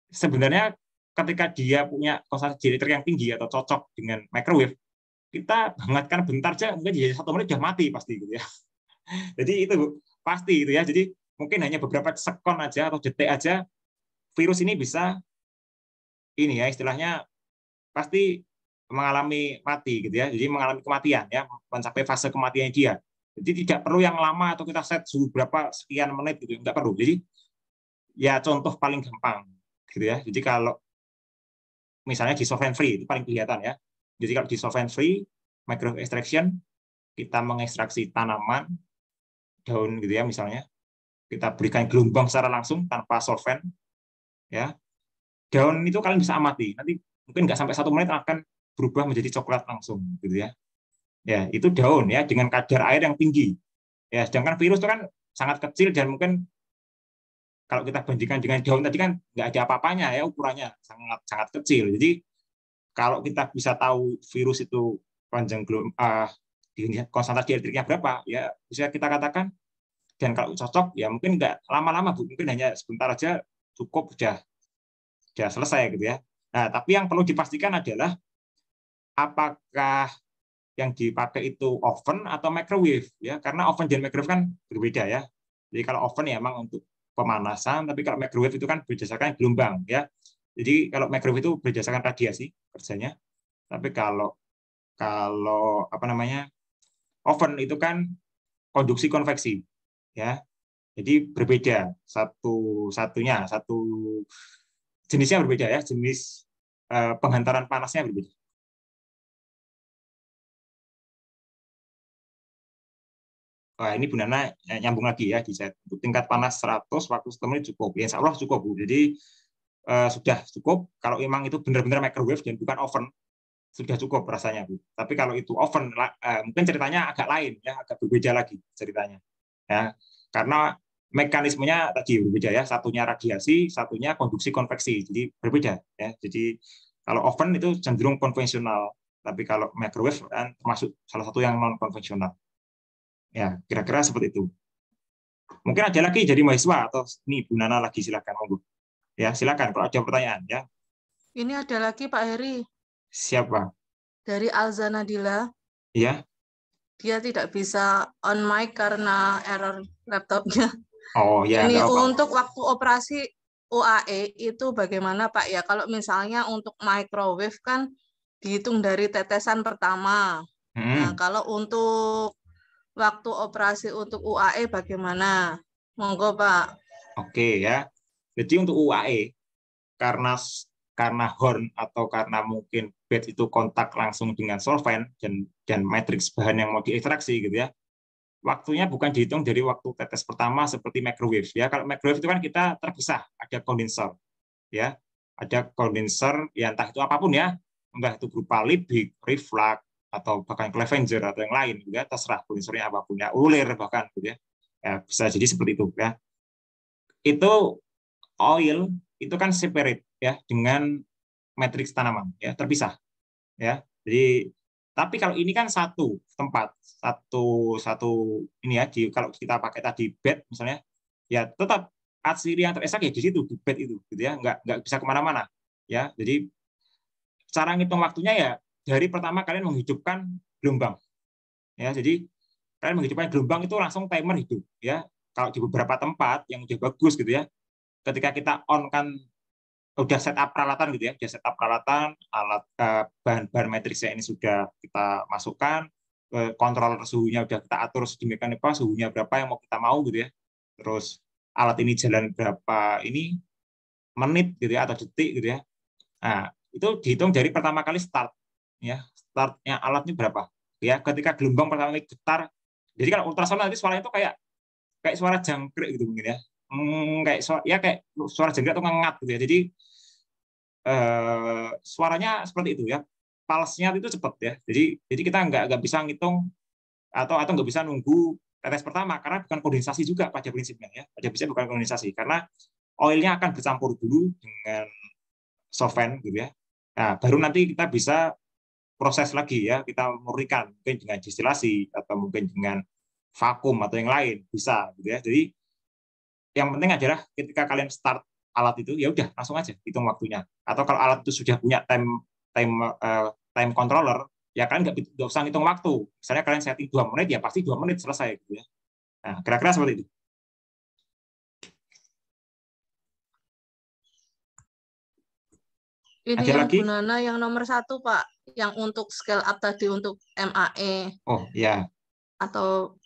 sebenarnya ketika dia punya konstanta dielektrik yang tinggi atau cocok dengan microwave kita hangatkan bentar aja mungkin jadi satu menit sudah mati pasti gitu ya. Jadi itu pasti itu ya. Jadi mungkin hanya beberapa sekon aja atau detik aja virus ini bisa ini ya istilahnya pasti mengalami mati gitu ya. Jadi mengalami kematian ya mencapai fase kematian dia. Jadi tidak perlu yang lama atau kita set suhu berapa sekian menit gitu nggak perlu. Jadi ya contoh paling gampang gitu ya. Jadi kalau misalnya di free itu paling kelihatan ya jadi kalau di solvent free microwave extraction kita mengekstraksi tanaman daun gitu ya misalnya kita berikan gelombang secara langsung tanpa solvent, ya daun itu kalian bisa amati. Nanti mungkin nggak sampai satu menit akan berubah menjadi coklat langsung, gitu ya. Ya itu daun ya dengan kadar air yang tinggi. Ya sedangkan virus itu kan sangat kecil dan mungkin kalau kita bandingkan dengan daun tadi kan nggak ada apa-apanya ya ukurannya sangat sangat kecil. Jadi kalau kita bisa tahu virus itu panjang gelombang uh, konsentrasi elektriknya berapa, ya bisa kita katakan dan kalau cocok ya mungkin nggak lama-lama bu. Mungkin hanya sebentar aja cukup sudah sudah selesai gitu ya. Nah tapi yang perlu dipastikan adalah apakah yang dipakai itu oven atau microwave ya. Karena oven dan microwave kan berbeda ya. Jadi kalau oven ya memang untuk pemanasan tapi kalau microwave itu kan berdasarkan gelombang ya jadi kalau microwave itu berdasarkan radiasi kerjanya tapi kalau kalau apa namanya oven itu kan konduksi konveksi ya jadi berbeda satu satunya satu jenisnya berbeda ya jenis eh, penghantaran panasnya berbeda Wah, ini Bu Nana nyambung lagi ya di set. Tingkat panas 100 waktu setengah cukup. Ya, insya Allah cukup Bu. Jadi eh, sudah cukup. Kalau memang itu benar-benar microwave dan bukan oven, sudah cukup rasanya Bu. Tapi kalau itu oven, eh, mungkin ceritanya agak lain ya, agak berbeda lagi ceritanya. Ya, karena mekanismenya tadi berbeda ya. Satunya radiasi, satunya konduksi konveksi. Jadi berbeda ya. Jadi kalau oven itu cenderung konvensional, tapi kalau microwave kan termasuk salah satu yang non konvensional. Ya, kira-kira seperti itu. Mungkin ada lagi jadi mahasiswa atau ini Bu Nana lagi silakan monggo. Ya, silakan kalau ada pertanyaan ya. Ini ada lagi Pak Heri Siapa? dari Alzanadila. Ya. Dia tidak bisa on mic karena error laptopnya. Oh, ya Ini apa-apa. untuk waktu operasi UAE itu bagaimana Pak ya? Kalau misalnya untuk microwave kan dihitung dari tetesan pertama. Nah, Hmm. kalau untuk waktu operasi untuk UAE bagaimana? Monggo Pak. Oke ya. Jadi untuk UAE karena karena horn atau karena mungkin bed itu kontak langsung dengan solvent dan dan matriks bahan yang mau diekstraksi gitu ya. Waktunya bukan dihitung dari waktu tetes pertama seperti microwave ya. Kalau microwave itu kan kita terpisah, ada kondenser ya. Ada kondenser ya entah itu apa pun ya, entah itu berupa Liebig, reflux atau bahkan Clevenger atau yang lain gitu ya, terserah kondensernya apa pun ya, ulir bahkan gitu ya. Ya, bisa jadi seperti itu ya. Itu oil itu kan separate ya dengan matriks tanaman ya terpisah ya. Jadi tapi kalau ini kan satu tempat satu satu ini ya di, kalau kita pakai tadi bed misalnya ya tetap atsiri yang teresak ya di situ di bed itu gitu ya. Nggak nggak bisa ke mana-mana ya. Jadi cara ngitung waktunya ya dari pertama kalian menghidupkan gelombang ya. Jadi kalian menghidupkan gelombang itu langsung timer hidup ya. Kalau di beberapa tempat yang udah bagus gitu ya ketika kita on kan udah setup peralatan gitu ya, udah setup peralatan, alat eh, bahan-bahan matriksnya ini sudah kita masukkan, kontrol suhunya udah kita atur sedemikian apa, suhunya berapa yang mau kita mau gitu ya. Terus alat ini jalan berapa ini menit gitu ya atau detik gitu ya. Nah, itu dihitung dari pertama kali start ya. Startnya alat ini berapa? Ya, ketika gelombang pertama kali getar. Jadi kalau ultrasound nanti suaranya itu kayak kayak suara jangkrik gitu mungkin ya hmm, kayak suara, ya kayak suara jenggot atau ngengat gitu ya. Jadi eh, suaranya seperti itu ya. Pulse-nya itu cepat ya. Jadi jadi kita nggak nggak bisa ngitung atau atau nggak bisa nunggu tetes pertama karena bukan kondensasi juga pada prinsipnya ya. Pada prinsipnya bukan kondensasi karena oilnya akan bercampur dulu dengan solvent gitu ya. Nah, baru nanti kita bisa proses lagi ya, kita murnikan mungkin dengan distilasi atau mungkin dengan vakum atau yang lain bisa gitu ya. Jadi yang penting adalah ketika kalian start alat itu ya udah langsung aja hitung waktunya. Atau kalau alat itu sudah punya time time eh, time controller, ya kalian nggak nggak usah hitung waktu. Misalnya kalian setting dua menit ya pasti dua menit selesai gitu ya. Nah, kira-kira seperti itu. Ini Ada yang lagi? Bu Nana yang nomor satu Pak, yang untuk scale up tadi untuk MAE Oh ya, atau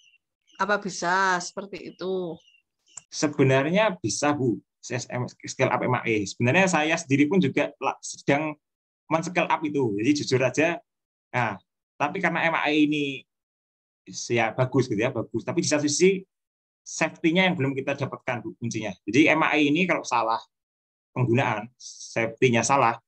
apa bisa seperti itu? Sebenarnya bisa Bu scale up MAE. Sebenarnya saya sendiri pun juga sedang men-scale up itu. Jadi jujur aja, nah, tapi karena MAE ini ya bagus gitu ya, bagus. Tapi di satu sisi safety-nya yang belum kita dapatkan Bu, kuncinya. Jadi MAE ini kalau salah penggunaan, safety-nya salah,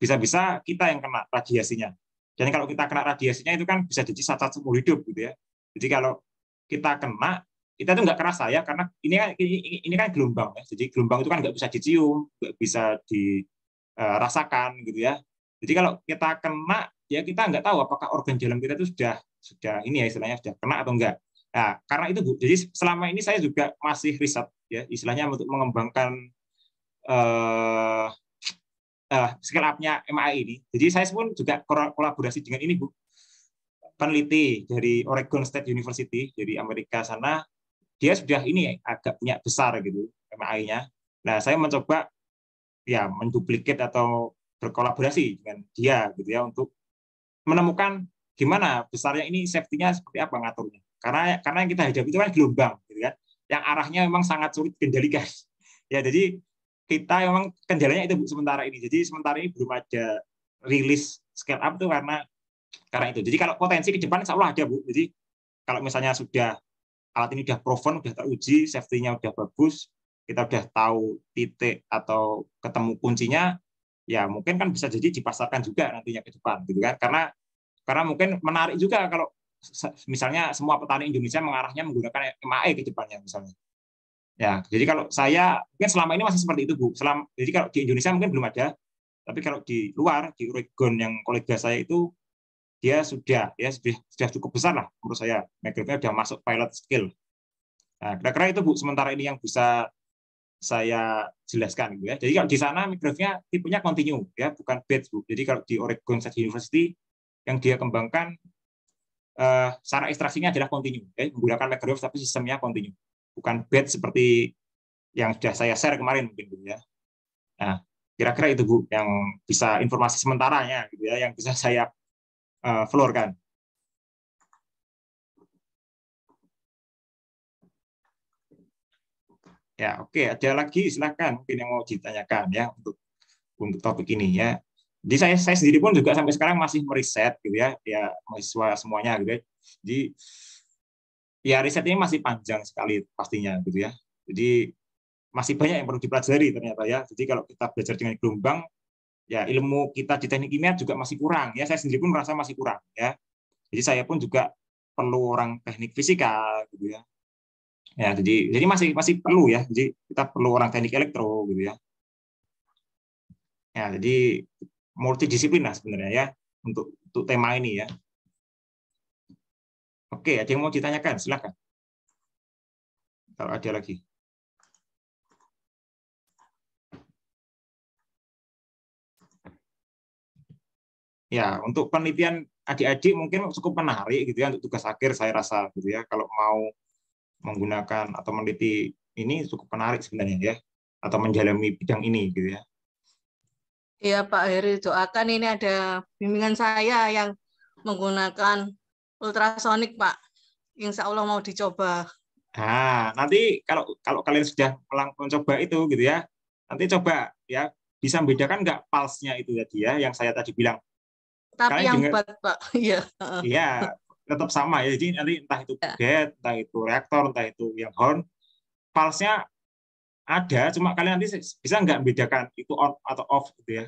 bisa-bisa kita yang kena radiasinya. Dan kalau kita kena radiasinya itu kan bisa jadi cacat seumur hidup gitu ya. Jadi kalau kita kena kita itu nggak kerasa ya karena ini kan ini, ini kan gelombang ya jadi gelombang itu kan nggak bisa dicium nggak bisa dirasakan gitu ya jadi kalau kita kena ya kita nggak tahu apakah organ dalam kita itu sudah sudah ini ya istilahnya sudah kena atau enggak nah karena itu bu jadi selama ini saya juga masih riset ya istilahnya untuk mengembangkan eh, uh, scale up-nya MAI ini. Jadi saya pun juga kolaborasi dengan ini, Bu. Peneliti dari Oregon State University, dari Amerika sana, dia sudah ini agak punya besar gitu MAI-nya. Nah, saya mencoba ya menduplikat atau berkolaborasi dengan dia gitu ya untuk menemukan gimana besarnya ini safety-nya seperti apa ngaturnya. Karena karena yang kita hadapi itu kan gelombang gitu kan. Yang arahnya memang sangat sulit dikendalikan. Ya, jadi kita memang kendalanya itu sementara ini. Jadi sementara ini belum ada rilis scale up itu karena karena itu. Jadi kalau potensi ke depan insya ada Bu. Jadi kalau misalnya sudah alat ini sudah proven, sudah teruji, safety-nya sudah bagus, kita sudah tahu titik atau ketemu kuncinya, ya mungkin kan bisa jadi dipasarkan juga nantinya ke depan, gitu kan? Karena karena mungkin menarik juga kalau misalnya semua petani Indonesia mengarahnya menggunakan MAE ke depannya misalnya. Ya, jadi kalau saya mungkin selama ini masih seperti itu, Bu. Selama, jadi kalau di Indonesia mungkin belum ada, tapi kalau di luar di Oregon yang kolega saya itu dia sudah ya sudah, sudah cukup besar lah menurut saya. Microphone sudah masuk pilot skill. Nah, kira-kira itu Bu sementara ini yang bisa saya jelaskan gitu ya. Jadi kalau di sana microphone tipenya continue ya, bukan batch Bu. Jadi kalau di Oregon State University yang dia kembangkan uh, cara ekstraksinya adalah continue ya, menggunakan microwave tapi sistemnya continue bukan bed seperti yang sudah saya share kemarin mungkin Bu ya. Nah, kira-kira itu Bu yang bisa informasi sementaranya gitu ya yang bisa saya uh, florkan. Ya, oke, ada lagi silakan mungkin yang mau ditanyakan ya untuk untuk topik ini ya. Jadi saya saya sendiri pun juga sampai sekarang masih meriset gitu ya, ya mahasiswa semuanya gitu ya. Jadi ya riset ini masih panjang sekali pastinya gitu ya. Jadi masih banyak yang perlu dipelajari ternyata ya. Jadi kalau kita belajar dengan gelombang, ya ilmu kita di teknik kimia juga masih kurang ya. Saya sendiri pun merasa masih kurang ya. Jadi saya pun juga perlu orang teknik fisika gitu ya. Ya, jadi jadi masih masih perlu ya. Jadi kita perlu orang teknik elektro gitu ya. Ya, jadi multidisiplin lah sebenarnya ya untuk untuk tema ini ya. Oke, ada yang mau ditanyakan? Silakan. Kalau ada lagi. Ya, untuk penelitian adik-adik mungkin cukup menarik gitu ya untuk tugas akhir saya rasa gitu ya. Kalau mau menggunakan atau meneliti ini cukup menarik sebenarnya ya atau menjalani bidang ini gitu ya. Iya Pak Heri, doakan ini ada bimbingan saya yang menggunakan ultrasonik Pak. Insya Allah mau dicoba. Nah, nanti kalau kalau kalian sudah mencoba itu gitu ya, nanti coba ya bisa membedakan nggak pulse-nya itu tadi ya yang saya tadi bilang. Tapi yang dengar, Pak. Iya. Iya, tetap sama ya. Jadi nanti entah itu ya. entah itu reaktor, entah itu yang horn, pulse-nya ada, cuma kalian nanti bisa nggak membedakan itu on atau off gitu ya.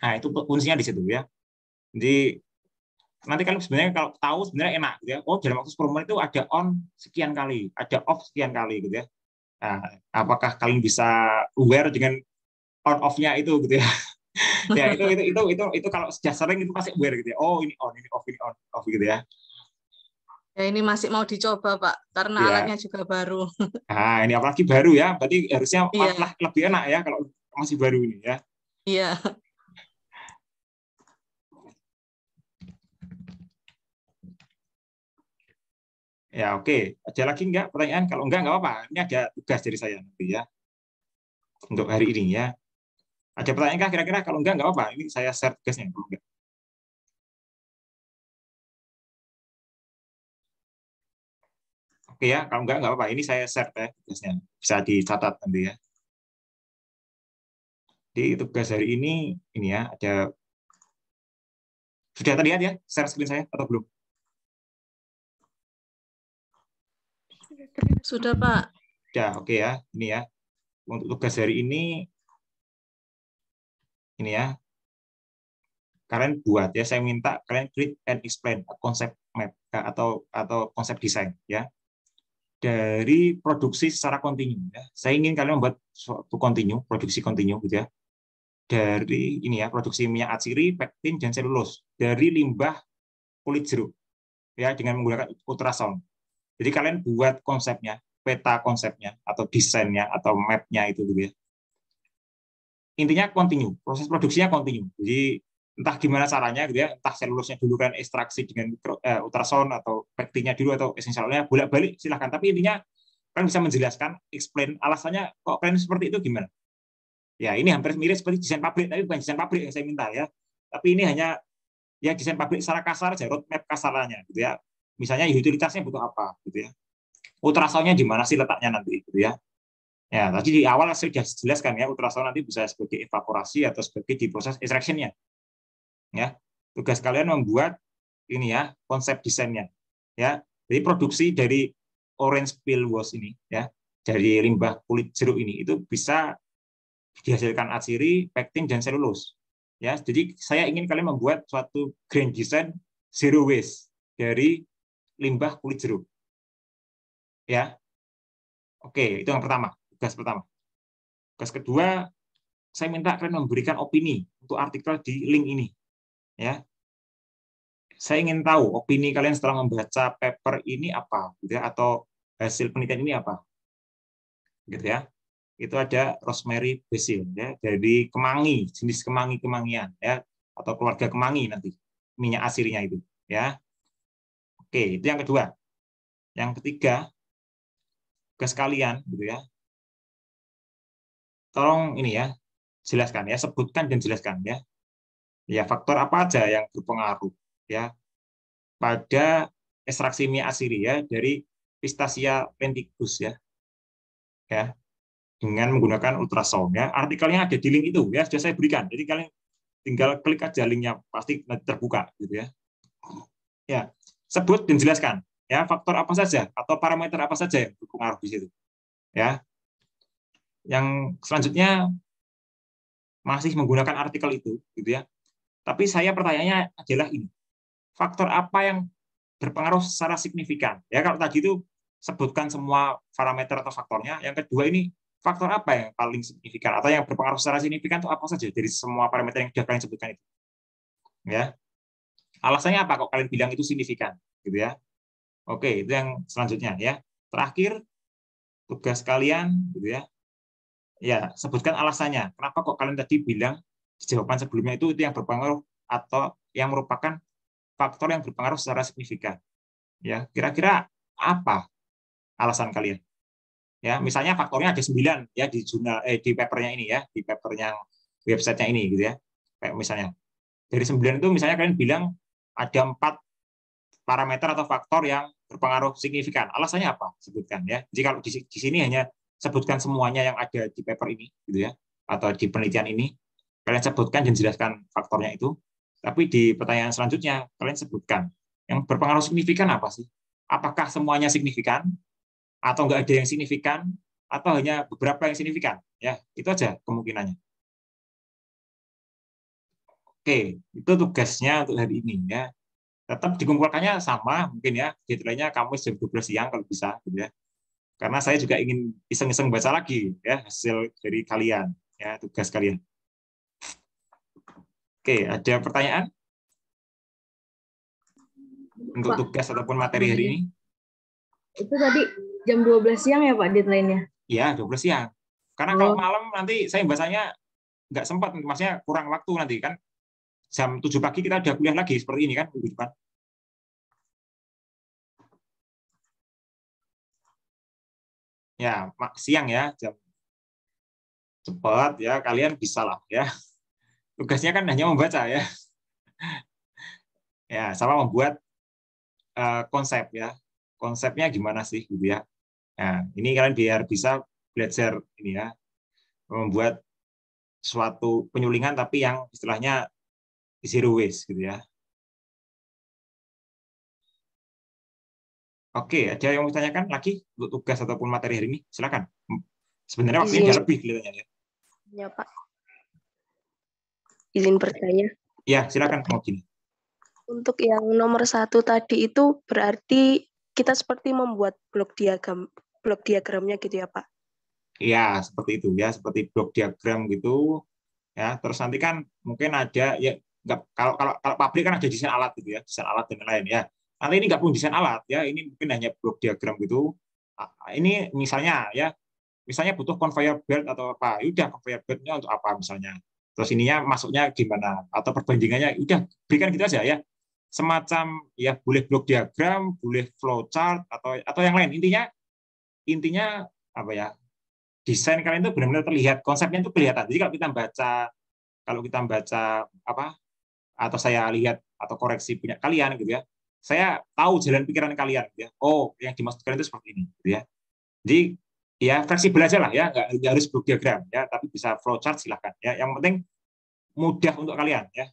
Nah, itu kuncinya di situ ya. Jadi nanti kalian sebenarnya kalau tahu sebenarnya enak gitu ya. Oh dalam waktu 10 menit itu ada on sekian kali, ada off sekian kali gitu ya. Nah, apakah kalian bisa aware dengan on off-nya itu gitu ya? ya itu itu itu itu itu kalau sudah sering itu pasti aware gitu ya. Oh ini on, ini off, ini on, off gitu ya. Ya ini masih mau dicoba Pak, karena ya. alatnya juga baru. Nah ini apalagi baru ya, berarti harusnya ya. lebih enak ya kalau masih baru ini ya. Iya. Ya oke, ada lagi enggak pertanyaan? Kalau enggak enggak apa-apa. Ini ada tugas dari saya nanti ya untuk hari ini ya. Ada pertanyaan kah kira-kira? Kalau enggak enggak apa-apa. Ini saya share tugasnya. Kalau enggak. Oke ya, kalau enggak enggak apa-apa. Ini saya share ya tugasnya. Bisa dicatat nanti ya. Di tugas hari ini ini ya ada sudah terlihat ya share screen saya atau belum? Sudah, Pak. Ya, oke okay ya. Ini ya. Untuk tugas hari ini ini ya. Kalian buat ya, saya minta kalian create and explain konsep map eh, atau atau konsep desain ya. Dari produksi secara kontinu ya. Saya ingin kalian membuat suatu kontinu, produksi kontinu gitu ya. Dari ini ya, produksi minyak atsiri, pektin dan selulus dari limbah kulit jeruk ya dengan menggunakan ultrasound jadi kalian buat konsepnya, peta konsepnya, atau desainnya, atau mapnya itu gitu ya. Intinya kontinu, proses produksinya kontinu. Jadi entah gimana caranya gitu ya, entah selulusnya dulu kan ekstraksi dengan mikro, eh, atau pektinnya dulu atau esensialnya bolak-balik silahkan. Tapi intinya kan bisa menjelaskan, explain alasannya kok kalian seperti itu gimana. Ya ini hampir mirip seperti desain pabrik, tapi bukan desain pabrik yang saya minta ya. Tapi ini hanya ya desain pabrik secara kasar aja, roadmap kasarnya gitu ya. Misalnya utilitasnya butuh apa gitu ya. Ultrasoundnya di mana sih letaknya nanti gitu ya. Ya, tadi di awal sudah jelaskan ya, ultrasound nanti bisa sebagai evaporasi atau sebagai di proses extraction-nya. Ya, tugas kalian membuat ini ya, konsep desainnya. Ya, jadi produksi dari orange peel wash ini ya, dari limbah kulit jeruk ini itu bisa dihasilkan atsiri, pektin dan selulose. Ya, jadi saya ingin kalian membuat suatu grand design zero waste dari limbah kulit jeruk. Ya. Oke, itu yang pertama tugas pertama. Tugas kedua, saya minta kalian memberikan opini untuk artikel di link ini. Ya, saya ingin tahu opini kalian setelah membaca paper ini apa, gitu ya, atau hasil penelitian ini apa, gitu ya. Itu ada rosemary basil, ya, dari kemangi, jenis kemangi kemangian, ya, atau keluarga kemangi nanti minyak asirnya itu, ya. Oke, itu yang kedua. Yang ketiga, tugas kalian, gitu ya, tolong ini ya, jelaskan ya, sebutkan dan jelaskan ya. Ya, faktor apa aja yang berpengaruh ya pada ekstraksi asiri ya dari Pistacia lenticus ya. Ya. Dengan menggunakan ultrasound ya. Artikelnya ada di link itu ya, sudah saya berikan. Jadi kalian tinggal klik aja linknya pasti terbuka gitu ya. Ya, sebut dan jelaskan ya faktor apa saja atau parameter apa saja yang berpengaruh di situ. Ya, yang selanjutnya masih menggunakan artikel itu, gitu ya. Tapi saya pertanyaannya adalah ini, faktor apa yang berpengaruh secara signifikan? Ya kalau tadi itu sebutkan semua parameter atau faktornya. Yang kedua ini faktor apa yang paling signifikan atau yang berpengaruh secara signifikan itu apa saja dari semua parameter yang sudah kalian sebutkan itu? Ya. Alasannya apa kok kalian bilang itu signifikan, gitu ya? Oke, itu yang selanjutnya ya. Terakhir tugas kalian gitu ya ya sebutkan alasannya. Kenapa kok kalian tadi bilang jawaban sebelumnya itu itu yang berpengaruh atau yang merupakan faktor yang berpengaruh secara signifikan. Ya, kira-kira apa alasan kalian? Ya, misalnya faktornya ada 9 ya di jurnal eh di papernya ini ya, di papernya websitenya ini gitu ya. Kayak misalnya dari 9 itu misalnya kalian bilang ada empat parameter atau faktor yang berpengaruh signifikan. Alasannya apa? Sebutkan ya. Jadi di sini hanya sebutkan semuanya yang ada di paper ini, gitu ya, atau di penelitian ini. Kalian sebutkan dan jelaskan faktornya itu. Tapi di pertanyaan selanjutnya, kalian sebutkan yang berpengaruh signifikan apa sih? Apakah semuanya signifikan? Atau enggak ada yang signifikan? Atau hanya beberapa yang signifikan? Ya, itu aja kemungkinannya. Oke, itu tugasnya untuk hari ini ya. Tetap dikumpulkannya sama mungkin ya, deadline-nya kamu jam 12 siang kalau bisa gitu ya karena saya juga ingin iseng-iseng baca lagi ya hasil dari kalian ya tugas kalian. Oke, ada pertanyaan untuk Pak, tugas ataupun materi hari ini? Itu tadi jam 12 siang ya Pak deadline-nya? Iya, 12 siang. Karena oh. kalau malam nanti saya bacanya nggak sempat, maksudnya kurang waktu nanti kan jam 7 pagi kita udah kuliah lagi seperti ini kan minggu depan. Ya siang ya jam cepat ya kalian bisa lah ya. Tugasnya kan hanya membaca ya. Ya sama membuat uh, konsep ya. Konsepnya gimana sih gitu ya? Nah ini kalian biar bisa belajar ini ya membuat suatu penyulingan tapi yang istilahnya zero waste gitu ya Oke, ada yang mau ditanyakan lagi untuk tugas ataupun materi hari ini? Silakan. Sebenarnya waktunya Izin. lebih kelihatannya ya. Ya, Pak. Izin bertanya. Ya, silakan mau gini. Untuk yang nomor satu tadi itu berarti kita seperti membuat blok diagram blok diagramnya gitu ya, Pak? Iya, seperti itu ya, seperti blok diagram gitu. Ya, terus nanti kan mungkin ada ya enggak kalau kalau kalau pabrik kan ada desain alat gitu ya, desain alat dan lain ya. Nanti ini nggak perlu desain alat ya, ini mungkin hanya blok diagram gitu. Ini misalnya ya misalnya butuh conveyor belt atau apa, udah conveyor beltnya untuk apa misalnya. Terus ininya masuknya gimana atau perbandingannya, ya udah berikan gitu aja ya. Semacam ya boleh blok diagram, boleh flowchart atau atau yang lain. Intinya intinya apa ya? Desain kalian itu benar-benar terlihat, konsepnya itu kelihatan. Jadi kalau kita baca kalau kita baca apa atau saya lihat atau koreksi punya kalian gitu ya, saya tahu jalan pikiran kalian ya. Oh, yang dimaksudkan itu seperti ini gitu ya. Jadi ya fleksibel aja lah ya, nggak, nggak harus blok diagram ya, tapi bisa flowchart silahkan ya. Yang penting mudah untuk kalian ya.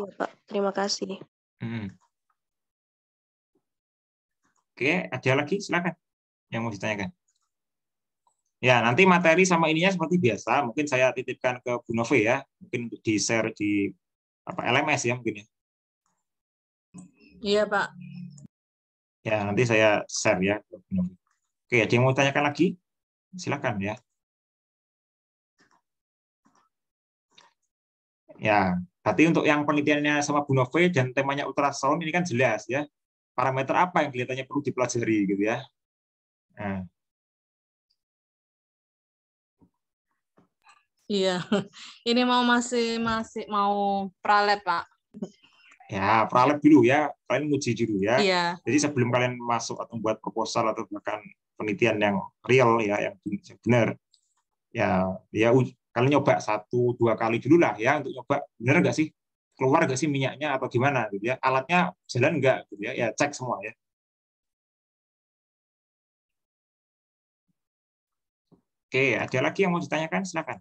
Iya Pak, terima kasih. Hmm. Oke, ada lagi silakan yang mau ditanyakan. Ya, nanti materi sama ininya seperti biasa. Mungkin saya titipkan ke Bu Nove ya. Mungkin untuk di-share di apa LMS ya mungkin ya. Iya, Pak. Ya, nanti saya share ya. Oke, ada yang mau tanyakan lagi? Silakan ya. Ya, berarti untuk yang penelitiannya sama Bu Nove dan temanya ultrasound ini kan jelas ya. Parameter apa yang kelihatannya perlu dipelajari gitu ya. Nah. Iya, ini mau masih masih mau pralab Pak. Ya, pralab dulu ya. Kalian uji dulu ya. Iya. Jadi sebelum kalian masuk atau buat proposal atau bahkan penelitian yang real ya, yang benar, ya, ya kalian nyoba satu dua kali dulu lah ya untuk nyoba benar nggak sih keluar nggak sih minyaknya atau gimana gitu ya alatnya jalan nggak gitu ya ya cek semua ya oke ada lagi yang mau ditanyakan silakan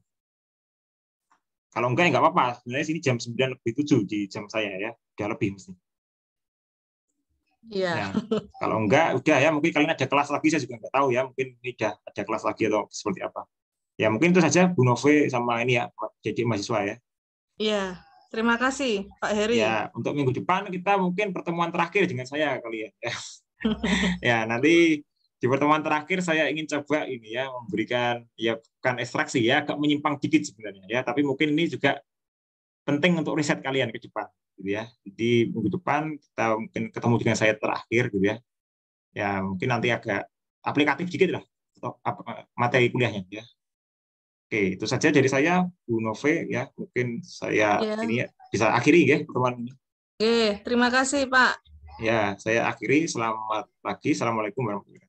kalau enggak ya nggak apa-apa sebenarnya sini jam 9 lebih 7 di jam saya ya udah lebih mesti Iya. Ya, kalau enggak, udah ya mungkin kalian ada kelas lagi saya juga nggak tahu ya mungkin ini udah ada kelas lagi atau seperti apa. Ya mungkin itu saja Bu Nove sama ini ya jadi mahasiswa ya. Iya. Terima kasih Pak Heri. Ya untuk minggu depan kita mungkin pertemuan terakhir dengan saya kali ya. ya nanti di pertemuan terakhir saya ingin coba ini ya memberikan ya bukan ekstraksi ya agak menyimpang dikit sebenarnya ya tapi mungkin ini juga penting untuk riset kalian ke depan gitu ya. Jadi minggu depan kita mungkin ketemu dengan saya terakhir gitu ya. Ya mungkin nanti agak aplikatif dikit lah atau materi kuliahnya ya. Oke, itu saja dari saya Bu Nove ya. Mungkin saya ya. ini bisa akhiri ya pertemuan ini. Oke, terima kasih Pak. Ya, saya akhiri. Selamat pagi. Assalamualaikum warahmatullahi wabarakatuh.